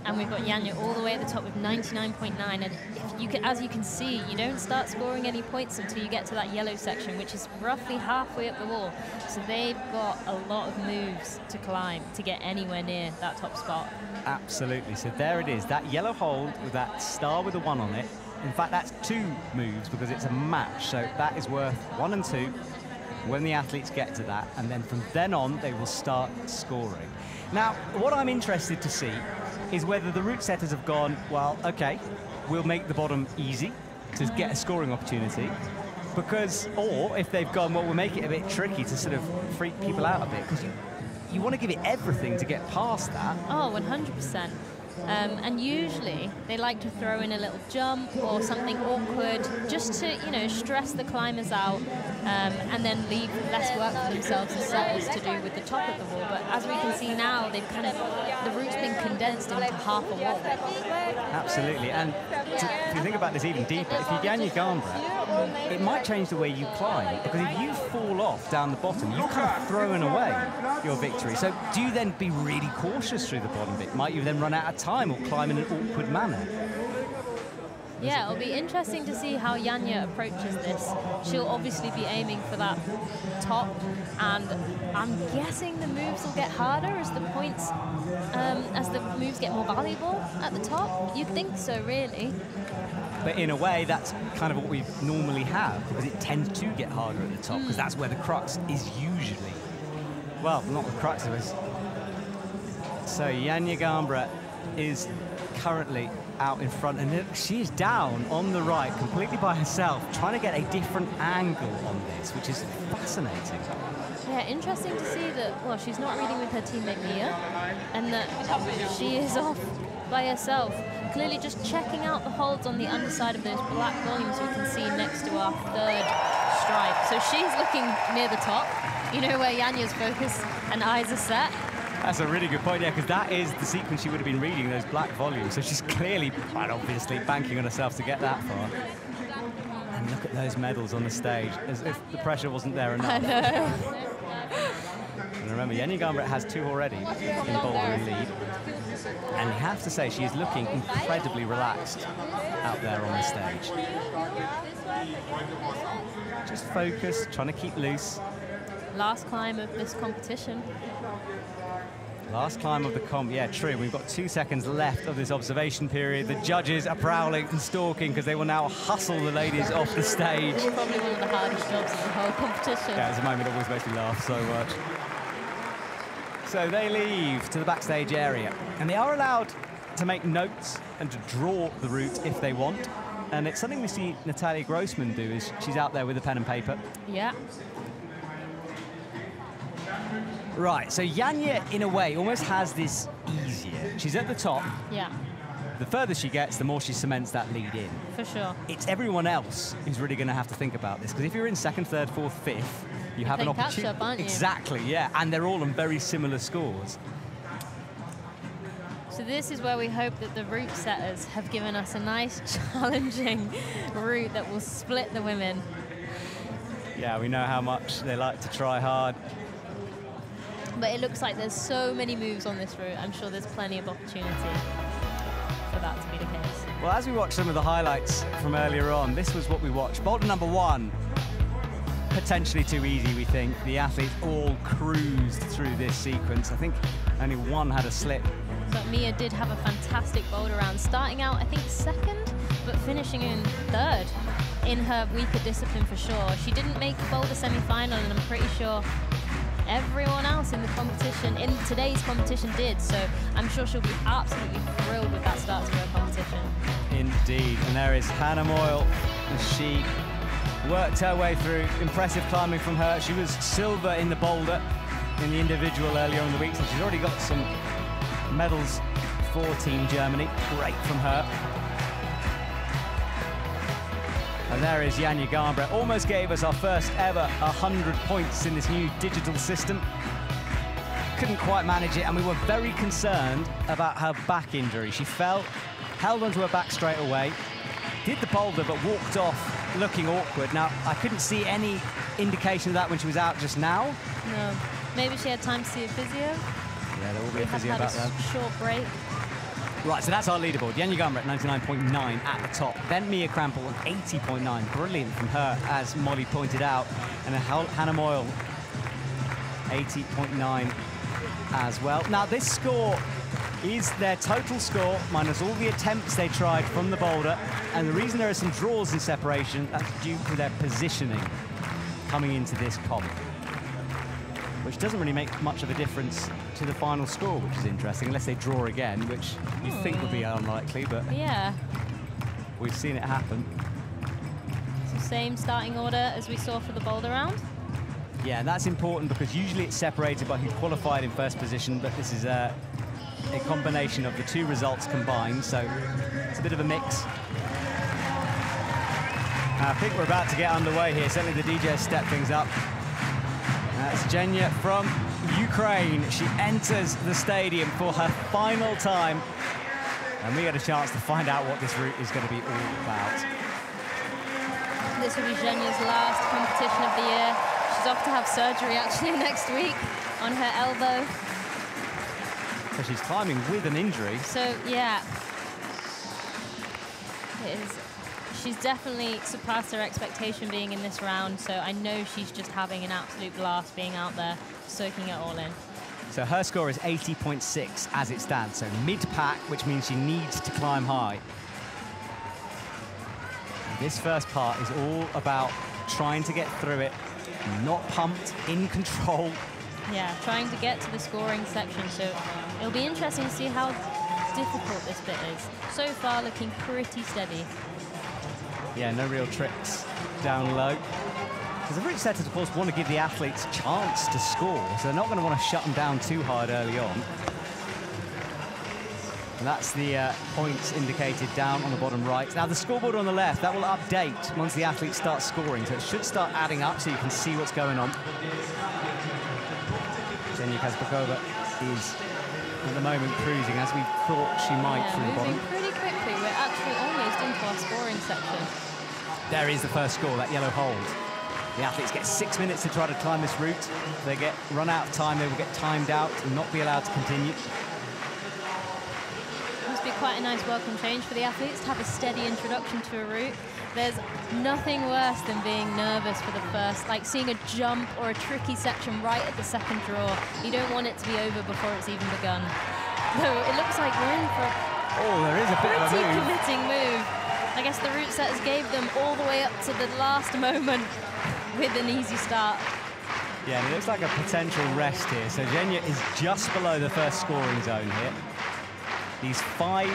And we've got Janja all the way at the top with 99.9. And you can, as you can see, you don't start scoring any points until you get to that yellow section, which is roughly halfway up the wall. So they've got a lot of moves to climb to get anywhere near that top spot. Absolutely. So there it is, that yellow hold with that star with a one on it. In fact, that's two moves because it's a match. So that is worth one and two when the athletes get to that. And then from then on, they will start scoring. Now, what I'm interested to see is whether the route setters have gone, well, okay, we'll make the bottom easy to get a scoring opportunity. Because, or if they've gone, well, we'll make it a bit tricky to sort of freak people out a bit. Because you, you want to give it everything to get past that. Oh, 100%. Um, and usually they like to throw in a little jump or something awkward just to, you know, stress the climbers out um, and then leave less work for themselves as setters to do with the top of the wall. But as we can see now, they've kind of, the route's been condensed into half a wall. Absolutely, and to, if you think about this even deeper, if you Janja Garnbret, it might change the way you climb, because if you fall off down the bottom, you're kind of throwing away your victory. So do you then be really cautious through the bottom bit? Might you then run out of time or climb in an awkward manner? Yeah, it'll be interesting to see how Janja approaches this. She'll obviously be aiming for that top, and I'm guessing the moves will get harder as the points, um, as the moves get more valuable at the top. You'd think so, really. But in a way, that's kind of what we normally have, because it tends to get harder at the top, because that's where the crux is usually. Well, not the crux of it. So Janja Garnbret is currently out in front, and look, she is down on the right, completely by herself, trying to get a different angle on this, which is fascinating. Yeah, interesting to see that, well, she's not reading with her teammate Mia, and that she is off by herself. Clearly just checking out the holds on the underside of those black volumes we can see next to our third stripe. So she's looking near the top, you know, where Janja's focus and eyes are set. That's a really good point, yeah, because that is the sequence she would have been reading, those black volumes. So she's clearly, quite obviously, banking on herself to get that far. And look at those medals on the stage, as if the pressure wasn't there enough. I know. And remember, Janja Garnbret has two already in Boulder in lead. And you have to say, she is looking incredibly relaxed out there on the stage. Just focused, trying to keep loose. Last climb of this competition. Last climb of the comp, yeah, true. We've got two seconds left of this observation period. The judges are prowling and stalking because they will now hustle the ladies off the stage. Probably one of the hardest jobs of the whole competition. Yeah, it's a moment that always makes me laugh so much. So they leave to the backstage area, and they are allowed to make notes and to draw the route if they want. And it's something we see Natalia Grossman do. Is she's out there with a pen and paper. Yeah. Right. So Janja, in a way, almost has this easier. She's at the top. Yeah, The further she gets, the more she cements that lead in. for sure. It's everyone else who's really going to have to think about this because if you're in second, third, fourth, fifth, you have an playing catch opportunity. up, aren't you? Exactly, yeah, and they're all on very similar scores. So this is where we hope that the route setters have given us a nice challenging route that will split the women. Yeah, we know how much they like to try hard. But it looks like there's so many moves on this route. I'm sure there's plenty of opportunity for that to be the case. Well, as we watch some of the highlights from earlier on, this was what we watched. Boulder number one, potentially too easy, we think. The athletes all cruised through this sequence. I think only one had a slip. But Mia did have a fantastic boulder round, starting out, I think, second, but finishing in third in her weaker discipline for sure. She didn't make the boulder semi-final, and I'm pretty sure everyone else in the competition, in today's competition did. So I'm sure she'll be absolutely thrilled with that start to her competition. Indeed. And there is Hannah Meul. as She worked her way through. Impressive climbing from her. She was silver in the boulder in the individual earlier in the week, so she's already got some medals for Team Germany. Great from her. And there is Janja Garnbret. Almost gave us our first ever 100 points in this new digital system. Couldn't quite manage it, and we were very concerned about her back injury. She fell, held onto her back straight away, did the boulder, but walked off looking awkward. Now, I couldn't see any indication of that when she was out just now. No, maybe she had time to see a physio. Yeah, there will be We a physio had a about that. short break. Right, so that's our leaderboard. Janja Garnbret at 99.9 at the top. Then Mia Krampl at 80.9. Brilliant from her, as Molly pointed out. And Hannah Meul, 80.9 as well. Now, this score is their total score minus all the attempts they tried from the boulder. And the reason there are some draws in separation, that's due to their positioning coming into this comp. Which doesn't really make much of a difference to the final score, which is interesting, unless they draw again, which you think would be unlikely, but Yeah, we've seen it happen. so same starting order as we saw for the boulder round. Yeah, and that's important because usually it's separated by who qualified in first position, but this is a, a combination of the two results combined, so it's a bit of a mix. I think we're about to get underway here. Certainly the DJ has stepped things up. That's Zhenya from Ukraine. She enters the stadium for her final time. And we get a chance to find out what this route is going to be all about. This will be Zhenya's last competition of the year. She's off to have surgery actually next week on her elbow. So she's climbing with an injury. So yeah, it is. She's definitely surpassed her expectation being in this round. So I know she's just having an absolute blast being out there, soaking it all in. So her score is 80.6 as it stands. So mid-pack, which means she needs to climb high. This first part is all about trying to get through it, not pumped, in control. Yeah, trying to get to the scoring section. So it'll be interesting to see how difficult this bit is. So far, looking pretty steady. Yeah, no real tricks down low. Because the route setters, of course, want to give the athletes a chance to score, so they're not going to want to shut them down too hard early on. And that's the uh, points indicated down on the bottom right. Now, the scoreboard on the left, that will update once the athletes start scoring, so it should start adding up so you can see what's going on. Zhenya Kazbekova is, at the moment, cruising as we thought she might Yeah, through the bottom. pretty quickly. We're actually almost into our scoring section. There is the first score, that yellow hold. The athletes get six minutes to try to climb this route. If they get run out of time, they will get timed out and not be allowed to continue. Must be quite a nice welcome change for the athletes to have a steady introduction to a route. There's nothing worse than being nervous for the first, like seeing a jump or a tricky section right at the second draw. You don't want it to be over before it's even begun. Though it looks like we're in for a Oh, there is a bit of a pretty move. committing move. I guess the route setters gave them all the way up to the last moment with an easy start. Yeah, and it looks like a potential rest here. So Zhenya is just below the first scoring zone here. These five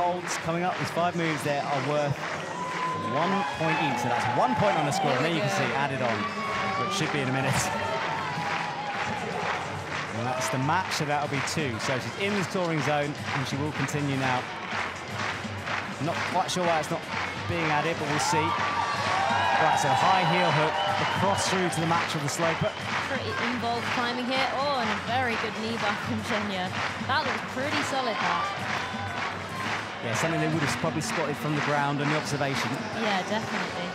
holds coming up, these five moves there are worth one point each. So that's one point on the score, and then you can see added on, which should be in a minute. And that's the match, so that'll be two. So she's in the scoring zone, and she will continue now. Not quite sure why it's not being added, but we'll see. Right, so high heel hook across through to the match of the sloper. Pretty involved climbing here. Oh, and a very good knee back from Zhenya. That looks pretty solid, that. Yeah, something they would have probably spotted from the ground on the observation. Yeah, definitely.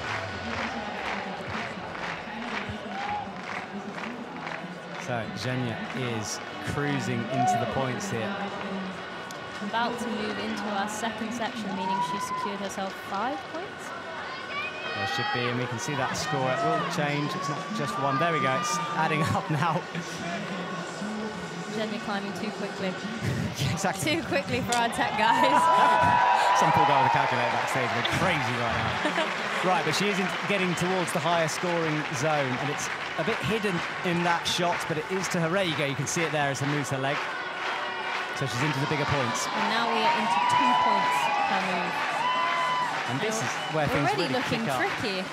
So Zhenya is cruising into the points here. About to move into our second section, meaning she secured herself five points. There should be, and we can see that score. It will change. It's not just one. There we go. It's adding up now. Zhenya climbing too quickly. exactly. Too quickly for our tech guys. Some poor guy with a calculator backstage. They're crazy right now. right, but she is in, getting towards the higher scoring zone, and it's a bit hidden in that shot, but it is to her. There you go. You can see it there as she moves her leg. So she's into the bigger points. and now we are into two points per move. And this is where things really looking pick up. tricky.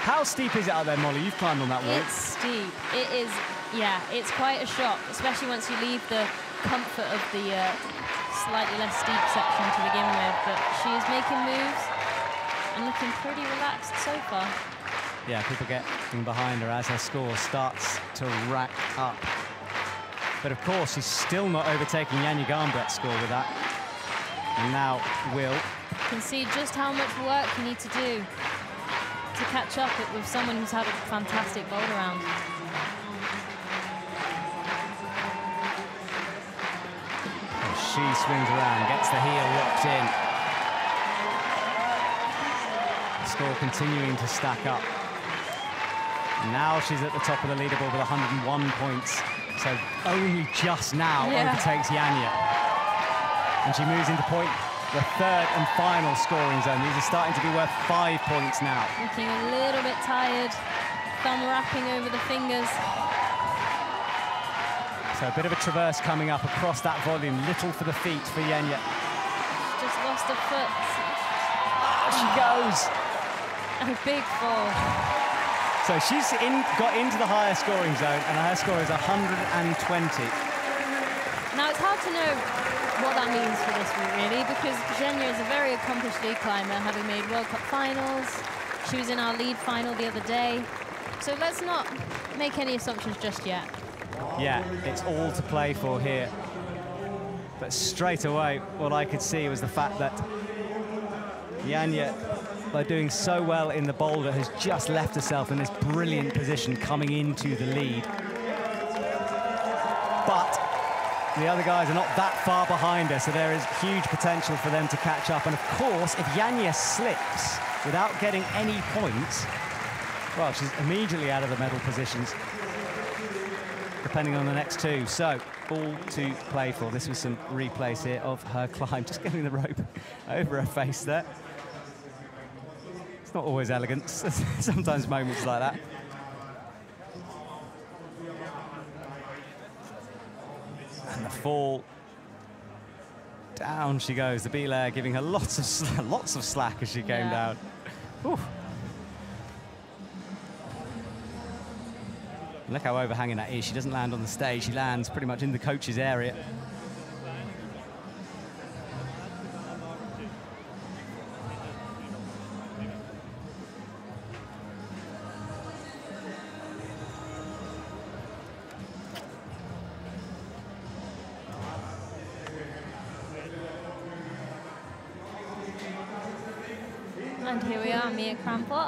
How steep is it out there, Molly? You've climbed on that wall. It's steep. It is, yeah, it's quite a shock, especially once you leave the comfort of the uh, slightly less steep section to begin with. But she is making moves and looking pretty relaxed so far. Yeah, people get getting behind her as her score starts to rack up. But of course, he's still not overtaking Janja Garnbret's score with that. And now Will. You can see just how much work you need to do to catch up with someone who's had a fantastic boulder round. She swings around, gets the heel locked in. Score continuing to stack up. Now she's at the top of the leaderboard with 101 points. So only just now Yeah. overtakes Janja. And she moves into point, the third and final scoring zone. These are starting to be worth five points now. Looking a little bit tired, thumb wrapping over the fingers. So a bit of a traverse coming up across that volume. Little for the feet for Zhenya. Just lost a foot. Ah, she goes. A big fall. So she's in, got into the higher scoring zone, and her score is 120. Now it's hard to know what that means for this route really, because Zhenya is a very accomplished lead climber, having made World Cup finals. She was in our lead final the other day. So let's not make any assumptions just yet. Yeah, it's all to play for here. But straight away, what I could see was the fact that Janja, by doing so well in the boulder, has just left herself in this brilliant position coming into the lead. But the other guys are not that far behind her, so there is huge potential for them to catch up. And of course, if Janja slips without getting any points, well, she's immediately out of the medal positions depending on the next two. So, all to play for. This was some replays here of her climb, just getting the rope over her face there. Not always elegant, sometimes moments like that. And the fall Down she goes. The belayer giving her lots of lots of slack as she came Yeah. down. Whew. Look how overhanging that is. She doesn't land on the stage. She lands pretty much in the coach's area.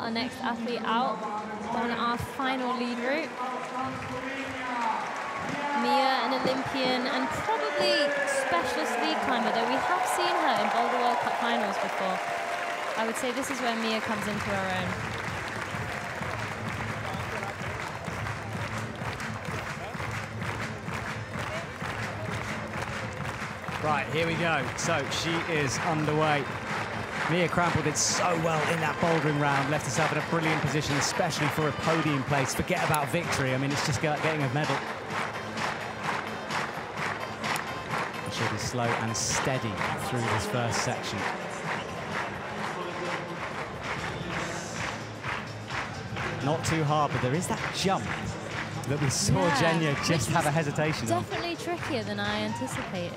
Our next athlete out on our final lead route. Mia, an Olympian and probably specialist lead climber, though we have seen her in Boulder World Cup finals before. I would say this is where Mia comes into her own. Right, here we go. So she is underway. Mia Krampl did so well in that bouldering round, left herself in a brilliant position, especially for a podium place. Forget about victory. I mean, it's just getting a medal. She'll be slow and steady through this first section. Not too hard, but there is that jump that we saw Yeah, Zhenya just have a hesitation on. Definitely trickier than I anticipated.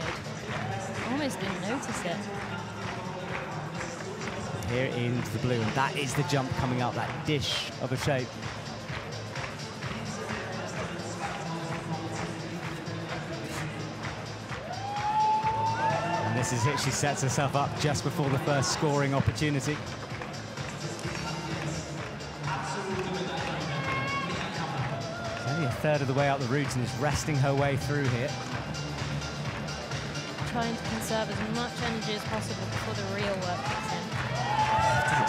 Almost didn't notice it. Here into the blue, and that is the jump coming up, that dish of a shape. And this is it, she sets herself up just before the first scoring opportunity. Only a third of the way up the route and is resting her way through here. Trying to conserve as much energy as possible before the real work in.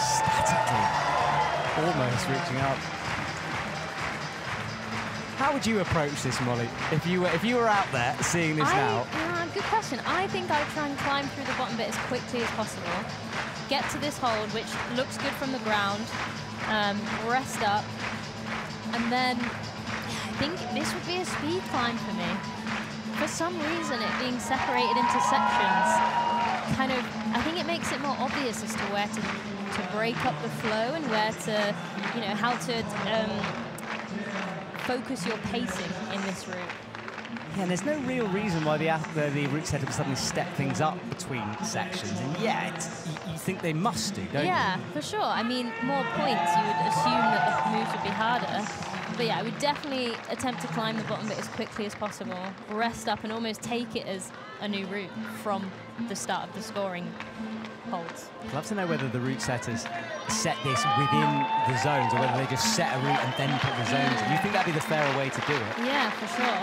Statically, almost reaching up. How would you approach this, Molly? If you were if you were out there seeing this I, now, yeah, good question. I think I'd try and climb through the bottom bit as quickly as possible. Get to this hold, which looks good from the ground. Um, rest up, and then I think this would be a speed climb for me. For some reason, it being separated into sections, kind of, I think it makes it more obvious as to where to to break up the flow and where to, you know, how to um, focus your pacing in this route. yeah, and there's no real reason why the the, the route would suddenly step things up between sections, and yet you, you think they must do, don't Yeah, for sure. I mean, more points, you would assume that the moves would be harder. But yeah, I would definitely attempt to climb the bottom bit as quickly as possible, rest up, and almost take it as a new route from the start of the scoring I'd love to know whether the route setters set this within the zones, or whether they just set a route and then put the zones in. You think that'd be the fairer way to do it? Yeah, for sure.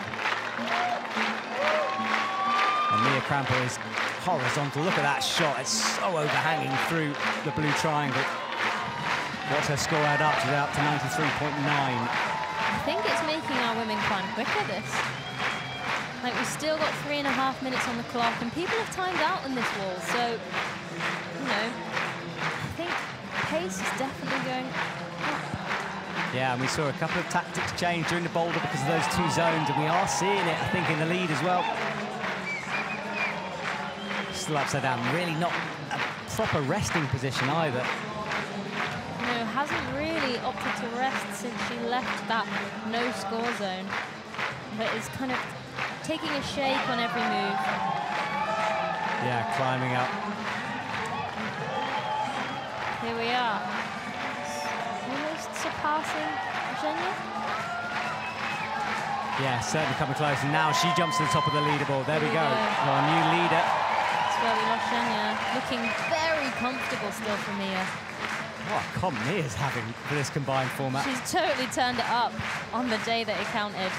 And Mia Krampl is horizontal. Look at that shot. It's so overhanging through the blue triangle. What's her score add up to? Out to 93.9. I think it's making our women climb quicker, this. Like, we've still got three and a half minutes on the clock, and people have timed out on this wall, so, you know, I think pace is definitely going up. Yeah, and we saw a couple of tactics change during the boulder because of those two zones, and we are seeing it, I think, in the lead as well. Still upside down, really not a proper resting position either. know, hasn't really opted to rest since she left that no score zone, but it's kind of taking a shake on every move. Yeah, climbing up. Here we are. Almost surpassing Zhenya. Yeah, certainly coming close. And now she jumps to the top of the leaderboard. There we There go. we go. Our new leader. That's where we lost. Looking very comfortable still for Mia. What a comp Mia's having for this combined format. She's totally turned it up on the day that it counted.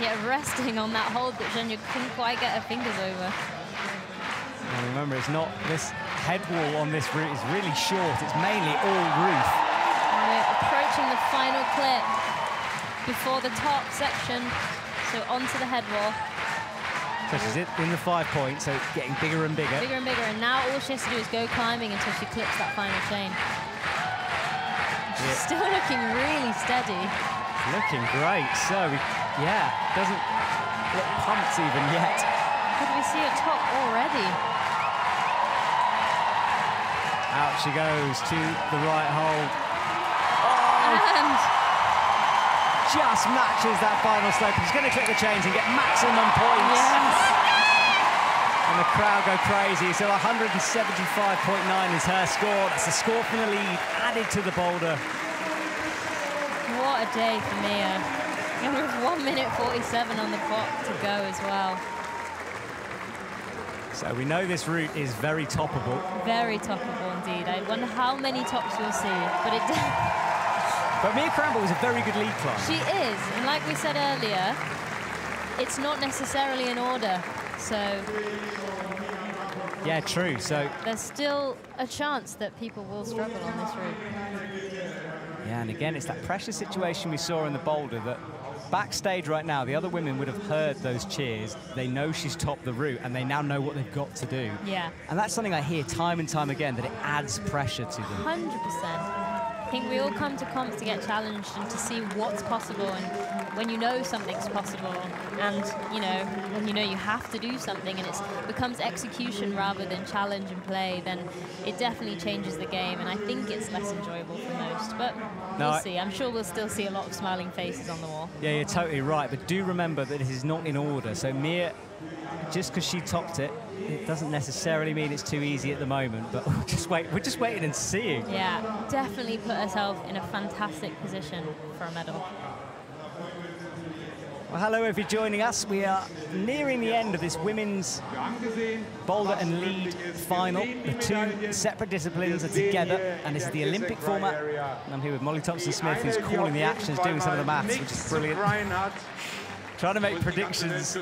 Yet resting on that hold that Zhenya couldn't quite get her fingers over. And remember, it's not this head wall on this route is really short. It's mainly all roof. And we're approaching the final clip before the top section. So onto the head wall. So she's in the five points, so it's getting bigger and bigger. Bigger and bigger. And now all she has to do is go climbing until she clips that final chain. She's Yeah. still looking really steady. Looking great. So we Yeah, doesn't look pumped even yet. Could we see a top already? Out she goes to the right hold. Oh. And Just matches that final slope. She's going to click the chains and get maximum points. yes, oh And the crowd go crazy. So 175.9 is her score. That's the score from the lead added to the boulder. what a day for Mia. And with 1 minute 47 on the clock to go as well. So we know this route is very toppable. Very toppable indeed. I wonder how many tops we'll see. But it But Mia Krampl is a very good lead climb. she is. And like we said earlier, it's not necessarily in order. So Yeah, true. So there's still a chance that people will struggle on this route. Yeah, and again, it's that pressure situation we saw in the boulder that backstage right now, the other women would have heard those cheers. They know she's topped the route and they now know what they've got to do. Yeah. And that's something I hear time and time again, that it adds pressure to them. 100%. I think we all come to comps to get challenged and to see what's possible. And when you know something's possible, and you know when you know you have to do something, and it becomes execution rather than challenge and play, then it definitely changes the game. And I think it's less enjoyable for most. But No, we'll see. I'm sure we'll still see a lot of smiling faces on the wall. Yeah, you're totally right. But do remember that this is not in order. So Mia, just because she topped it, it doesn't necessarily mean it's too easy at the moment. But we'll just wait. We're just waiting and seeing. Yeah, definitely put herself in a fantastic position for a medal. Well, hello, if you're joining us. We are nearing the end of this women's boulder and lead final. The two separate disciplines are together, and this is the Olympic format. And I'm here with Molly Thompson-Smith, who's calling the actions, doing some of the maths, which is brilliant. Trying to make predictions.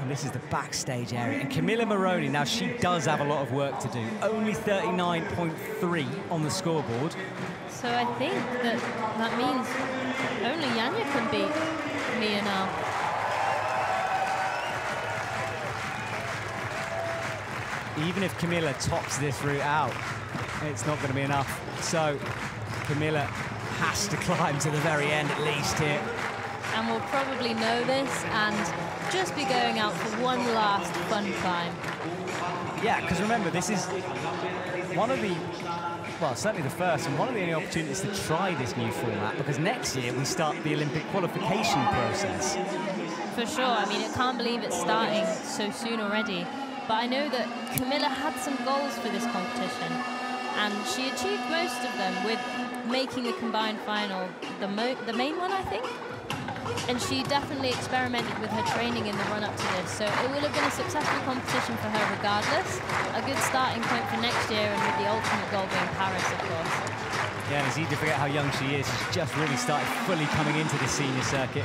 And this is the backstage area. And Camilla Moroni, now she does have a lot of work to do. Only 39.3 on the scoreboard. So I think that that means only Janja can beat Mia now. even if Camilla tops this route out, it's not going to be enough. So Camilla has to climb to the very end at least here. And we'll probably know this and just be going out for one last fun climb. Yeah, because remember, this is one of the, well, certainly the first and one of the only opportunities to try this new format because next year we start the Olympic qualification process. For sure. I mean, I can't believe it's starting so soon already. But I know that Camilla had some goals for this competition, and she achieved most of them with making the combined final the, mo- the main one, I think. And she definitely experimented with her training in the run-up to this, so it will have been a successful competition for her regardless. A good starting point for next year, and with the ultimate goal being Paris, of course. Yeah, and it's easy to forget how young she is. She's just really started fully coming into the senior circuit.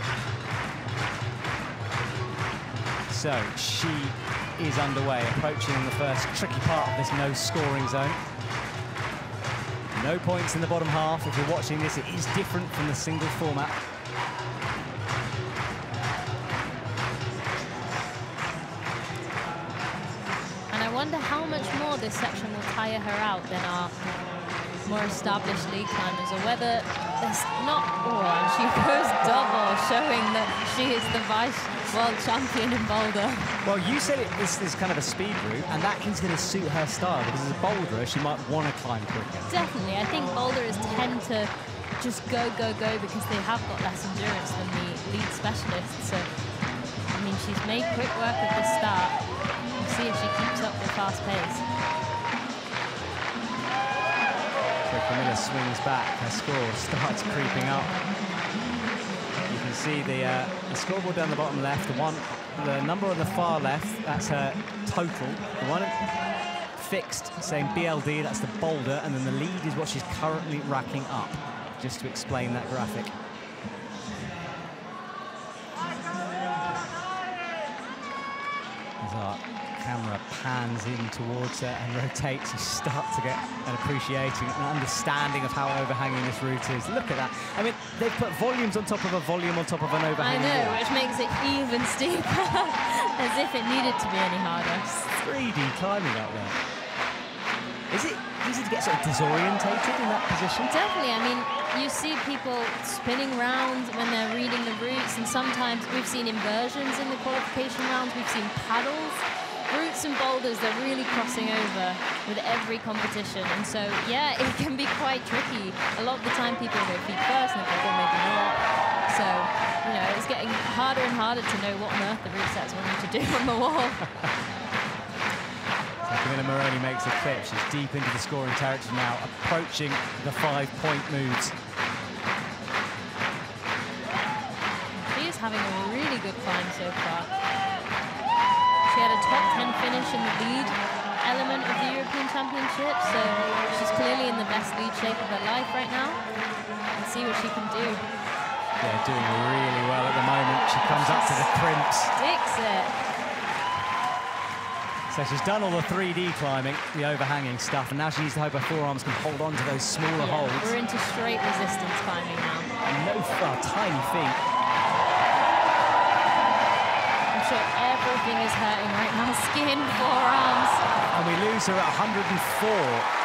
So she is underway, approaching the first tricky part of this no scoring zone. No points in the bottom half. If you're watching this, it is different from the single format. I wonder how much more this section will tire her out than our more established league climbers, or whether there's not. Oh, and she goes double, showing that she is the vice world champion in boulder. Well, you said it, this is kind of a speed route, and that is going to suit her style because as a boulderer, she might want to climb quicker. Definitely, I think boulderers tend to just go, go, go because they have got less endurance than the lead specialists. So, I mean, she's made quick work of the start. See if she keeps up the fast pace. So Camilla swings back, her score starts creeping up. You can see the, uh, the scoreboard down the bottom left, the one, the number on the far left, that's her total. The one fixed saying BLD, that's the boulder, and then the lead is what she's currently racking up, just to explain that graphic. As camera pans in towards her and rotates, you start to get an appreciation, an understanding of how overhanging this route is. Look at that. I mean, they've put volumes on top of a volume on top of an I overhanging know, wall. which makes it even steeper, as if it needed to be any harder. 3D climbing up there. Is it easy to get sort of disorientated in that position? Definitely. I mean, you see people spinning round when they're reading the routes, and sometimes we've seen inversions in the qualification rounds. We've seen paddles. Routes and boulders, they're really crossing over with every competition. And so, yeah, it can be quite tricky. A lot of the time people go feet first and couple maybe not. So, you know, it's getting harder and harder to know what on earth the route sets want you to do on the wall. So Camilla Moroni makes a clip. She's deep into the scoring territory now, approaching the five-point moves. She is having a really good climb so far. She had a top 10 finish in the lead element of the European Championship, so she's clearly in the best lead shape of her life right now. Let's see what she can do. Yeah, doing really well at the moment. She comes up to the crimps. Sticks it. So she's done all the 3D climbing, the overhanging stuff, and now she needs to hope her forearms can hold on to those smaller Yeah, holds. we're into straight resistance climbing now. And no oh, tiny feet. Everything is hurting right now. Skin, forearms. And we lose her at 104.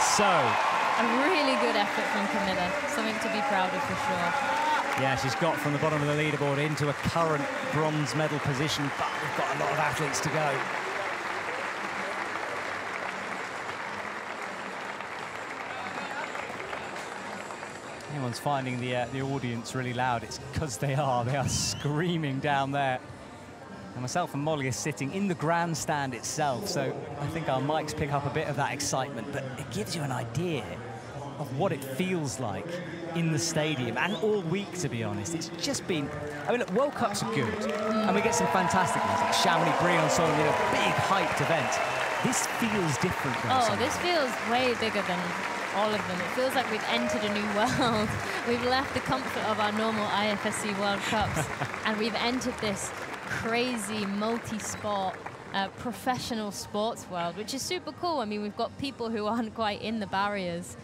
So, A really good effort from Camilla. Something to be proud of for sure. yeah, she's got from the bottom of the leaderboard into a current bronze medal position, but we've got a lot of athletes to go. Anyone's finding the uh, the audience really loud, it's because they are. They are screaming down there. And myself and Molly are sitting in the grandstand itself, so I think our mics pick up a bit of that excitement, but it gives you an idea of what it feels like in the stadium and all week, to be honest. It's just been, I mean, look, World Cups are good, and we get some fantastic ones like Chamonix of, you know, big hyped event. This feels different. Oh, somehow. this feels way bigger than all of them. It feels like we've entered a new world. we've left the comfort of our normal IFSC World Cups and we've entered this crazy multi-sport uh, professional sports world, which is super cool. I mean, we've got people who aren't quite in the barriers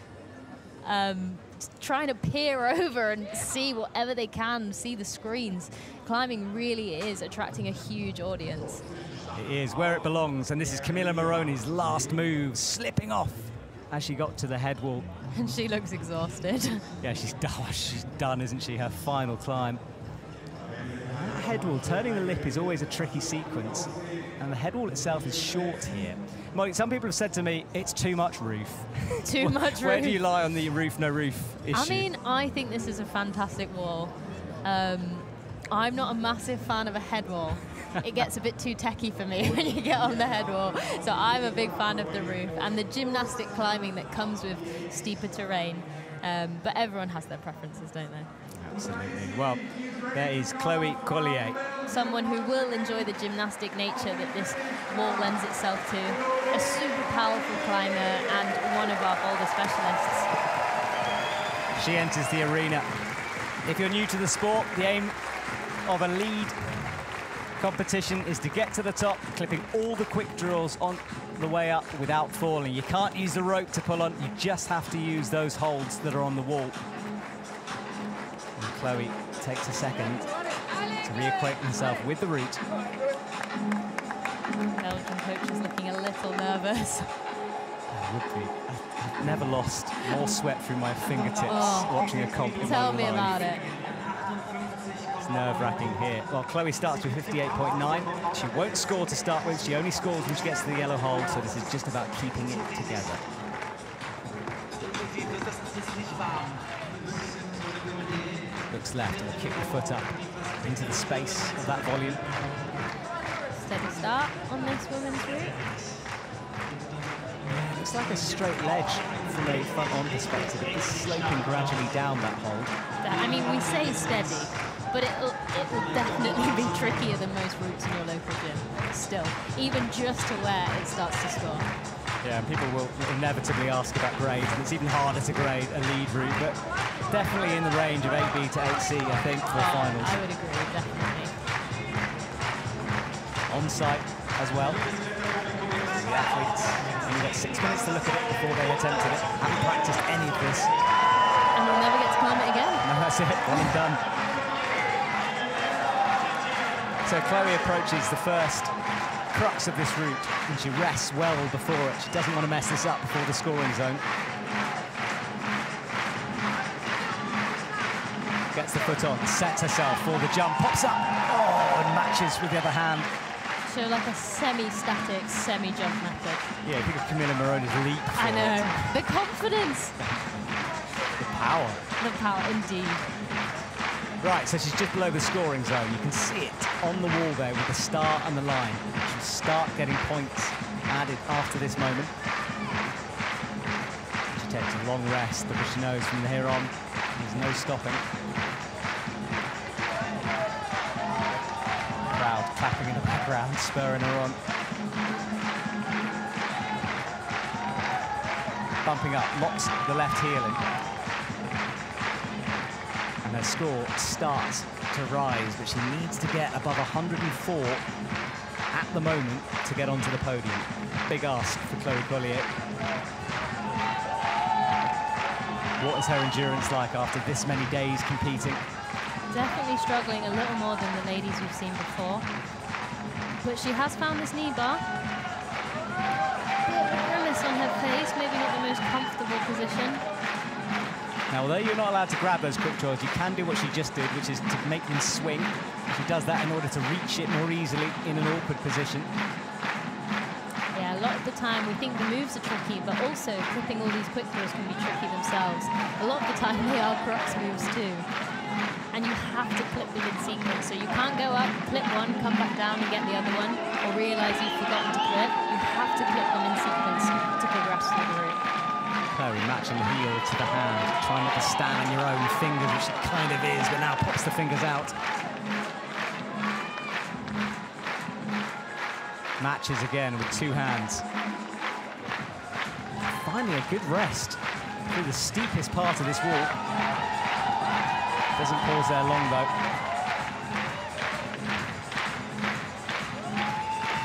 um, trying to peer over and see whatever they can, see the screens. Climbing really is attracting a huge audience. It is where it belongs, and this is Camilla Moroni's last move, slipping off as she got to the head wall. And she looks exhausted. Yeah, she's done, she's done, isn't she? Her final climb. That head wall, turning the lip is always a tricky sequence, and the head wall itself is short here. Molly, some people have said to me, it's too much roof. Too much roof. Where do you lie on the roof, no roof issue? I mean, I think this is a fantastic wall. Um, I'm not a massive fan of a head wall. it gets a bit too techy for me when you get on the head wall. So I'm a big fan of the roof and the gymnastic climbing that comes with steeper terrain. Um, but everyone has their preferences, don't they? Absolutely. Well, there is Chloe Caulier. Someone who will enjoy the gymnastic nature that this wall lends itself to. A super powerful climber and one of our boulder specialists. She enters the arena. If you're new to the sport, the aim of a lead competition is to get to the top, clipping all the quick draws on the way up without falling. You can't use the rope to pull on, you just have to use those holds that are on the wall. Chloe takes a second to reacquaint himself with the route. Belgian coach is looking a little nervous. I would be. I've, never lost more sweat through my fingertips Oh. watching a comp. Tell me life. about it. It's nerve-wracking here. Well, Chloe starts with 58.9. She won't score to start with. She only scores when she gets to the yellow hole, so this is just about keeping it together. Left and kick the foot up into the space of that volume. Steady start on this women's route. Looks like a straight ledge from a front-on perspective. It is sloping gradually down that. That- I mean, we say steady, but it'll, it will definitely be trickier than most routes in your local gym. Still, even just to where it starts to score. Yeah, and people will inevitably ask about grades, and it's even harder to grade a lead route, but definitely in the range of 8B to 8C, I think, for the finals. I would agree, definitely. On site as well. The athletes, you've got six minutes to look at it before they attempted it. Haven't practiced any of this. And we'll never get to climb it again. No, that's it, one and done. So Chloe approaches the first crux of this route, and she rests well before it. She doesn't want to mess this up before the scoring zone. Gets the foot on, sets herself for the jump, pops up, oh, and matches with the other hand. So like a semi-static, semi-jump method. Yeah, think of Camilla Moroni's leap. I know. it. The confidence. The power. The power, indeed. Right, so she's just below the scoring zone. You can see it on the wall there with the start and the line. She'll start getting points added after this moment. She takes a long rest because she knows from here on there's no stopping. Crowd clapping in the background, spurring her on. Bumping up, locks the left heel in her score starts to rise, but she needs to get above 104 at the moment to get onto the podium. Big ask for Chloe Caulier. What is her endurance like after this many days competing? Definitely struggling a little more than the ladies we've seen before. But she has found this knee bar. Bit of a grimace on her face, maybe not the most comfortable position. Now, although you're not allowed to grab those quick draws, you can do what she just did, which is to make them swing. She does that in order to reach it more easily in an awkward position. Yeah, a lot of the time we think the moves are tricky, but also clipping all these quick draws can be tricky themselves. A lot of the time they are crux moves too. And you have to clip them in sequence. So you can't go up, clip one, come back down and get the other one, or realise you've forgotten to clip. You have to clip them in sequence to progress through the route. Chloe matching the heel to the hand, trying not to stand on your own fingers, which it kind of is, but now pops the fingers out. Matches again with two hands. Finally, a good rest through the steepest part of this walk. Doesn't pause there long, though.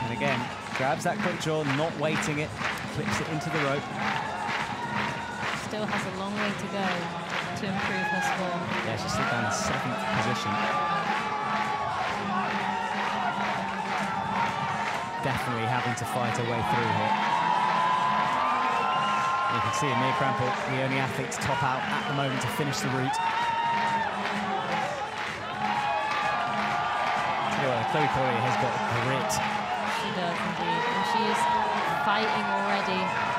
And again, grabs that quick draw, not waiting it, clips it into the rope. Still has a long way to go to improve her score. Yeah, she's still down in seventh position. Definitely having to fight her way through here. You can see Amir Krampl, the only athlete to top out at the moment to finish the route. Chloe Caulier has got grit. She does indeed. And she is fighting already.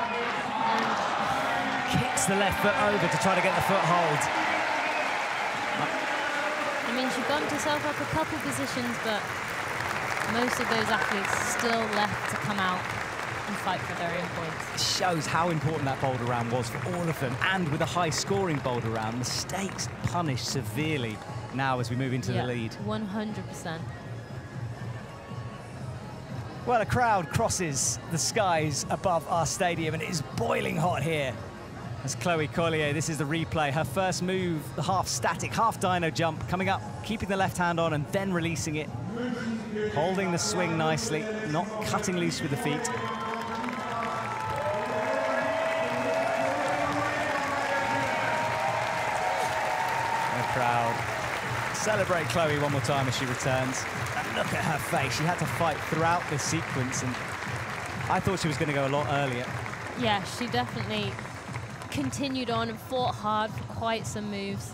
Kicks the left foot over to try to get the foothold. I mean, she bumped herself up a couple of positions, but most of those athletes still left to come out and fight for their own points. shows how important that boulder round was for all of them. And with a high scoring boulder round, mistakes punished severely now as we move into Yeah, the lead. 100%. Well, a crowd crosses the skies above our stadium and it is boiling hot here. As Chloe Caulier, this is the replay. Her first move, the half static, half dyno jump, coming up, keeping the left hand on and then releasing it. Holding the swing nicely, not cutting loose with the feet. The crowd celebrate Chloe one more time as she returns. And look at her face. She had to fight throughout this sequence, and I thought she was going to go a lot earlier. Yeah, she definitely continued on and fought hard for quite some moves.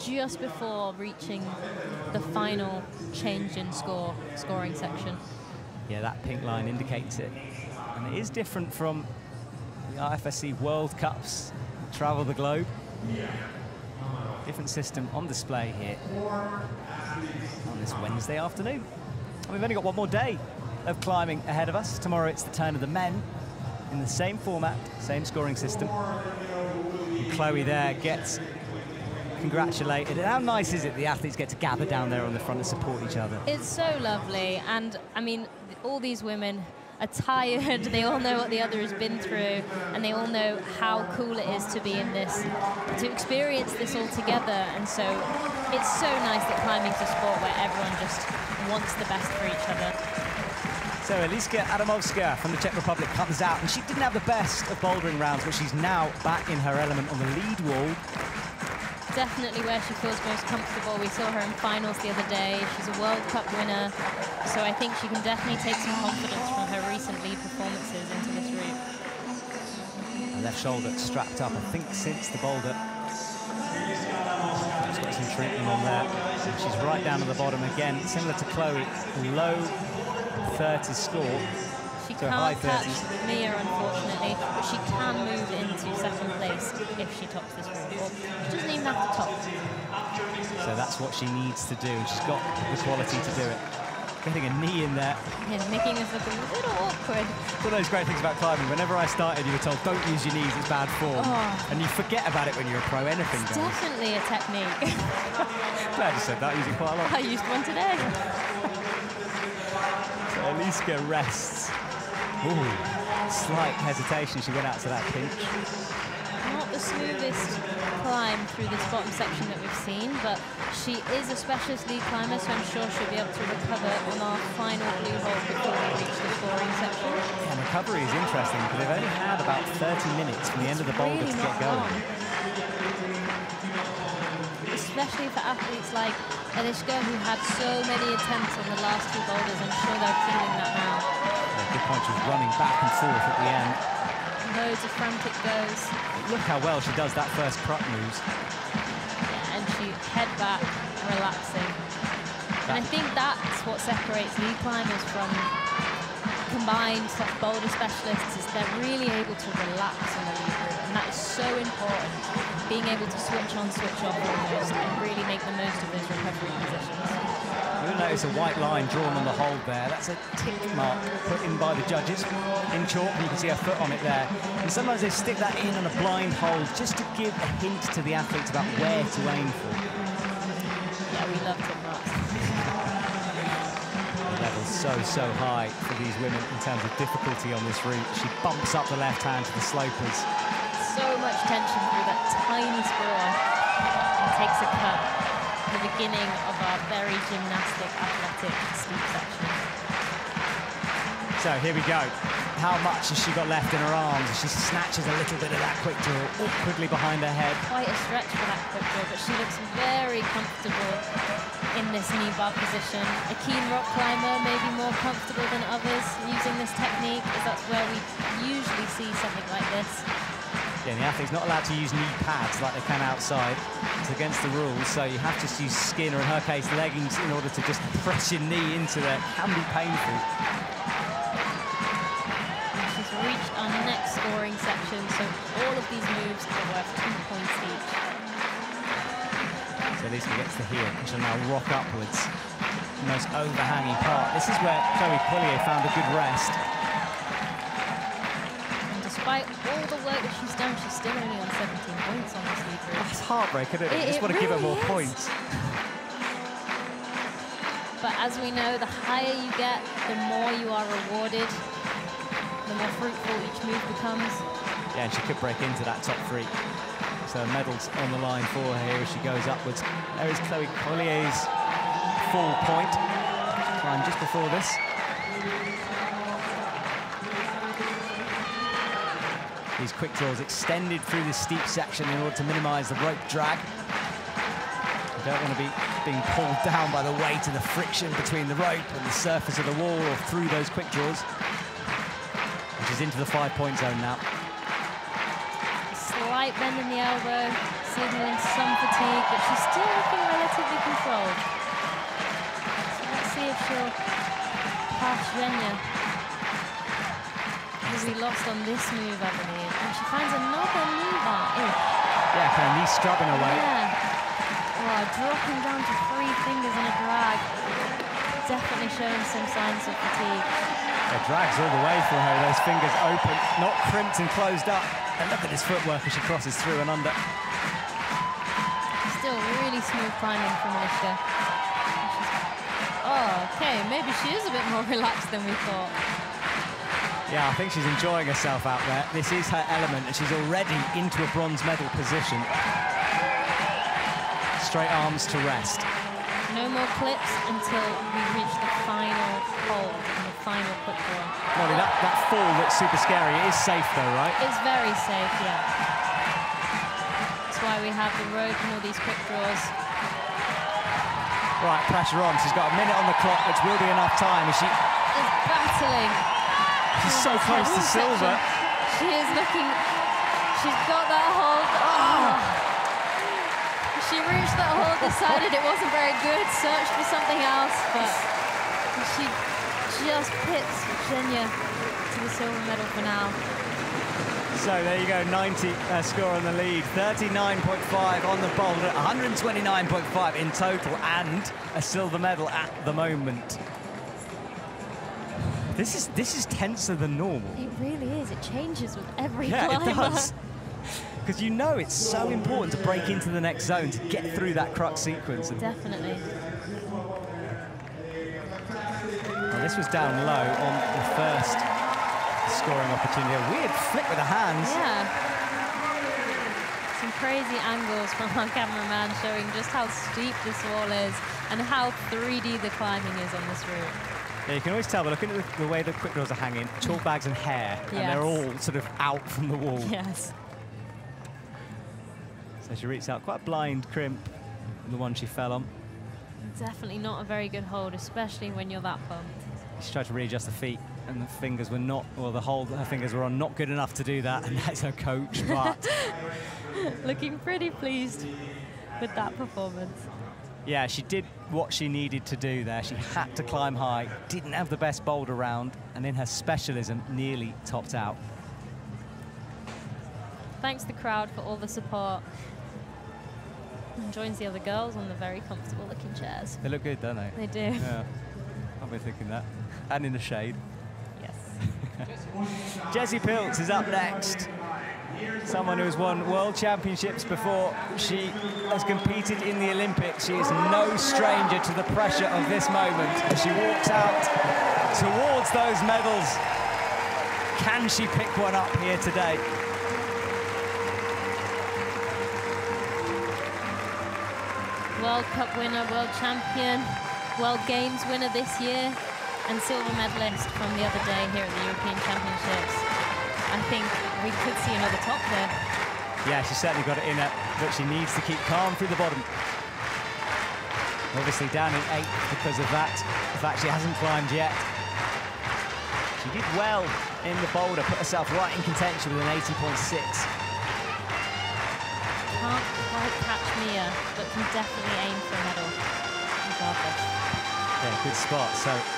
Just before reaching the final change in score, scoring section. Yeah, that pink line indicates it. And it is different from the IFSC World Cups, travel the globe. Different system on display here on this Wednesday afternoon. And we've only got one more day of climbing ahead of us. Tomorrow it's the turn of the men in the same format, same scoring system. And Chloe there gets congratulated. How nice is it the athletes get to gather down there on the front and support each other? It's so lovely, and I mean, all these women are tired. They all know what the other has been through, and they all know how cool it is to be in this, to experience this all together. And so, it's so nice that climbing's a sport where everyone just wants the best for each other. So Eliska Adamovska from the Czech Republic comes out, and she didn't have the best of bouldering rounds, but she's now back in her element on the lead wall. definitely where she feels most comfortable. We saw her in finals the other day. She's a World Cup winner, so I think she can definitely take some confidence from her recent lead performances into this route. Her left shoulder strapped up, I think, since the boulder. She's got some treatment on there. She's right down at the bottom again, similar to Chloe. Low 30 score. She So can't catch 30s. Mia, unfortunately, but she can move into second place if she tops this route. She doesn't even have to top. So that's what she needs to do. She's got the quality to do it. Getting a knee in there. Yeah, making this look a little awkward. One of those great things about climbing. Whenever I started, you were told, don't use your knees, it's bad form. Oh. And you forget about it when you're a pro. Anything It's goes. definitely a technique. Glad you said that. I use it quite a lot. I used one today. So Eliska rests. Ooh, slight hesitation. She went out to that pinch. Not the smoothest climb through this bottom section that we've seen, but she is a specialist lead climber, so I'm sure she'll be able to recover on our final blue hole before we reach the scoring section. And recovery is interesting because they've only had about 30 minutes from the end of the boulder really to get going. long. Especially for athletes like Eliska, who had so many attempts on the last two boulders. I'm sure they're feeling that now. Yeah, good point. She was running back and forth at the end. Loads of frantic goes. Look how well she does that first crux moves. Yeah, and she head back, relaxing. And I think that's what separates lead climbers from combined soft boulder specialists is they're really able to relax on the lead route, and that is so important. Being able to switch on, switch off almost, and really make the most of those recovery positions. You'll notice a white line drawn on the hold there. That's a tick mark put in by the judges in chalk, and you can see her foot on it there. And sometimes they stick that in on a blind hold just to give a hint to the athletes about where to aim for. Yeah, we love tick marks. The level's so, so high for these women in terms of difficulty on this route. She bumps up the left hand to the slopers. So much tension through that tiny sprawl. And takes a cut. The beginning of our very gymnastic, athletic steep section. So here we go. How much has she got left in her arms? She snatches a little bit of that quick draw awkwardly behind her head. Quite a stretch for that quick draw, but she looks very comfortable in this knee bar position. A keen rock climber, maybe more comfortable than others using this technique, as that's where we usually see something like this. The athlete's not allowed to use knee pads like they can outside. It's against the rules, so you have to use skin, or in her case, leggings, in order to just press your knee into there. It can be painful. She's reached our next scoring section, so all of these moves are worth two points each. So at Lisa gets to here, and she'll now rock upwards. The most overhanging part. This is where Chloe Caulier found a good rest. Despite all the work that she's done, she's still only on 17 points on this. That's heartbreak, isn't it? It- you just it want to give her more is. points. But as we know, the higher you get, the more you are rewarded, the more fruitful each move becomes. Yeah, and she could break into that top three. So medals on the line for her here as she goes upwards. There is Chloe Caulier's full point. Climb just before this. These quick draws extended through this steep section in order to minimise the rope drag. You don't want to be being pulled down by the weight and the friction between the rope and the surface of the wall or through those quick draws. And she's into the five-point zone now. A slight bend in the elbow, signaling some fatigue, but she's still looking relatively controlled. So let's see if she'll pass Zhenya. Who we lost on this move, I believe. And she finds another move. Ew. Yeah, kind of knee scrubbing away. Yeah. Oh, dropping down to three fingers in a drag. Definitely showing some signs of fatigue. It drags all the way for her, those fingers open, not crimped and closed up. And look at this footwork as she crosses through and under. Still really smooth climbing from Eliska. Oh, okay, maybe she is a bit more relaxed than we thought. Yeah, I think she's enjoying herself out there. This is her element, and she's already into a bronze medal position. Straight arms to rest. No more clips until we reach the final hold and the final quick draw. Molly, that, that fall looks super scary. It is safe though, right? It's very safe, yeah. That's why why we have the rope and all these quick draws. Right, pressure on. She's got a minute on the clock, which will be enough time. Is she, Is battling. She's so this close to silver. She is looking. She's got that hold. Oh. She reached that hold, decided it wasn't very good, searched for something else, but she just pits Virginia to the silver medal for now. So there you go, 90 uh, score on the lead, 39.5 on the boulder, 129.5 in total, and a silver medal at the moment. This is this is tenser than normal. It really is. It changes with every Yeah, climber. it does. Because you know it's so important to break into the next zone to get through that crux sequence. And Definitely. well, this was down low on the first scoring opportunity. A weird flick with the hands. Yeah. Some crazy angles from our cameraman showing just how steep this wall is and how 3D the climbing is on this route. Yeah, you can always tell by looking at the, the way the quick draws are hanging, chalk bags and hair, and they're all sort of out from the wall. Yes. So she reached out, quite a blind crimp, the one she fell on. Definitely not a very good hold, especially when you're that pumped. She tried to readjust the feet, and the fingers were not, well, the hold her fingers were on not good enough to do that, and that's her coach, but Looking pretty pleased with that performance. Yeah, she did what she needed to do there. She had to climb high, didn't have the best boulder round, and in her specialism, nearly topped out. Thanks the crowd for all the support. And joins the other girls on the very comfortable looking chairs. They look good, don't they? They do. Yeah, I've been thinking that. And in the shade. Yes. Jessie Pilz is up next. Someone who has won world championships before. She has competed in the Olympics. She is no stranger to the pressure of this moment as she walks out towards those medals. Can she pick one up here today? World Cup winner, world champion, World Games winner this year, and silver medalist from the other day here at the European Championships. I think we could see another top there. Yeah, she's certainly got it in her, but she needs to keep calm through the bottom. Obviously down in eighth because of that. The fact she hasn't climbed yet. She did well in the boulder, put herself right in contention with an 80.6. Can't quite catch Mia, but can definitely aim for a medal. Yeah, good spot. So,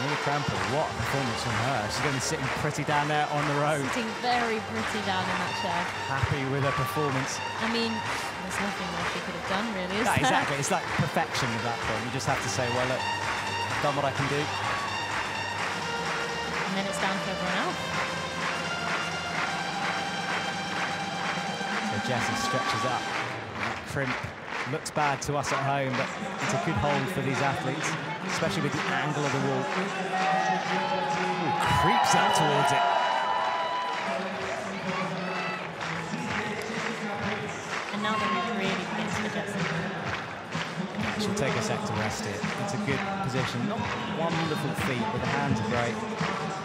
Mia Krampl, what a performance from her. She's going to be sitting pretty down there on the road, Sitting very pretty down in that chair. happy with her performance. I mean, there's nothing more she could have done, really, is No, there? exactly. It's like perfection at that point. You just have to say, well, look, done what I can do. And then it's down to everyone else. So Jessie stretches up. That crimp looks bad to us at home, but it's a good hold for these athletes, especially with the angle of the wall. Ooh, creeps up towards it. And now the really begins for Jessie. She'll take a sec to rest it. It's a good position. Not wonderful feet, but the hands are great.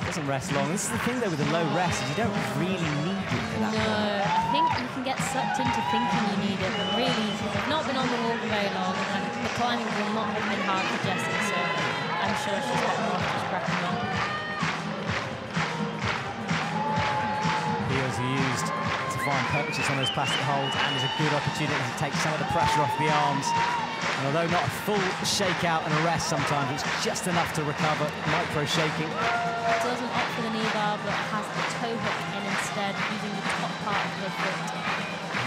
Doesn't rest long. This is the thing though with the low rest, is you don't really need it for that No, point. I think you can get sucked into thinking you need it, but really, they've not been on the wall for very long, climbing will not have been hard for Jessie, so I'm sure she's better off just cracking on. Heels are used to find purchase on those plastic holds and is a good opportunity to take some of the pressure off the arms. And although not a full shakeout and a rest sometimes, it's just enough to recover, micro shaking. Doesn't opt for the knee bar, but has the toe hook in instead, using the top part of the foot.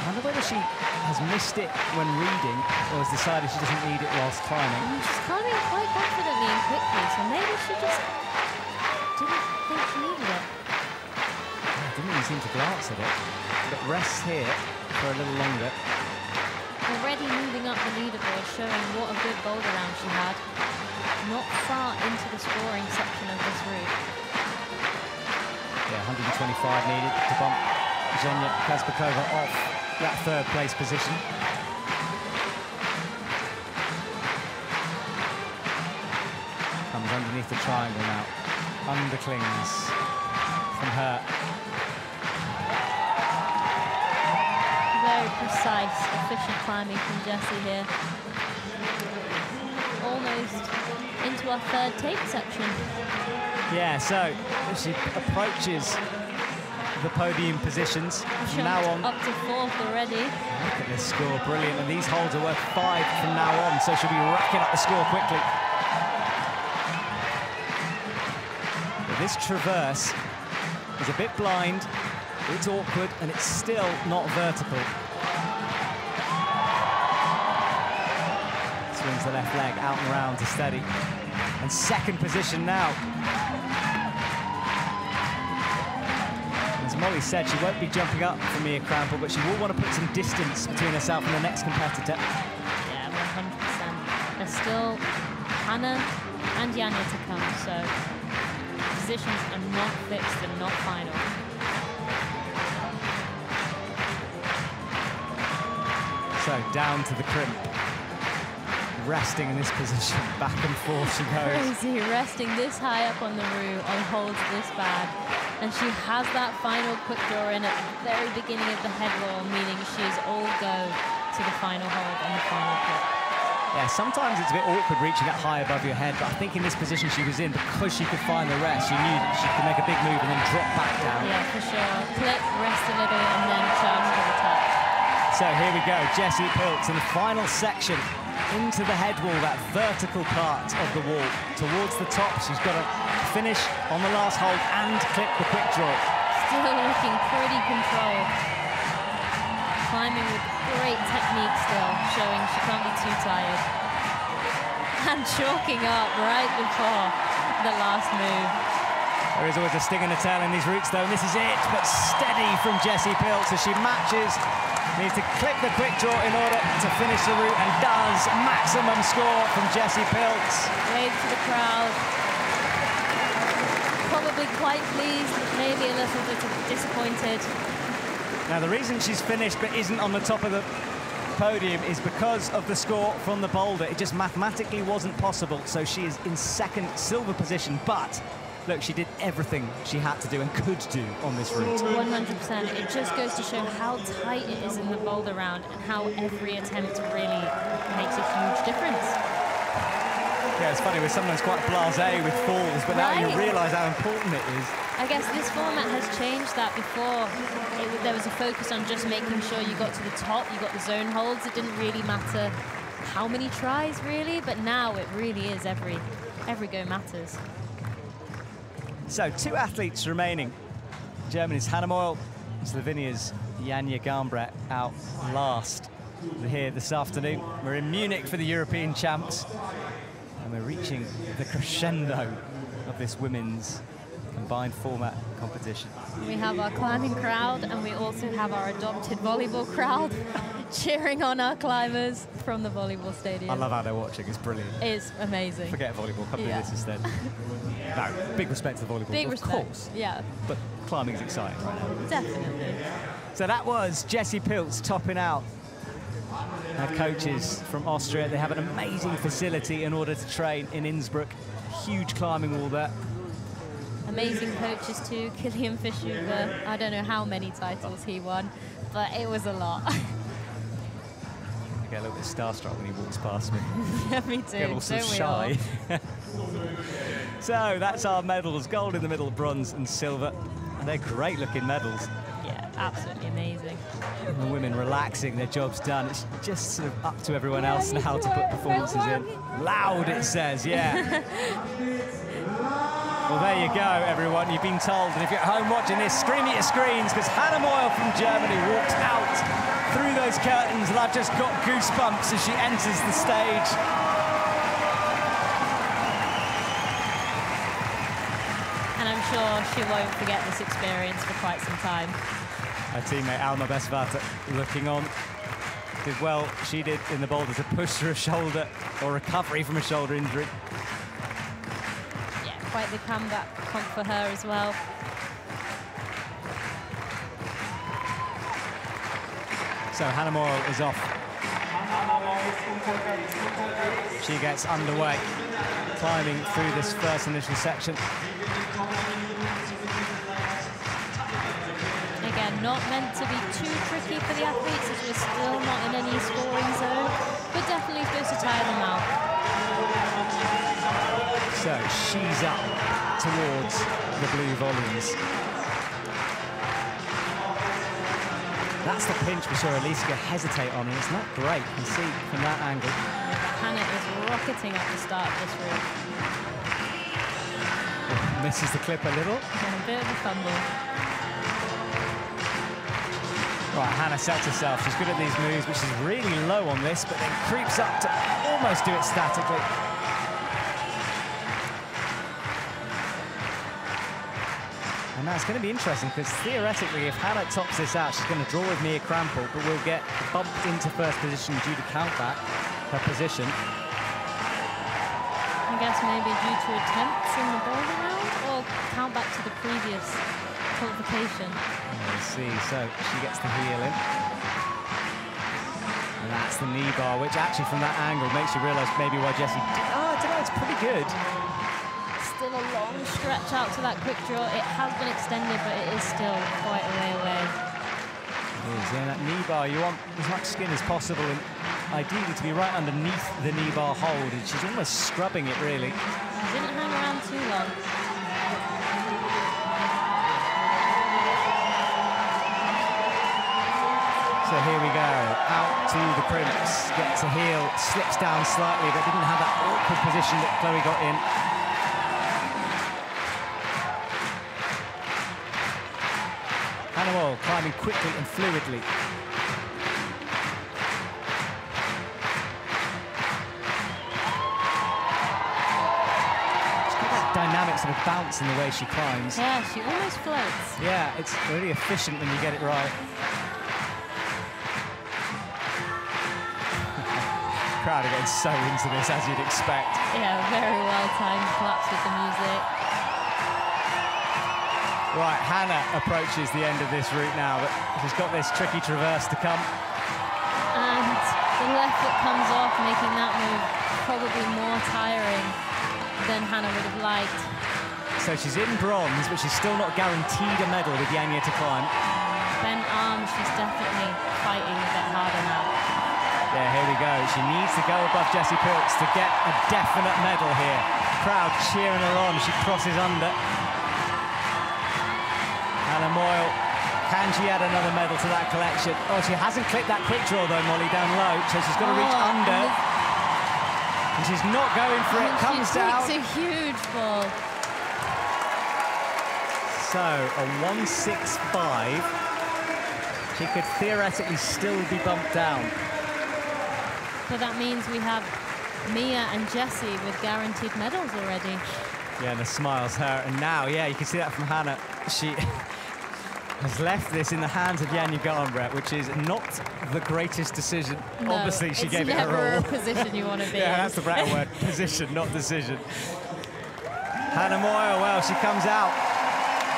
I wonder whether she has missed it when reading or has decided she doesn't need it whilst climbing. And she's climbing quite confidently and quickly, so maybe she just didn't think she needed it. Yeah, didn't even seem to glance at it. But rests here for a little longer. Already moving up the leaderboard, showing what a good boulder round she had. Not far into the scoring section of this route. Yeah, 125 needed to bump Zhenya Kazbekova off that third place position. Comes underneath the triangle now. Underclings from her. Very precise, efficient climbing from Jessie here. Almost into our third take section. Yeah, so she approaches the podium positions. From now on, up to fourth already. look at this score, brilliant. And these holds are worth five from now on, so she'll be racking up the score quickly. But this traverse is a bit blind, it's awkward, and it's still not vertical. Swings the left leg out and round to steady. And second position now. Molly said, she won't be jumping up from Mia Krampl, but she will want to put some distance between herself and the next competitor. Yeah, 100%. There's still Hannah and Janja to come, so positions are not fixed and not final. So down to the crimp. Resting in this position, back and forth she goes. Crazy, resting this high up on the roo on holds this bad. And she has that final quick draw in at the very beginning of the head wall, meaning she's all go to the final hold and the final clip. Yeah, sometimes it's a bit awkward reaching that high above your head, but I think in this position she was in, because she could find the rest, she knew that she could make a big move and then drop back down. Yeah, for sure. Clip, rest a little, and then charge to the top. So here we go, Jessie Pilz in the final section into the head wall, that vertical part of the wall. Towards the top, she's got to finish on the last hold and clip the quick draw. Still looking pretty controlled. Climbing with great technique still, showing she can't be too tired. And chalking up right before the last move. There is always a sting in the tail in these routes though, and this is it, but steady from Jessie Pilz as she matches. Needs to clip the quick draw in order to finish the route and does. Maximum score from Jessie Pilz. Wave to the crowd. Probably quite pleased, maybe a little bit disappointed. Now the reason she's finished but isn't on the top of the podium is because of the score from the boulder. It just mathematically wasn't possible, so she is in second silver position, but look, she did everything she had to do and could do on this route. 100%. It just goes to show how tight it is in the boulder round and how every attempt really makes a huge difference. Yeah, it's funny, with someone's quite blasé with falls, but now you realise how important it is. I guess this format has changed that before. It, there was a focus on just making sure you got to the top, you got the zone holds. It didn't really matter how many tries, really, but now it really is every every go matters. So, two athletes remaining. Germany's Hannah Meul, Slovenia's Janja Garnbret out last here this afternoon. We're in Munich for the European champs, and we're reaching the crescendo of this women's combined format competition. We have our climbing crowd, and we also have our adopted volleyball crowd cheering on our climbers from the volleyball stadium. I love how they're watching, it's brilliant. It's amazing. Forget volleyball, come do this instead. no, big respect to the volleyball, Big of respect. course, Yeah, but climbing is exciting right now. definitely. So that was Jesse Pilz topping out our coaches from Austria. They have an amazing facility in order to train in Innsbruck. Huge climbing wall there. Amazing coaches too. Kilian Fischhuber, I don't know how many titles he won, but it was a lot. I get a little bit starstruck when he walks past me. yeah, me too. Get all so don't we all? shy. so that's our medals. Gold in the middle, bronze and silver. And they're great looking medals. Yeah, absolutely amazing. The women relaxing, their job's done. It's just sort of up to everyone else now to put performances in. Loud, it says, yeah. well, there you go, everyone. You've been told. And if you're at home watching this, scream at your screens because Hannah Meul from Germany walks out through those curtains, and I've just got goosebumps as she enters the stage. And I'm sure she won't forget this experience for quite some time. Her teammate Alma Bestvater looking on. Did well, she did in the boulder to push through a shoulder or recovery from a shoulder injury. Yeah, quite the comeback comp for her as well. So Hannah Meul is off. She gets underway, climbing through this first initial section. Again, not meant to be too tricky for the athletes, as we're still not in any scoring zone, but definitely supposed to tire them out. So she's up towards the blue volleys. That's the pinch we saw Eliska hesitate on, and it's not great. You can see from that angle. Hannah is rocketing up the start of this route. Misses the clip a little. And a bit of a fumble. Right, Hannah sets herself. She's good at these moves, but she's really low on this, but then creeps up to almost do it statically. And that's going to be interesting because theoretically, if Hannah tops this out, she's going to draw with Mia Krampl, but will get bumped into first position due to count back her position. I guess maybe due to attempts in the bowling round or count back to the previous qualification. Let's see, so she gets the heel in. And that's the knee bar, which actually from that angle makes you realise maybe why Jessie... Oh, I don't know, it's pretty good. A long stretch out to that quick draw. It has been extended, but it is still quite a way away. It is, yeah, that knee bar, you want as much skin as possible and ideally to be right underneath the knee bar hold. And she's almost scrubbing it, really. She Didn't hang around too long. So here we go, out to the Prince, gets a heel, slips down slightly, but didn't have that awkward position that Chloe got in. Wall climbing quickly and fluidly. She's got that dynamic sort of bounce in the way she climbs. Yeah, she almost floats. Yeah, it's really efficient when you get it right. Crowd are getting so into this, as you'd expect. Yeah, very well timed claps with the music. Right, Hannah approaches the end of this route now, but she's got this tricky traverse to come. And the left foot comes off, making that move probably more tiring than Hannah would have liked. So she's in bronze, but she's still not guaranteed a medal with Janja to climb. Bent arm, she's definitely fighting a bit harder now. Yeah, here we go. She needs to go above Jessie Pilz to get a definite medal here. Crowd cheering her on. She crosses under. Hannah Meul, can she add another medal to that collection? Oh, she hasn't clipped that quick draw though, Molly, down low. So she's got to reach Oh, under. and she's not going for it. And Comes she down. takes a huge ball. So a 165. She could theoretically still be bumped down. But that means we have Mia and Jessie with guaranteed medals already. Yeah, and the smiles her. And now, yeah, you can see that from Hannah. She has left this in the hands of Janja Garnbret, which is not the greatest decision. No, Obviously, she gave it her all. a position you want to be yeah, that's the better word. Position, not decision. Hannah Meul, well, she comes out.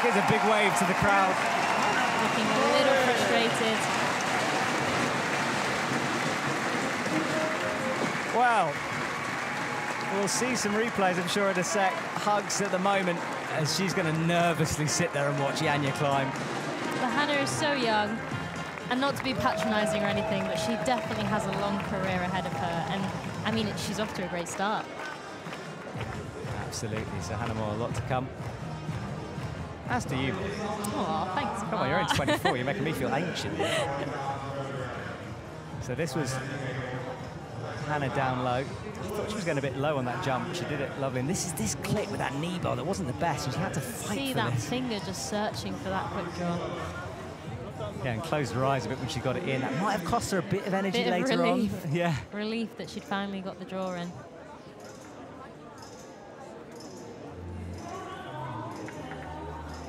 Gives a big wave to the crowd. Looking a little frustrated. Well, we'll see some replays, I'm sure, in a sec. Hugs at the moment as she's going to nervously sit there and watch Janja climb. But Hannah is so young, and not to be patronising or anything, but she definitely has a long career ahead of her. And I mean, she's off to a great start. Absolutely. So Hannah Meul, a lot to come. As do you. Oh, thanks. Come on, you're only 24. You're making me feel ancient. So this was Hannah down low. I thought she was going a bit low on that jump. but She did it lovely. And this is this clip with that knee bar that wasn't the best. And she had to fight See for that this. finger just searching for that quick draw. Yeah, and closed her eyes a bit when she got it in. That might have cost her a bit of energy Bit of later relief. on. Yeah. Relief that she'd finally got the draw in.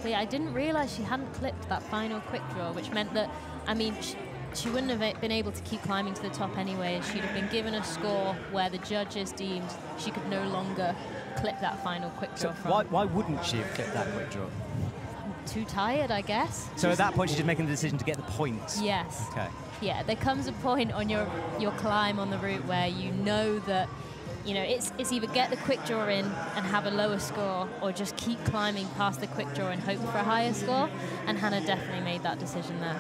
But yeah, I didn't realise she hadn't clipped that final quick draw, which meant that, I mean, she, she wouldn't have been able to keep climbing to the top anyway. She'd have been given a score where the judges deemed she could no longer clip that final quick So draw from. why, why wouldn't she have clipped that quick draw? Too tired, I guess. So at that point, she's just making the decision to get the points. Yes. Okay. Yeah, there comes a point on your your climb on the route where you know that you know it's it's either get the quick draw in and have a lower score or just keep climbing past the quick draw and hope for a higher score. And Hannah definitely made that decision there.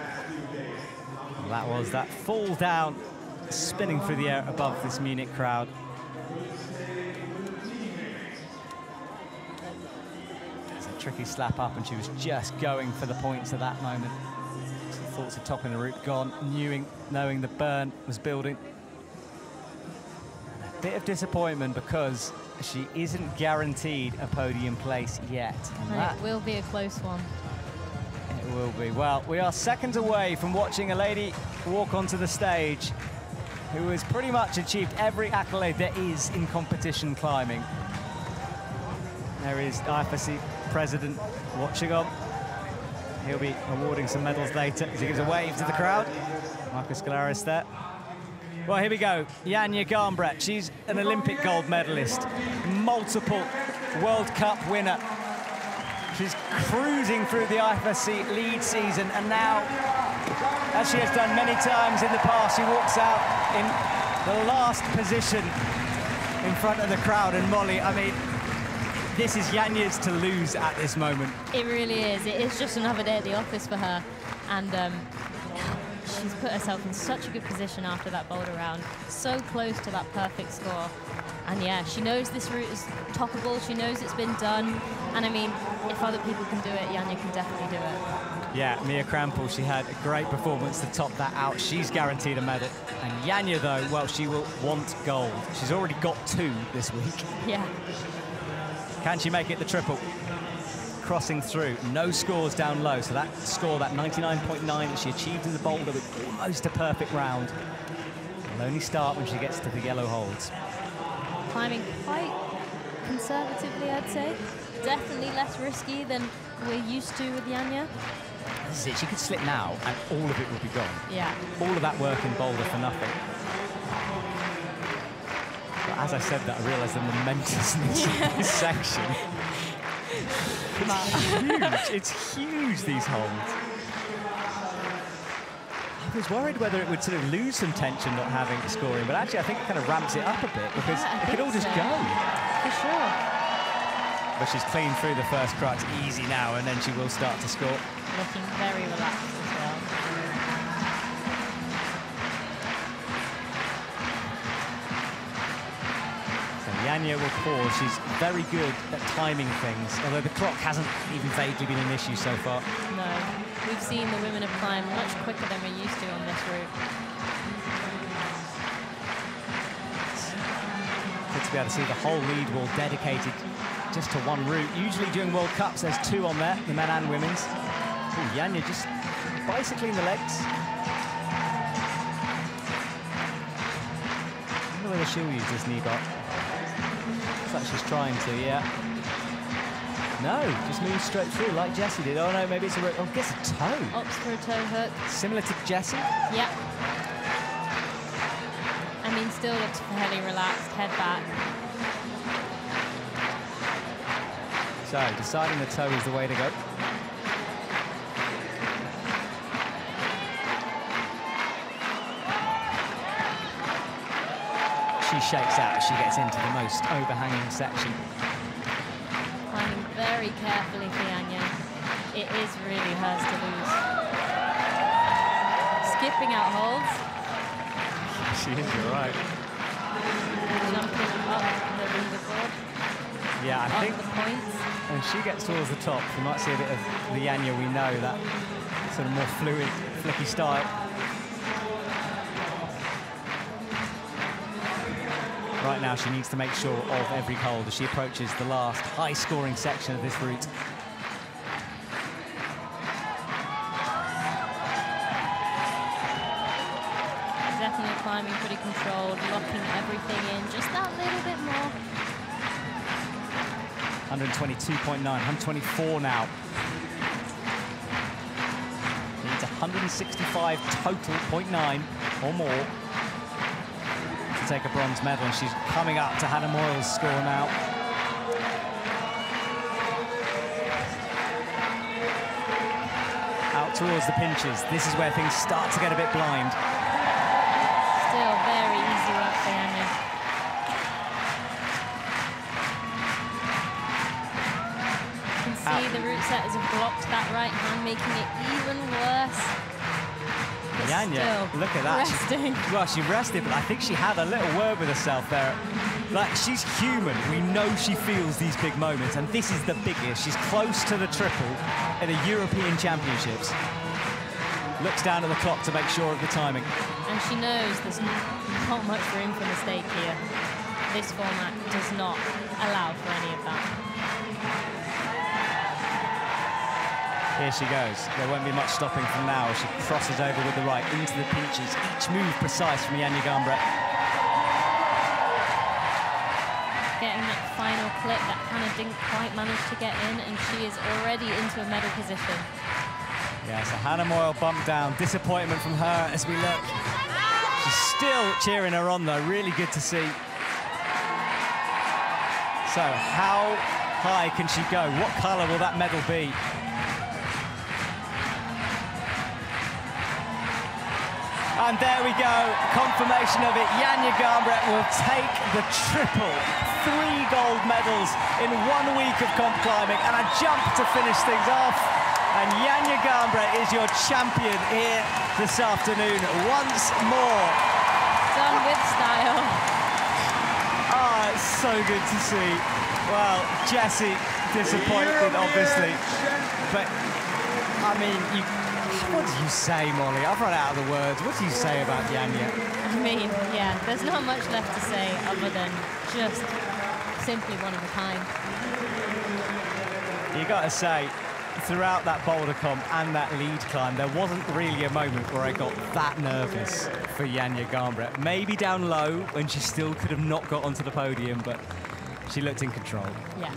That was that fall down, spinning through the air above this Munich crowd. It's a tricky slap up, and she was just going for the points at that moment. Thoughts of topping the route gone, knowing, knowing the burn was building. And a bit of disappointment because she isn't guaranteed a podium place yet. And It will be a close one. Will be. Well, we are seconds away from watching a lady walk onto the stage who has pretty much achieved every accolade there is in competition climbing. There is IFSC president watching on. He'll be awarding some medals later as he gives a wave to the crowd. Marco Scolaris there. Well, here we go. Janja Garnbret. She's an Olympic gold medalist, multiple World Cup winner. She's cruising through the IFSC lead season, and now, as she has done many times in the past, she walks out in the last position in front of the crowd. And Molly, I mean, this is Janja's to lose at this moment. It really is. It is just another day at the office for her. And um, she's put herself in such a good position after that boulder round. So close to that perfect score. And yeah, she knows this route is toppable. She knows it's been done. And I mean, if other people can do it, Janja can definitely do it. Yeah, Mia Krampl, she had a great performance to top that out. She's guaranteed a medal. And Janja, though, well, she will want gold. She's already got two this week. Yeah. Can she make it the triple? Crossing through, no scores down low. So that score, that 99.9 that she achieved in the boulder with almost a perfect round, will only start when she gets to the yellow holds. Climbing quite conservatively, I'd say. Definitely less risky than we're used to with Janja. This is it. She could slip now, and all of it would be gone. Yeah. All of that work in boulder for nothing. But as I said that, I realised the momentousness of this section. It's huge. It's huge, these holds. I was worried whether it would sort of lose some tension not having scoring, but actually I think it kind of ramps it up a bit because Yeah, it could all just so. go. For sure. But she's clean through the first crux, easy now, and then she will start to score. Looking very relaxed as well. So Janja will pause. She's very good at timing things, although the clock hasn't even vaguely been an issue so far. No. We've seen the women have climbed much quicker than we're used to on this route. Good to be able to see the whole lead wall dedicated just to one route. Usually during World Cups, there's two on there, the men and women's. Ooh, Janja just bicycling the legs. I wonder whether she'll use this knee bar. Looks like she's trying to, yeah. No, just moves straight through like Jessie did. Oh no, maybe it's a, ro- oh, guess a toe. Opts for a toe hook. Similar to Jessie. Yeah. I mean, still looks fairly relaxed, head back. So deciding the toe is the way to go. She shakes out as she gets into the most overhanging section. Very carefully for Janja. It is really hers to lose. Skipping out holds, She is, you're right. jumping up the leaderboard, Yeah, I up think the points. when she gets towards the top, we might see a bit of the Janja we know, that sort of more fluid, flicky style. Right now, she needs to make sure of every hold as she approaches the last high-scoring section of this route. Definitely climbing pretty controlled, locking everything in just that little bit more. 122.9, 124 now. Needs 165 total, 0.9 or more take a bronze medal, and she's coming up to Hannah Meul's score now. Out towards the pinches. This is where things start to get a bit blind. Still very easy work for can see the route setters have blocked that right hand, making it even worse. Janja, look at that. She- well, she rested, but I think she had a little word with herself there. Like, she's human. We know she feels these big moments, and this is the biggest. She's close to the triple in the European Championships. Looks down at the clock to make sure of the timing. And she knows there's not much room for mistake here. This format does not allow for any of that. Here she goes. There won't be much stopping from now she crosses over with the right into the pinches. Each move precise from Janja Garnbret. Getting that final clip that Hannah didn't quite manage to get in, and she is already into a medal position. Yeah, so Hannah Meul bumped down. Disappointment from her as we look. She's still cheering her on, though. Really good to see. So, how high can she go? What colour will that medal be? And there we go, confirmation of it. Janja Garnbret will take the triple, three gold medals in one week of comp climbing and a jump to finish things off. And Janja Garnbret is your champion here this afternoon once more. Done with style. Ah, it's so good to see. Well, Jessie disappointed, obviously. But, I mean, you, what do you say, Molly? I've run out of the words. What do you say about Janja? I mean, yeah, there's not much left to say other than just simply one of a kind. You got to say, throughout that boulder comp and that lead climb, there wasn't really a moment where I got that nervous for Janja Garnbret. Maybe down low when she still could have not got onto the podium, but she looked in control. Yeah,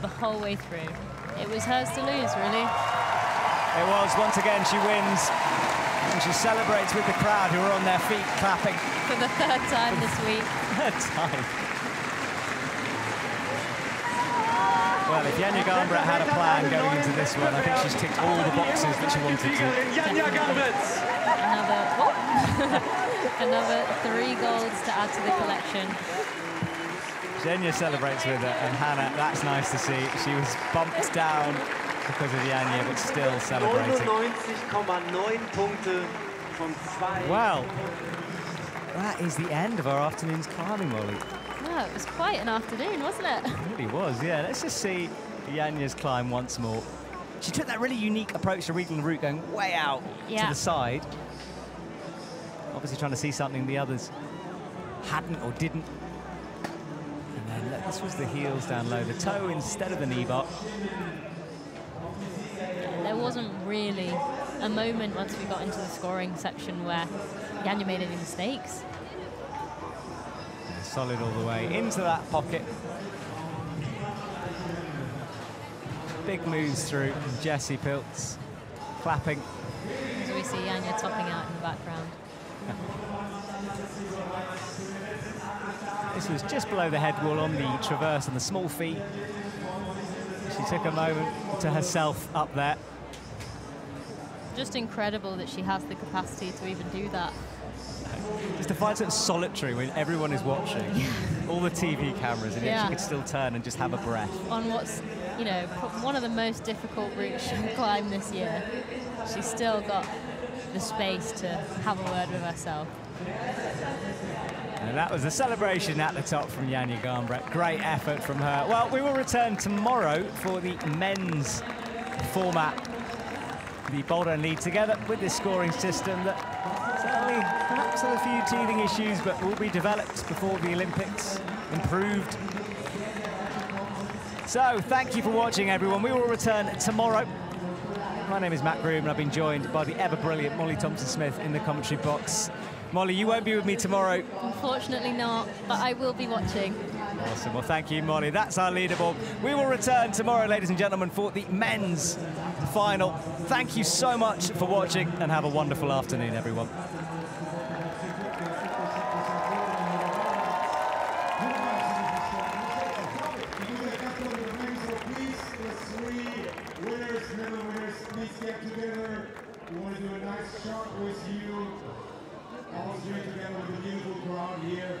the whole way through. It was hers to lose, really. It was, once again, she wins. And she celebrates with the crowd who are on their feet clapping. For the third time this week. Third time. Well, if Janja Garnbret had a plan going into this one, I think she's ticked all the boxes that she wanted to. Another, oh, another three golds to add to the collection. Janja celebrates with her, and Hannah, that's nice to see. She was bumped down because of Janja, but still celebrating. 99,9 Punkte von zwei. Well, that is the end of our afternoon's climbing, Molly. Yeah, it was quite an afternoon, wasn't it? It really was, yeah. Let's just see Janja's climb once more. She took that really unique approach to Regal route, going way out to the side. Obviously trying to see something the others hadn't or didn't. And then look, this was the heels down low, the toe instead of the knee bar. Wasn't really a moment once we got into the scoring section where Janja made any mistakes. Solid all the way into that pocket. Big moves through. Jesse Pilz clapping. As we see Janja topping out in the background. This was just below the head wall on the traverse and the small feet. She took a moment to herself up there. Just incredible that she has the capacity to even do that. Just to find something solitary when everyone is watching, all the TV cameras, and yet Yeah. she could still turn and just have a breath. On what's, you know, one of the most difficult routes she'll climb this year, she's still got the space to have a word with herself. And that was the celebration at the top from Janja Garnbret. Great effort from her. Well, we will return tomorrow for the men's format. The and Lead together with this scoring system that certainly perhaps a few teething issues, but will be developed before the Olympics, improved. So, thank you for watching, everyone. We will return tomorrow. My name is Matt Groom, and I've been joined by the ever-brilliant Molly Thompson-Smith in the commentary box. Molly, you won't be with me tomorrow. Unfortunately not, but I will be watching. Awesome. Well, thank you, Molly. That's our leaderboard. We will return tomorrow, ladies and gentlemen, for the men's final. Thank you so much for watching and have a wonderful afternoon, everyone. Shot with you. Together with a beautiful crowd here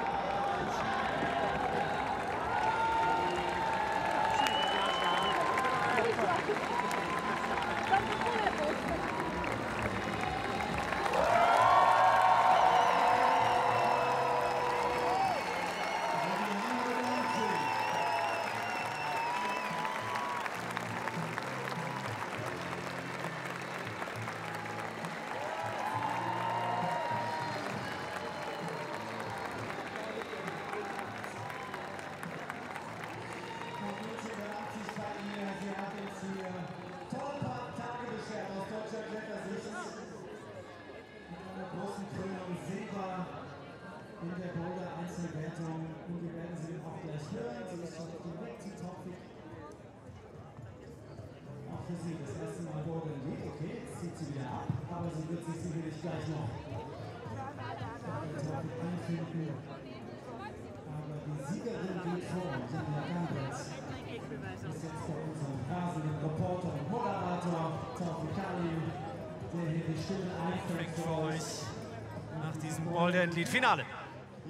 diesem All-Lied-Finale.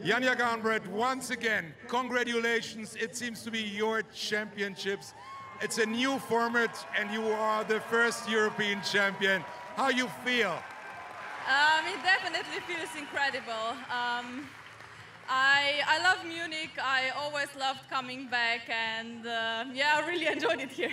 Janja Garnbret, once again, congratulations. It seems to be your championships. It's a new format, and you are the first European champion. How you feel? Um, it definitely feels incredible. Um, I, I love Munich. I always loved coming back, and uh, yeah, I really enjoyed it here.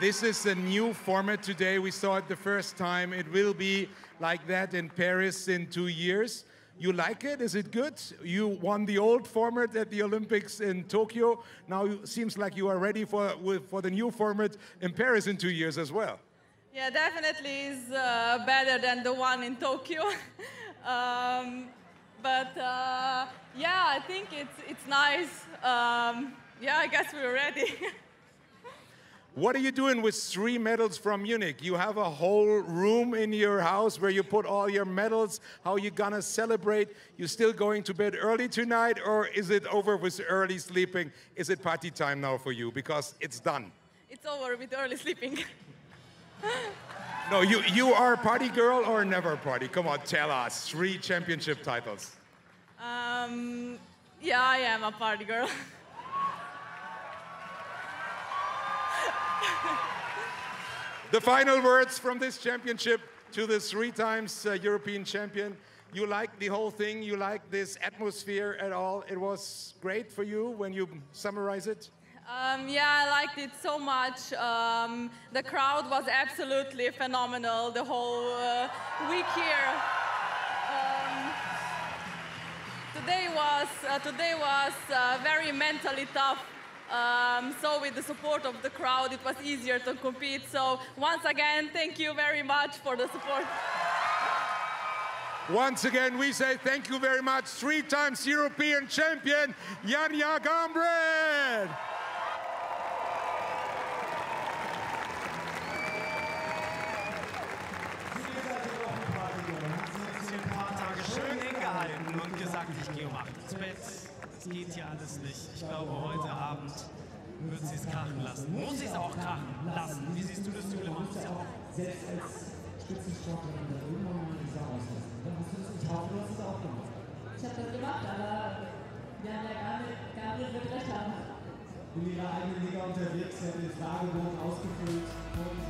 This is a new format today. We saw it the first time. It will be like that in Paris in two years. You like it? Is it good? You won the old format at the Olympics in Tokyo. Now it seems like you are ready for, for the new format in Paris in two years as well. Yeah, definitely is uh, better than the one in Tokyo. um, but uh, yeah, I think it's it's nice. Um, yeah, I guess we're ready. What are you doing with three medals from Munich? You have a whole room in your house where you put all your medals. How are you gonna celebrate? You still going to bed early tonight, or is it over with early sleeping? Is it party time now for you? Because it's done. it's over with early sleeping. No, you, you are a party girl or never a party? Come on, tell us. Three championship titles. Um, yeah, I am a party girl. The final words from this championship to the three times uh, European champion. You like the whole thing? You like this atmosphere at all? It was great for you when you summarize it? Um, yeah, I liked it so much. Um, the crowd was absolutely phenomenal the whole uh, week here. Um, today was uh, today was uh, very mentally tough. Um, so with the support of the crowd, it was easier to compete. So once again, thank you very much for the support. Once again, we say thank you very much. Three times European champion, Janja Garnbret. Ist hier ein paar Tage schön hingehalten und gesagt, ich gehe um 8 ins Bett. Das geht hier alles nicht. Ich glaube, heute Abend wird sie es krachen lassen. Muss sie es auch krachen lassen. Wie siehst du das, Jule? Macht es ja auch. Selbst als Spitzensportlerin irgendwann mal diese Auslassen. Dann hast du das nicht tauchen, du hast es auch gemacht. Ich habe das gemacht, aber wir haben ja Gabriel, Gabriel wird recht haben. In ihrer eigenen Liga unterwegs, sie hat den Fragebogen ausgefüllt. vor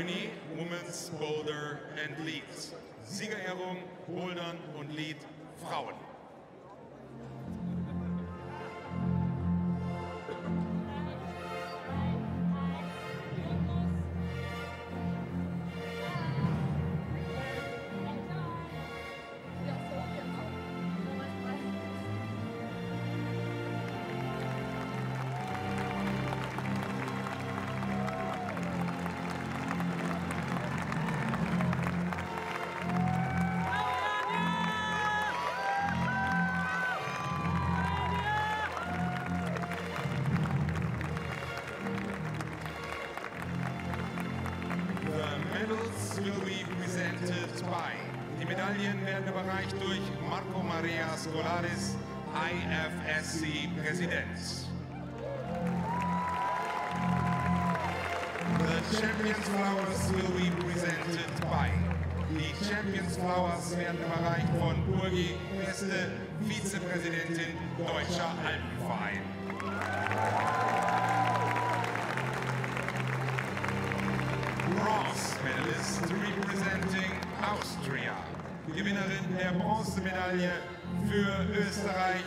Germany Rurales, IFSC presidents. The Champions Flowers will be presented by the Champions Flowers werden überreicht von Burgi, beste Vizepräsidentin Deutscher Alpenverein. Bronze Medalist representing Austria, Gewinnerin der Bronzemedaille für Österreich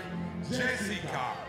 Jessica.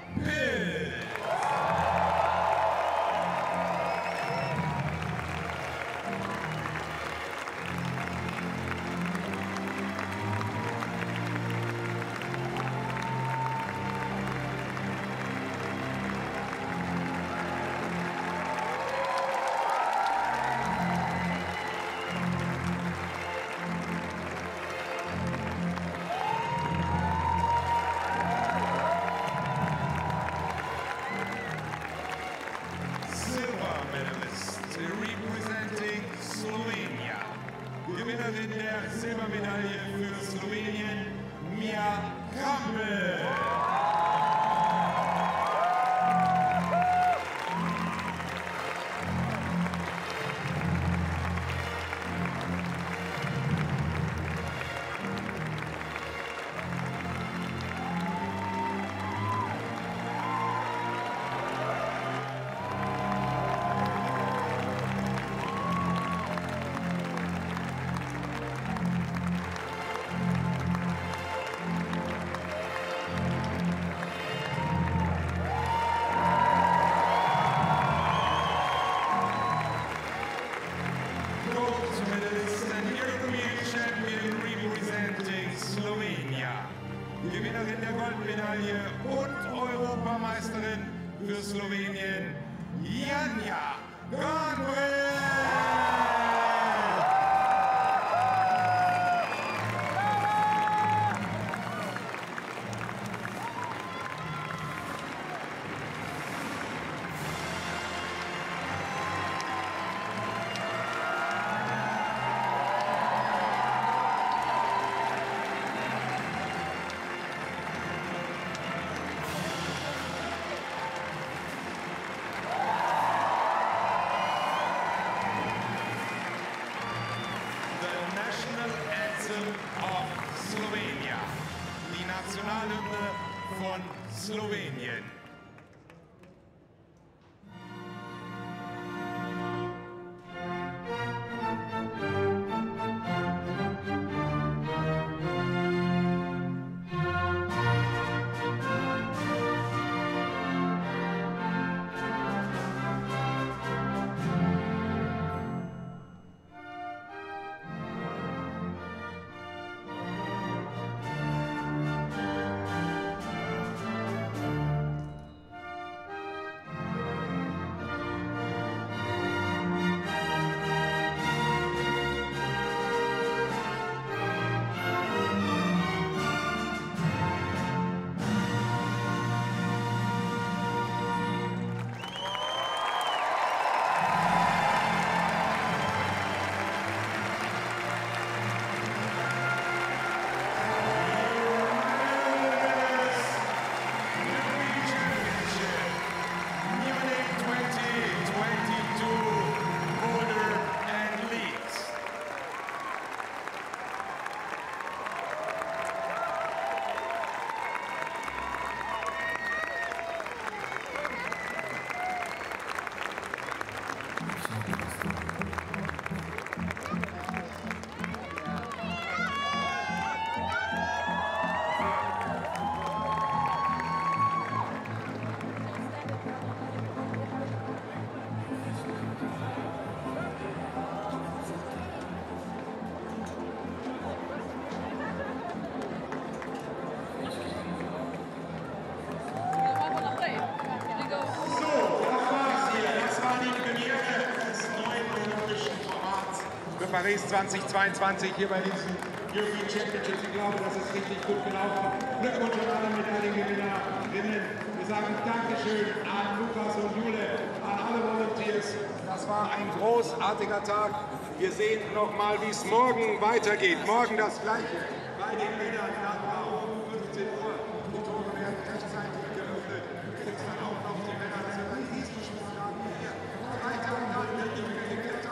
Paris 2022 hier bei diesen European Championships. Ich glaube, das ist richtig gut gelaufen. Glückwunsch an alle Medaillengewinnerinnen. Wir sagen Dankeschön an Lukas und Jule, an alle Volunteers. Das war ein großartiger Tag. Wir sehen noch mal, wie es morgen weitergeht. Morgen das Gleiche bei den Männern. Dann um 15 Uhr. Die Tore werden rechtzeitig geöffnet. Gibt dann auch noch die Männer. Das sind ein Riesensportart hier. Freitag dann wird die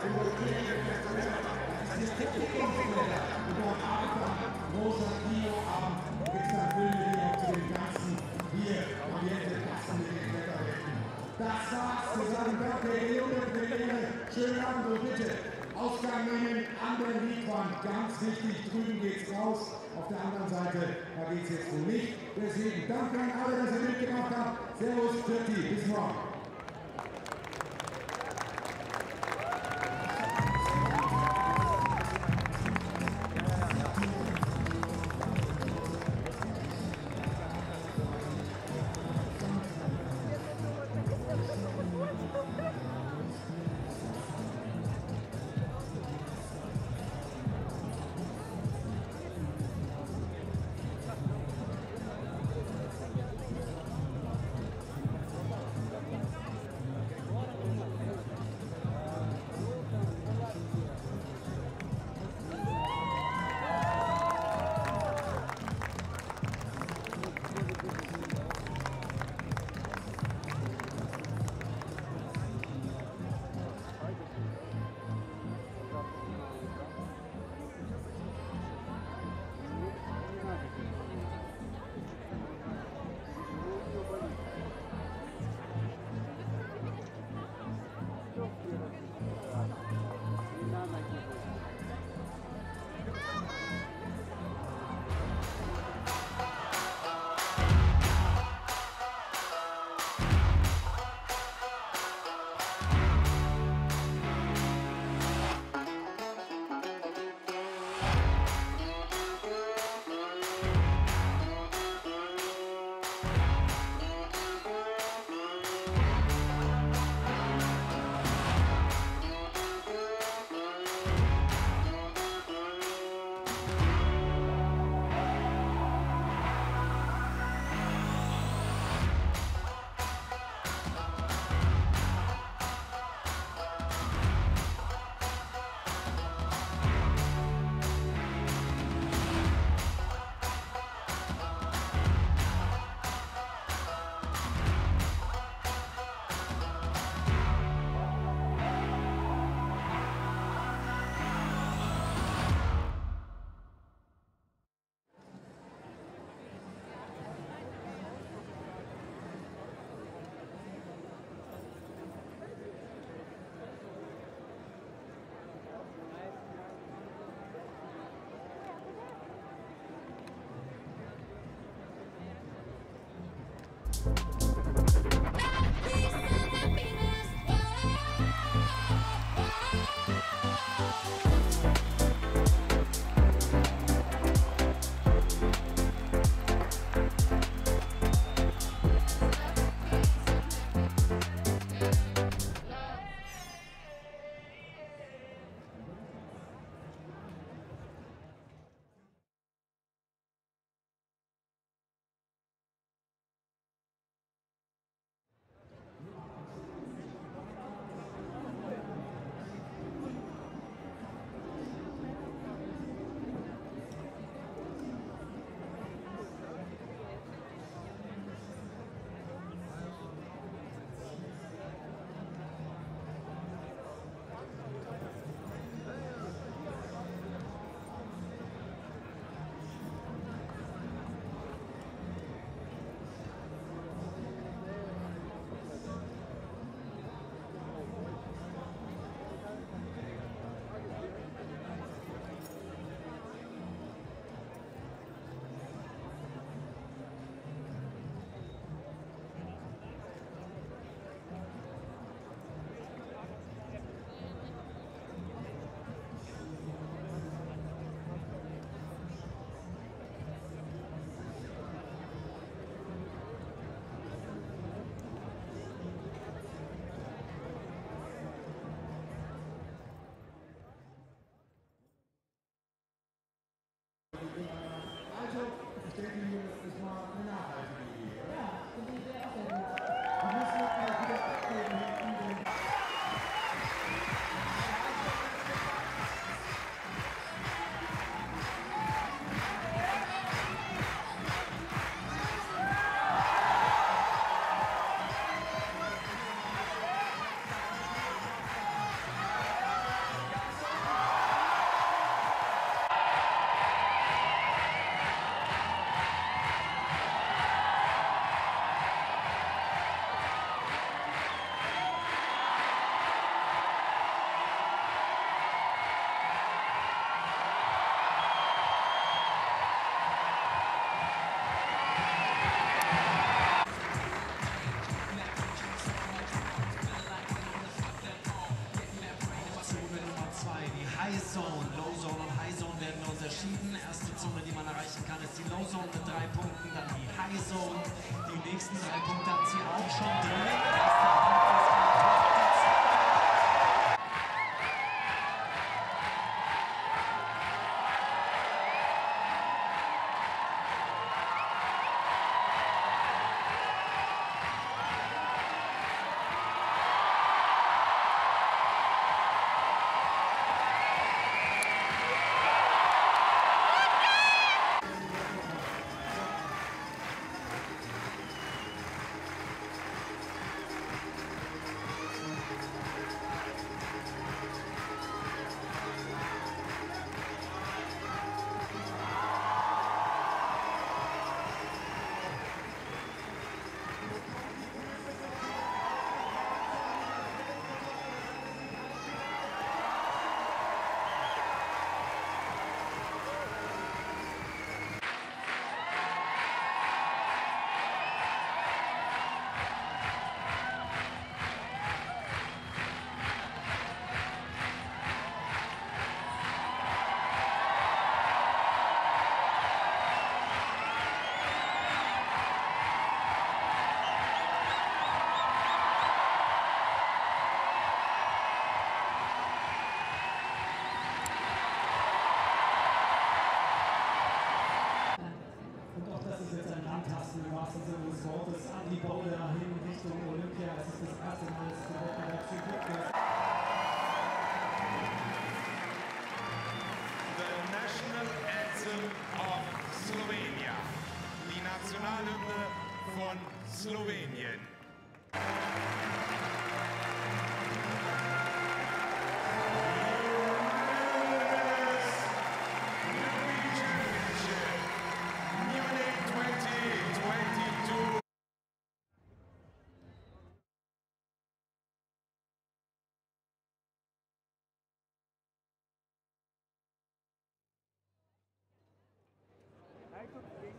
Großer Kinoabend, gibt es dann Filme hier zu dem ganzen hier Ambiente Das war's. Wir sagen danke, Leone, Leone. Schönen Abend und bitte Ausgang nehmen an der Liedwand. Ganz wichtig, drüben geht's raus. Auf der anderen Seite, da geht's jetzt wohl nicht. Deswegen danke an alle, dass ihr mitgemacht habt. Servus, Tschüssi, bis morgen.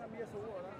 también seguro, ¿verdad?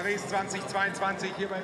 Paris 2022 hier bei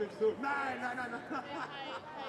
willst du? Nein, nein, nein, nein.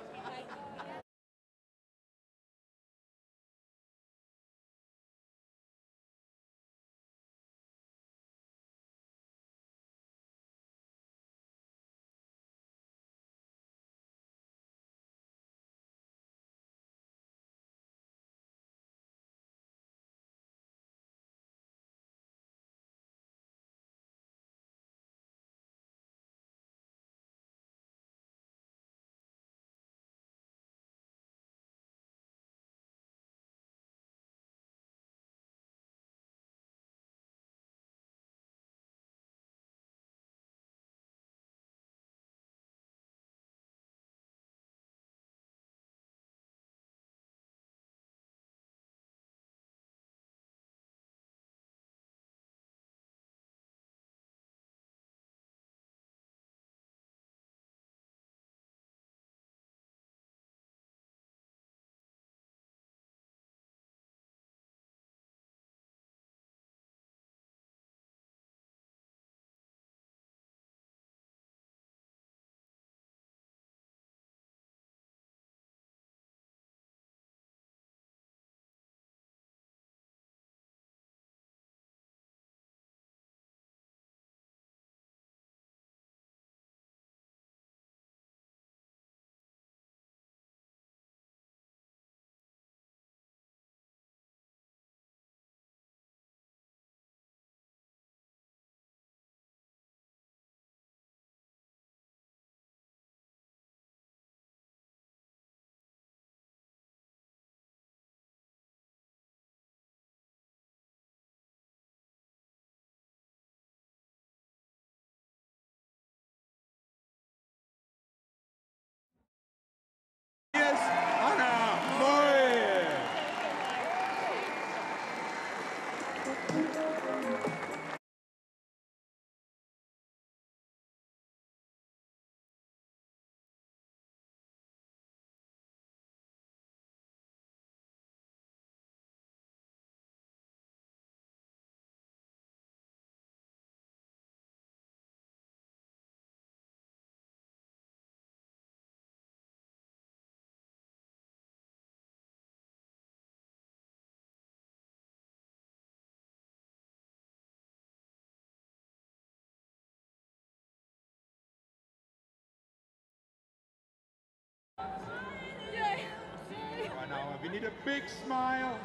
One hour. We need a big smile.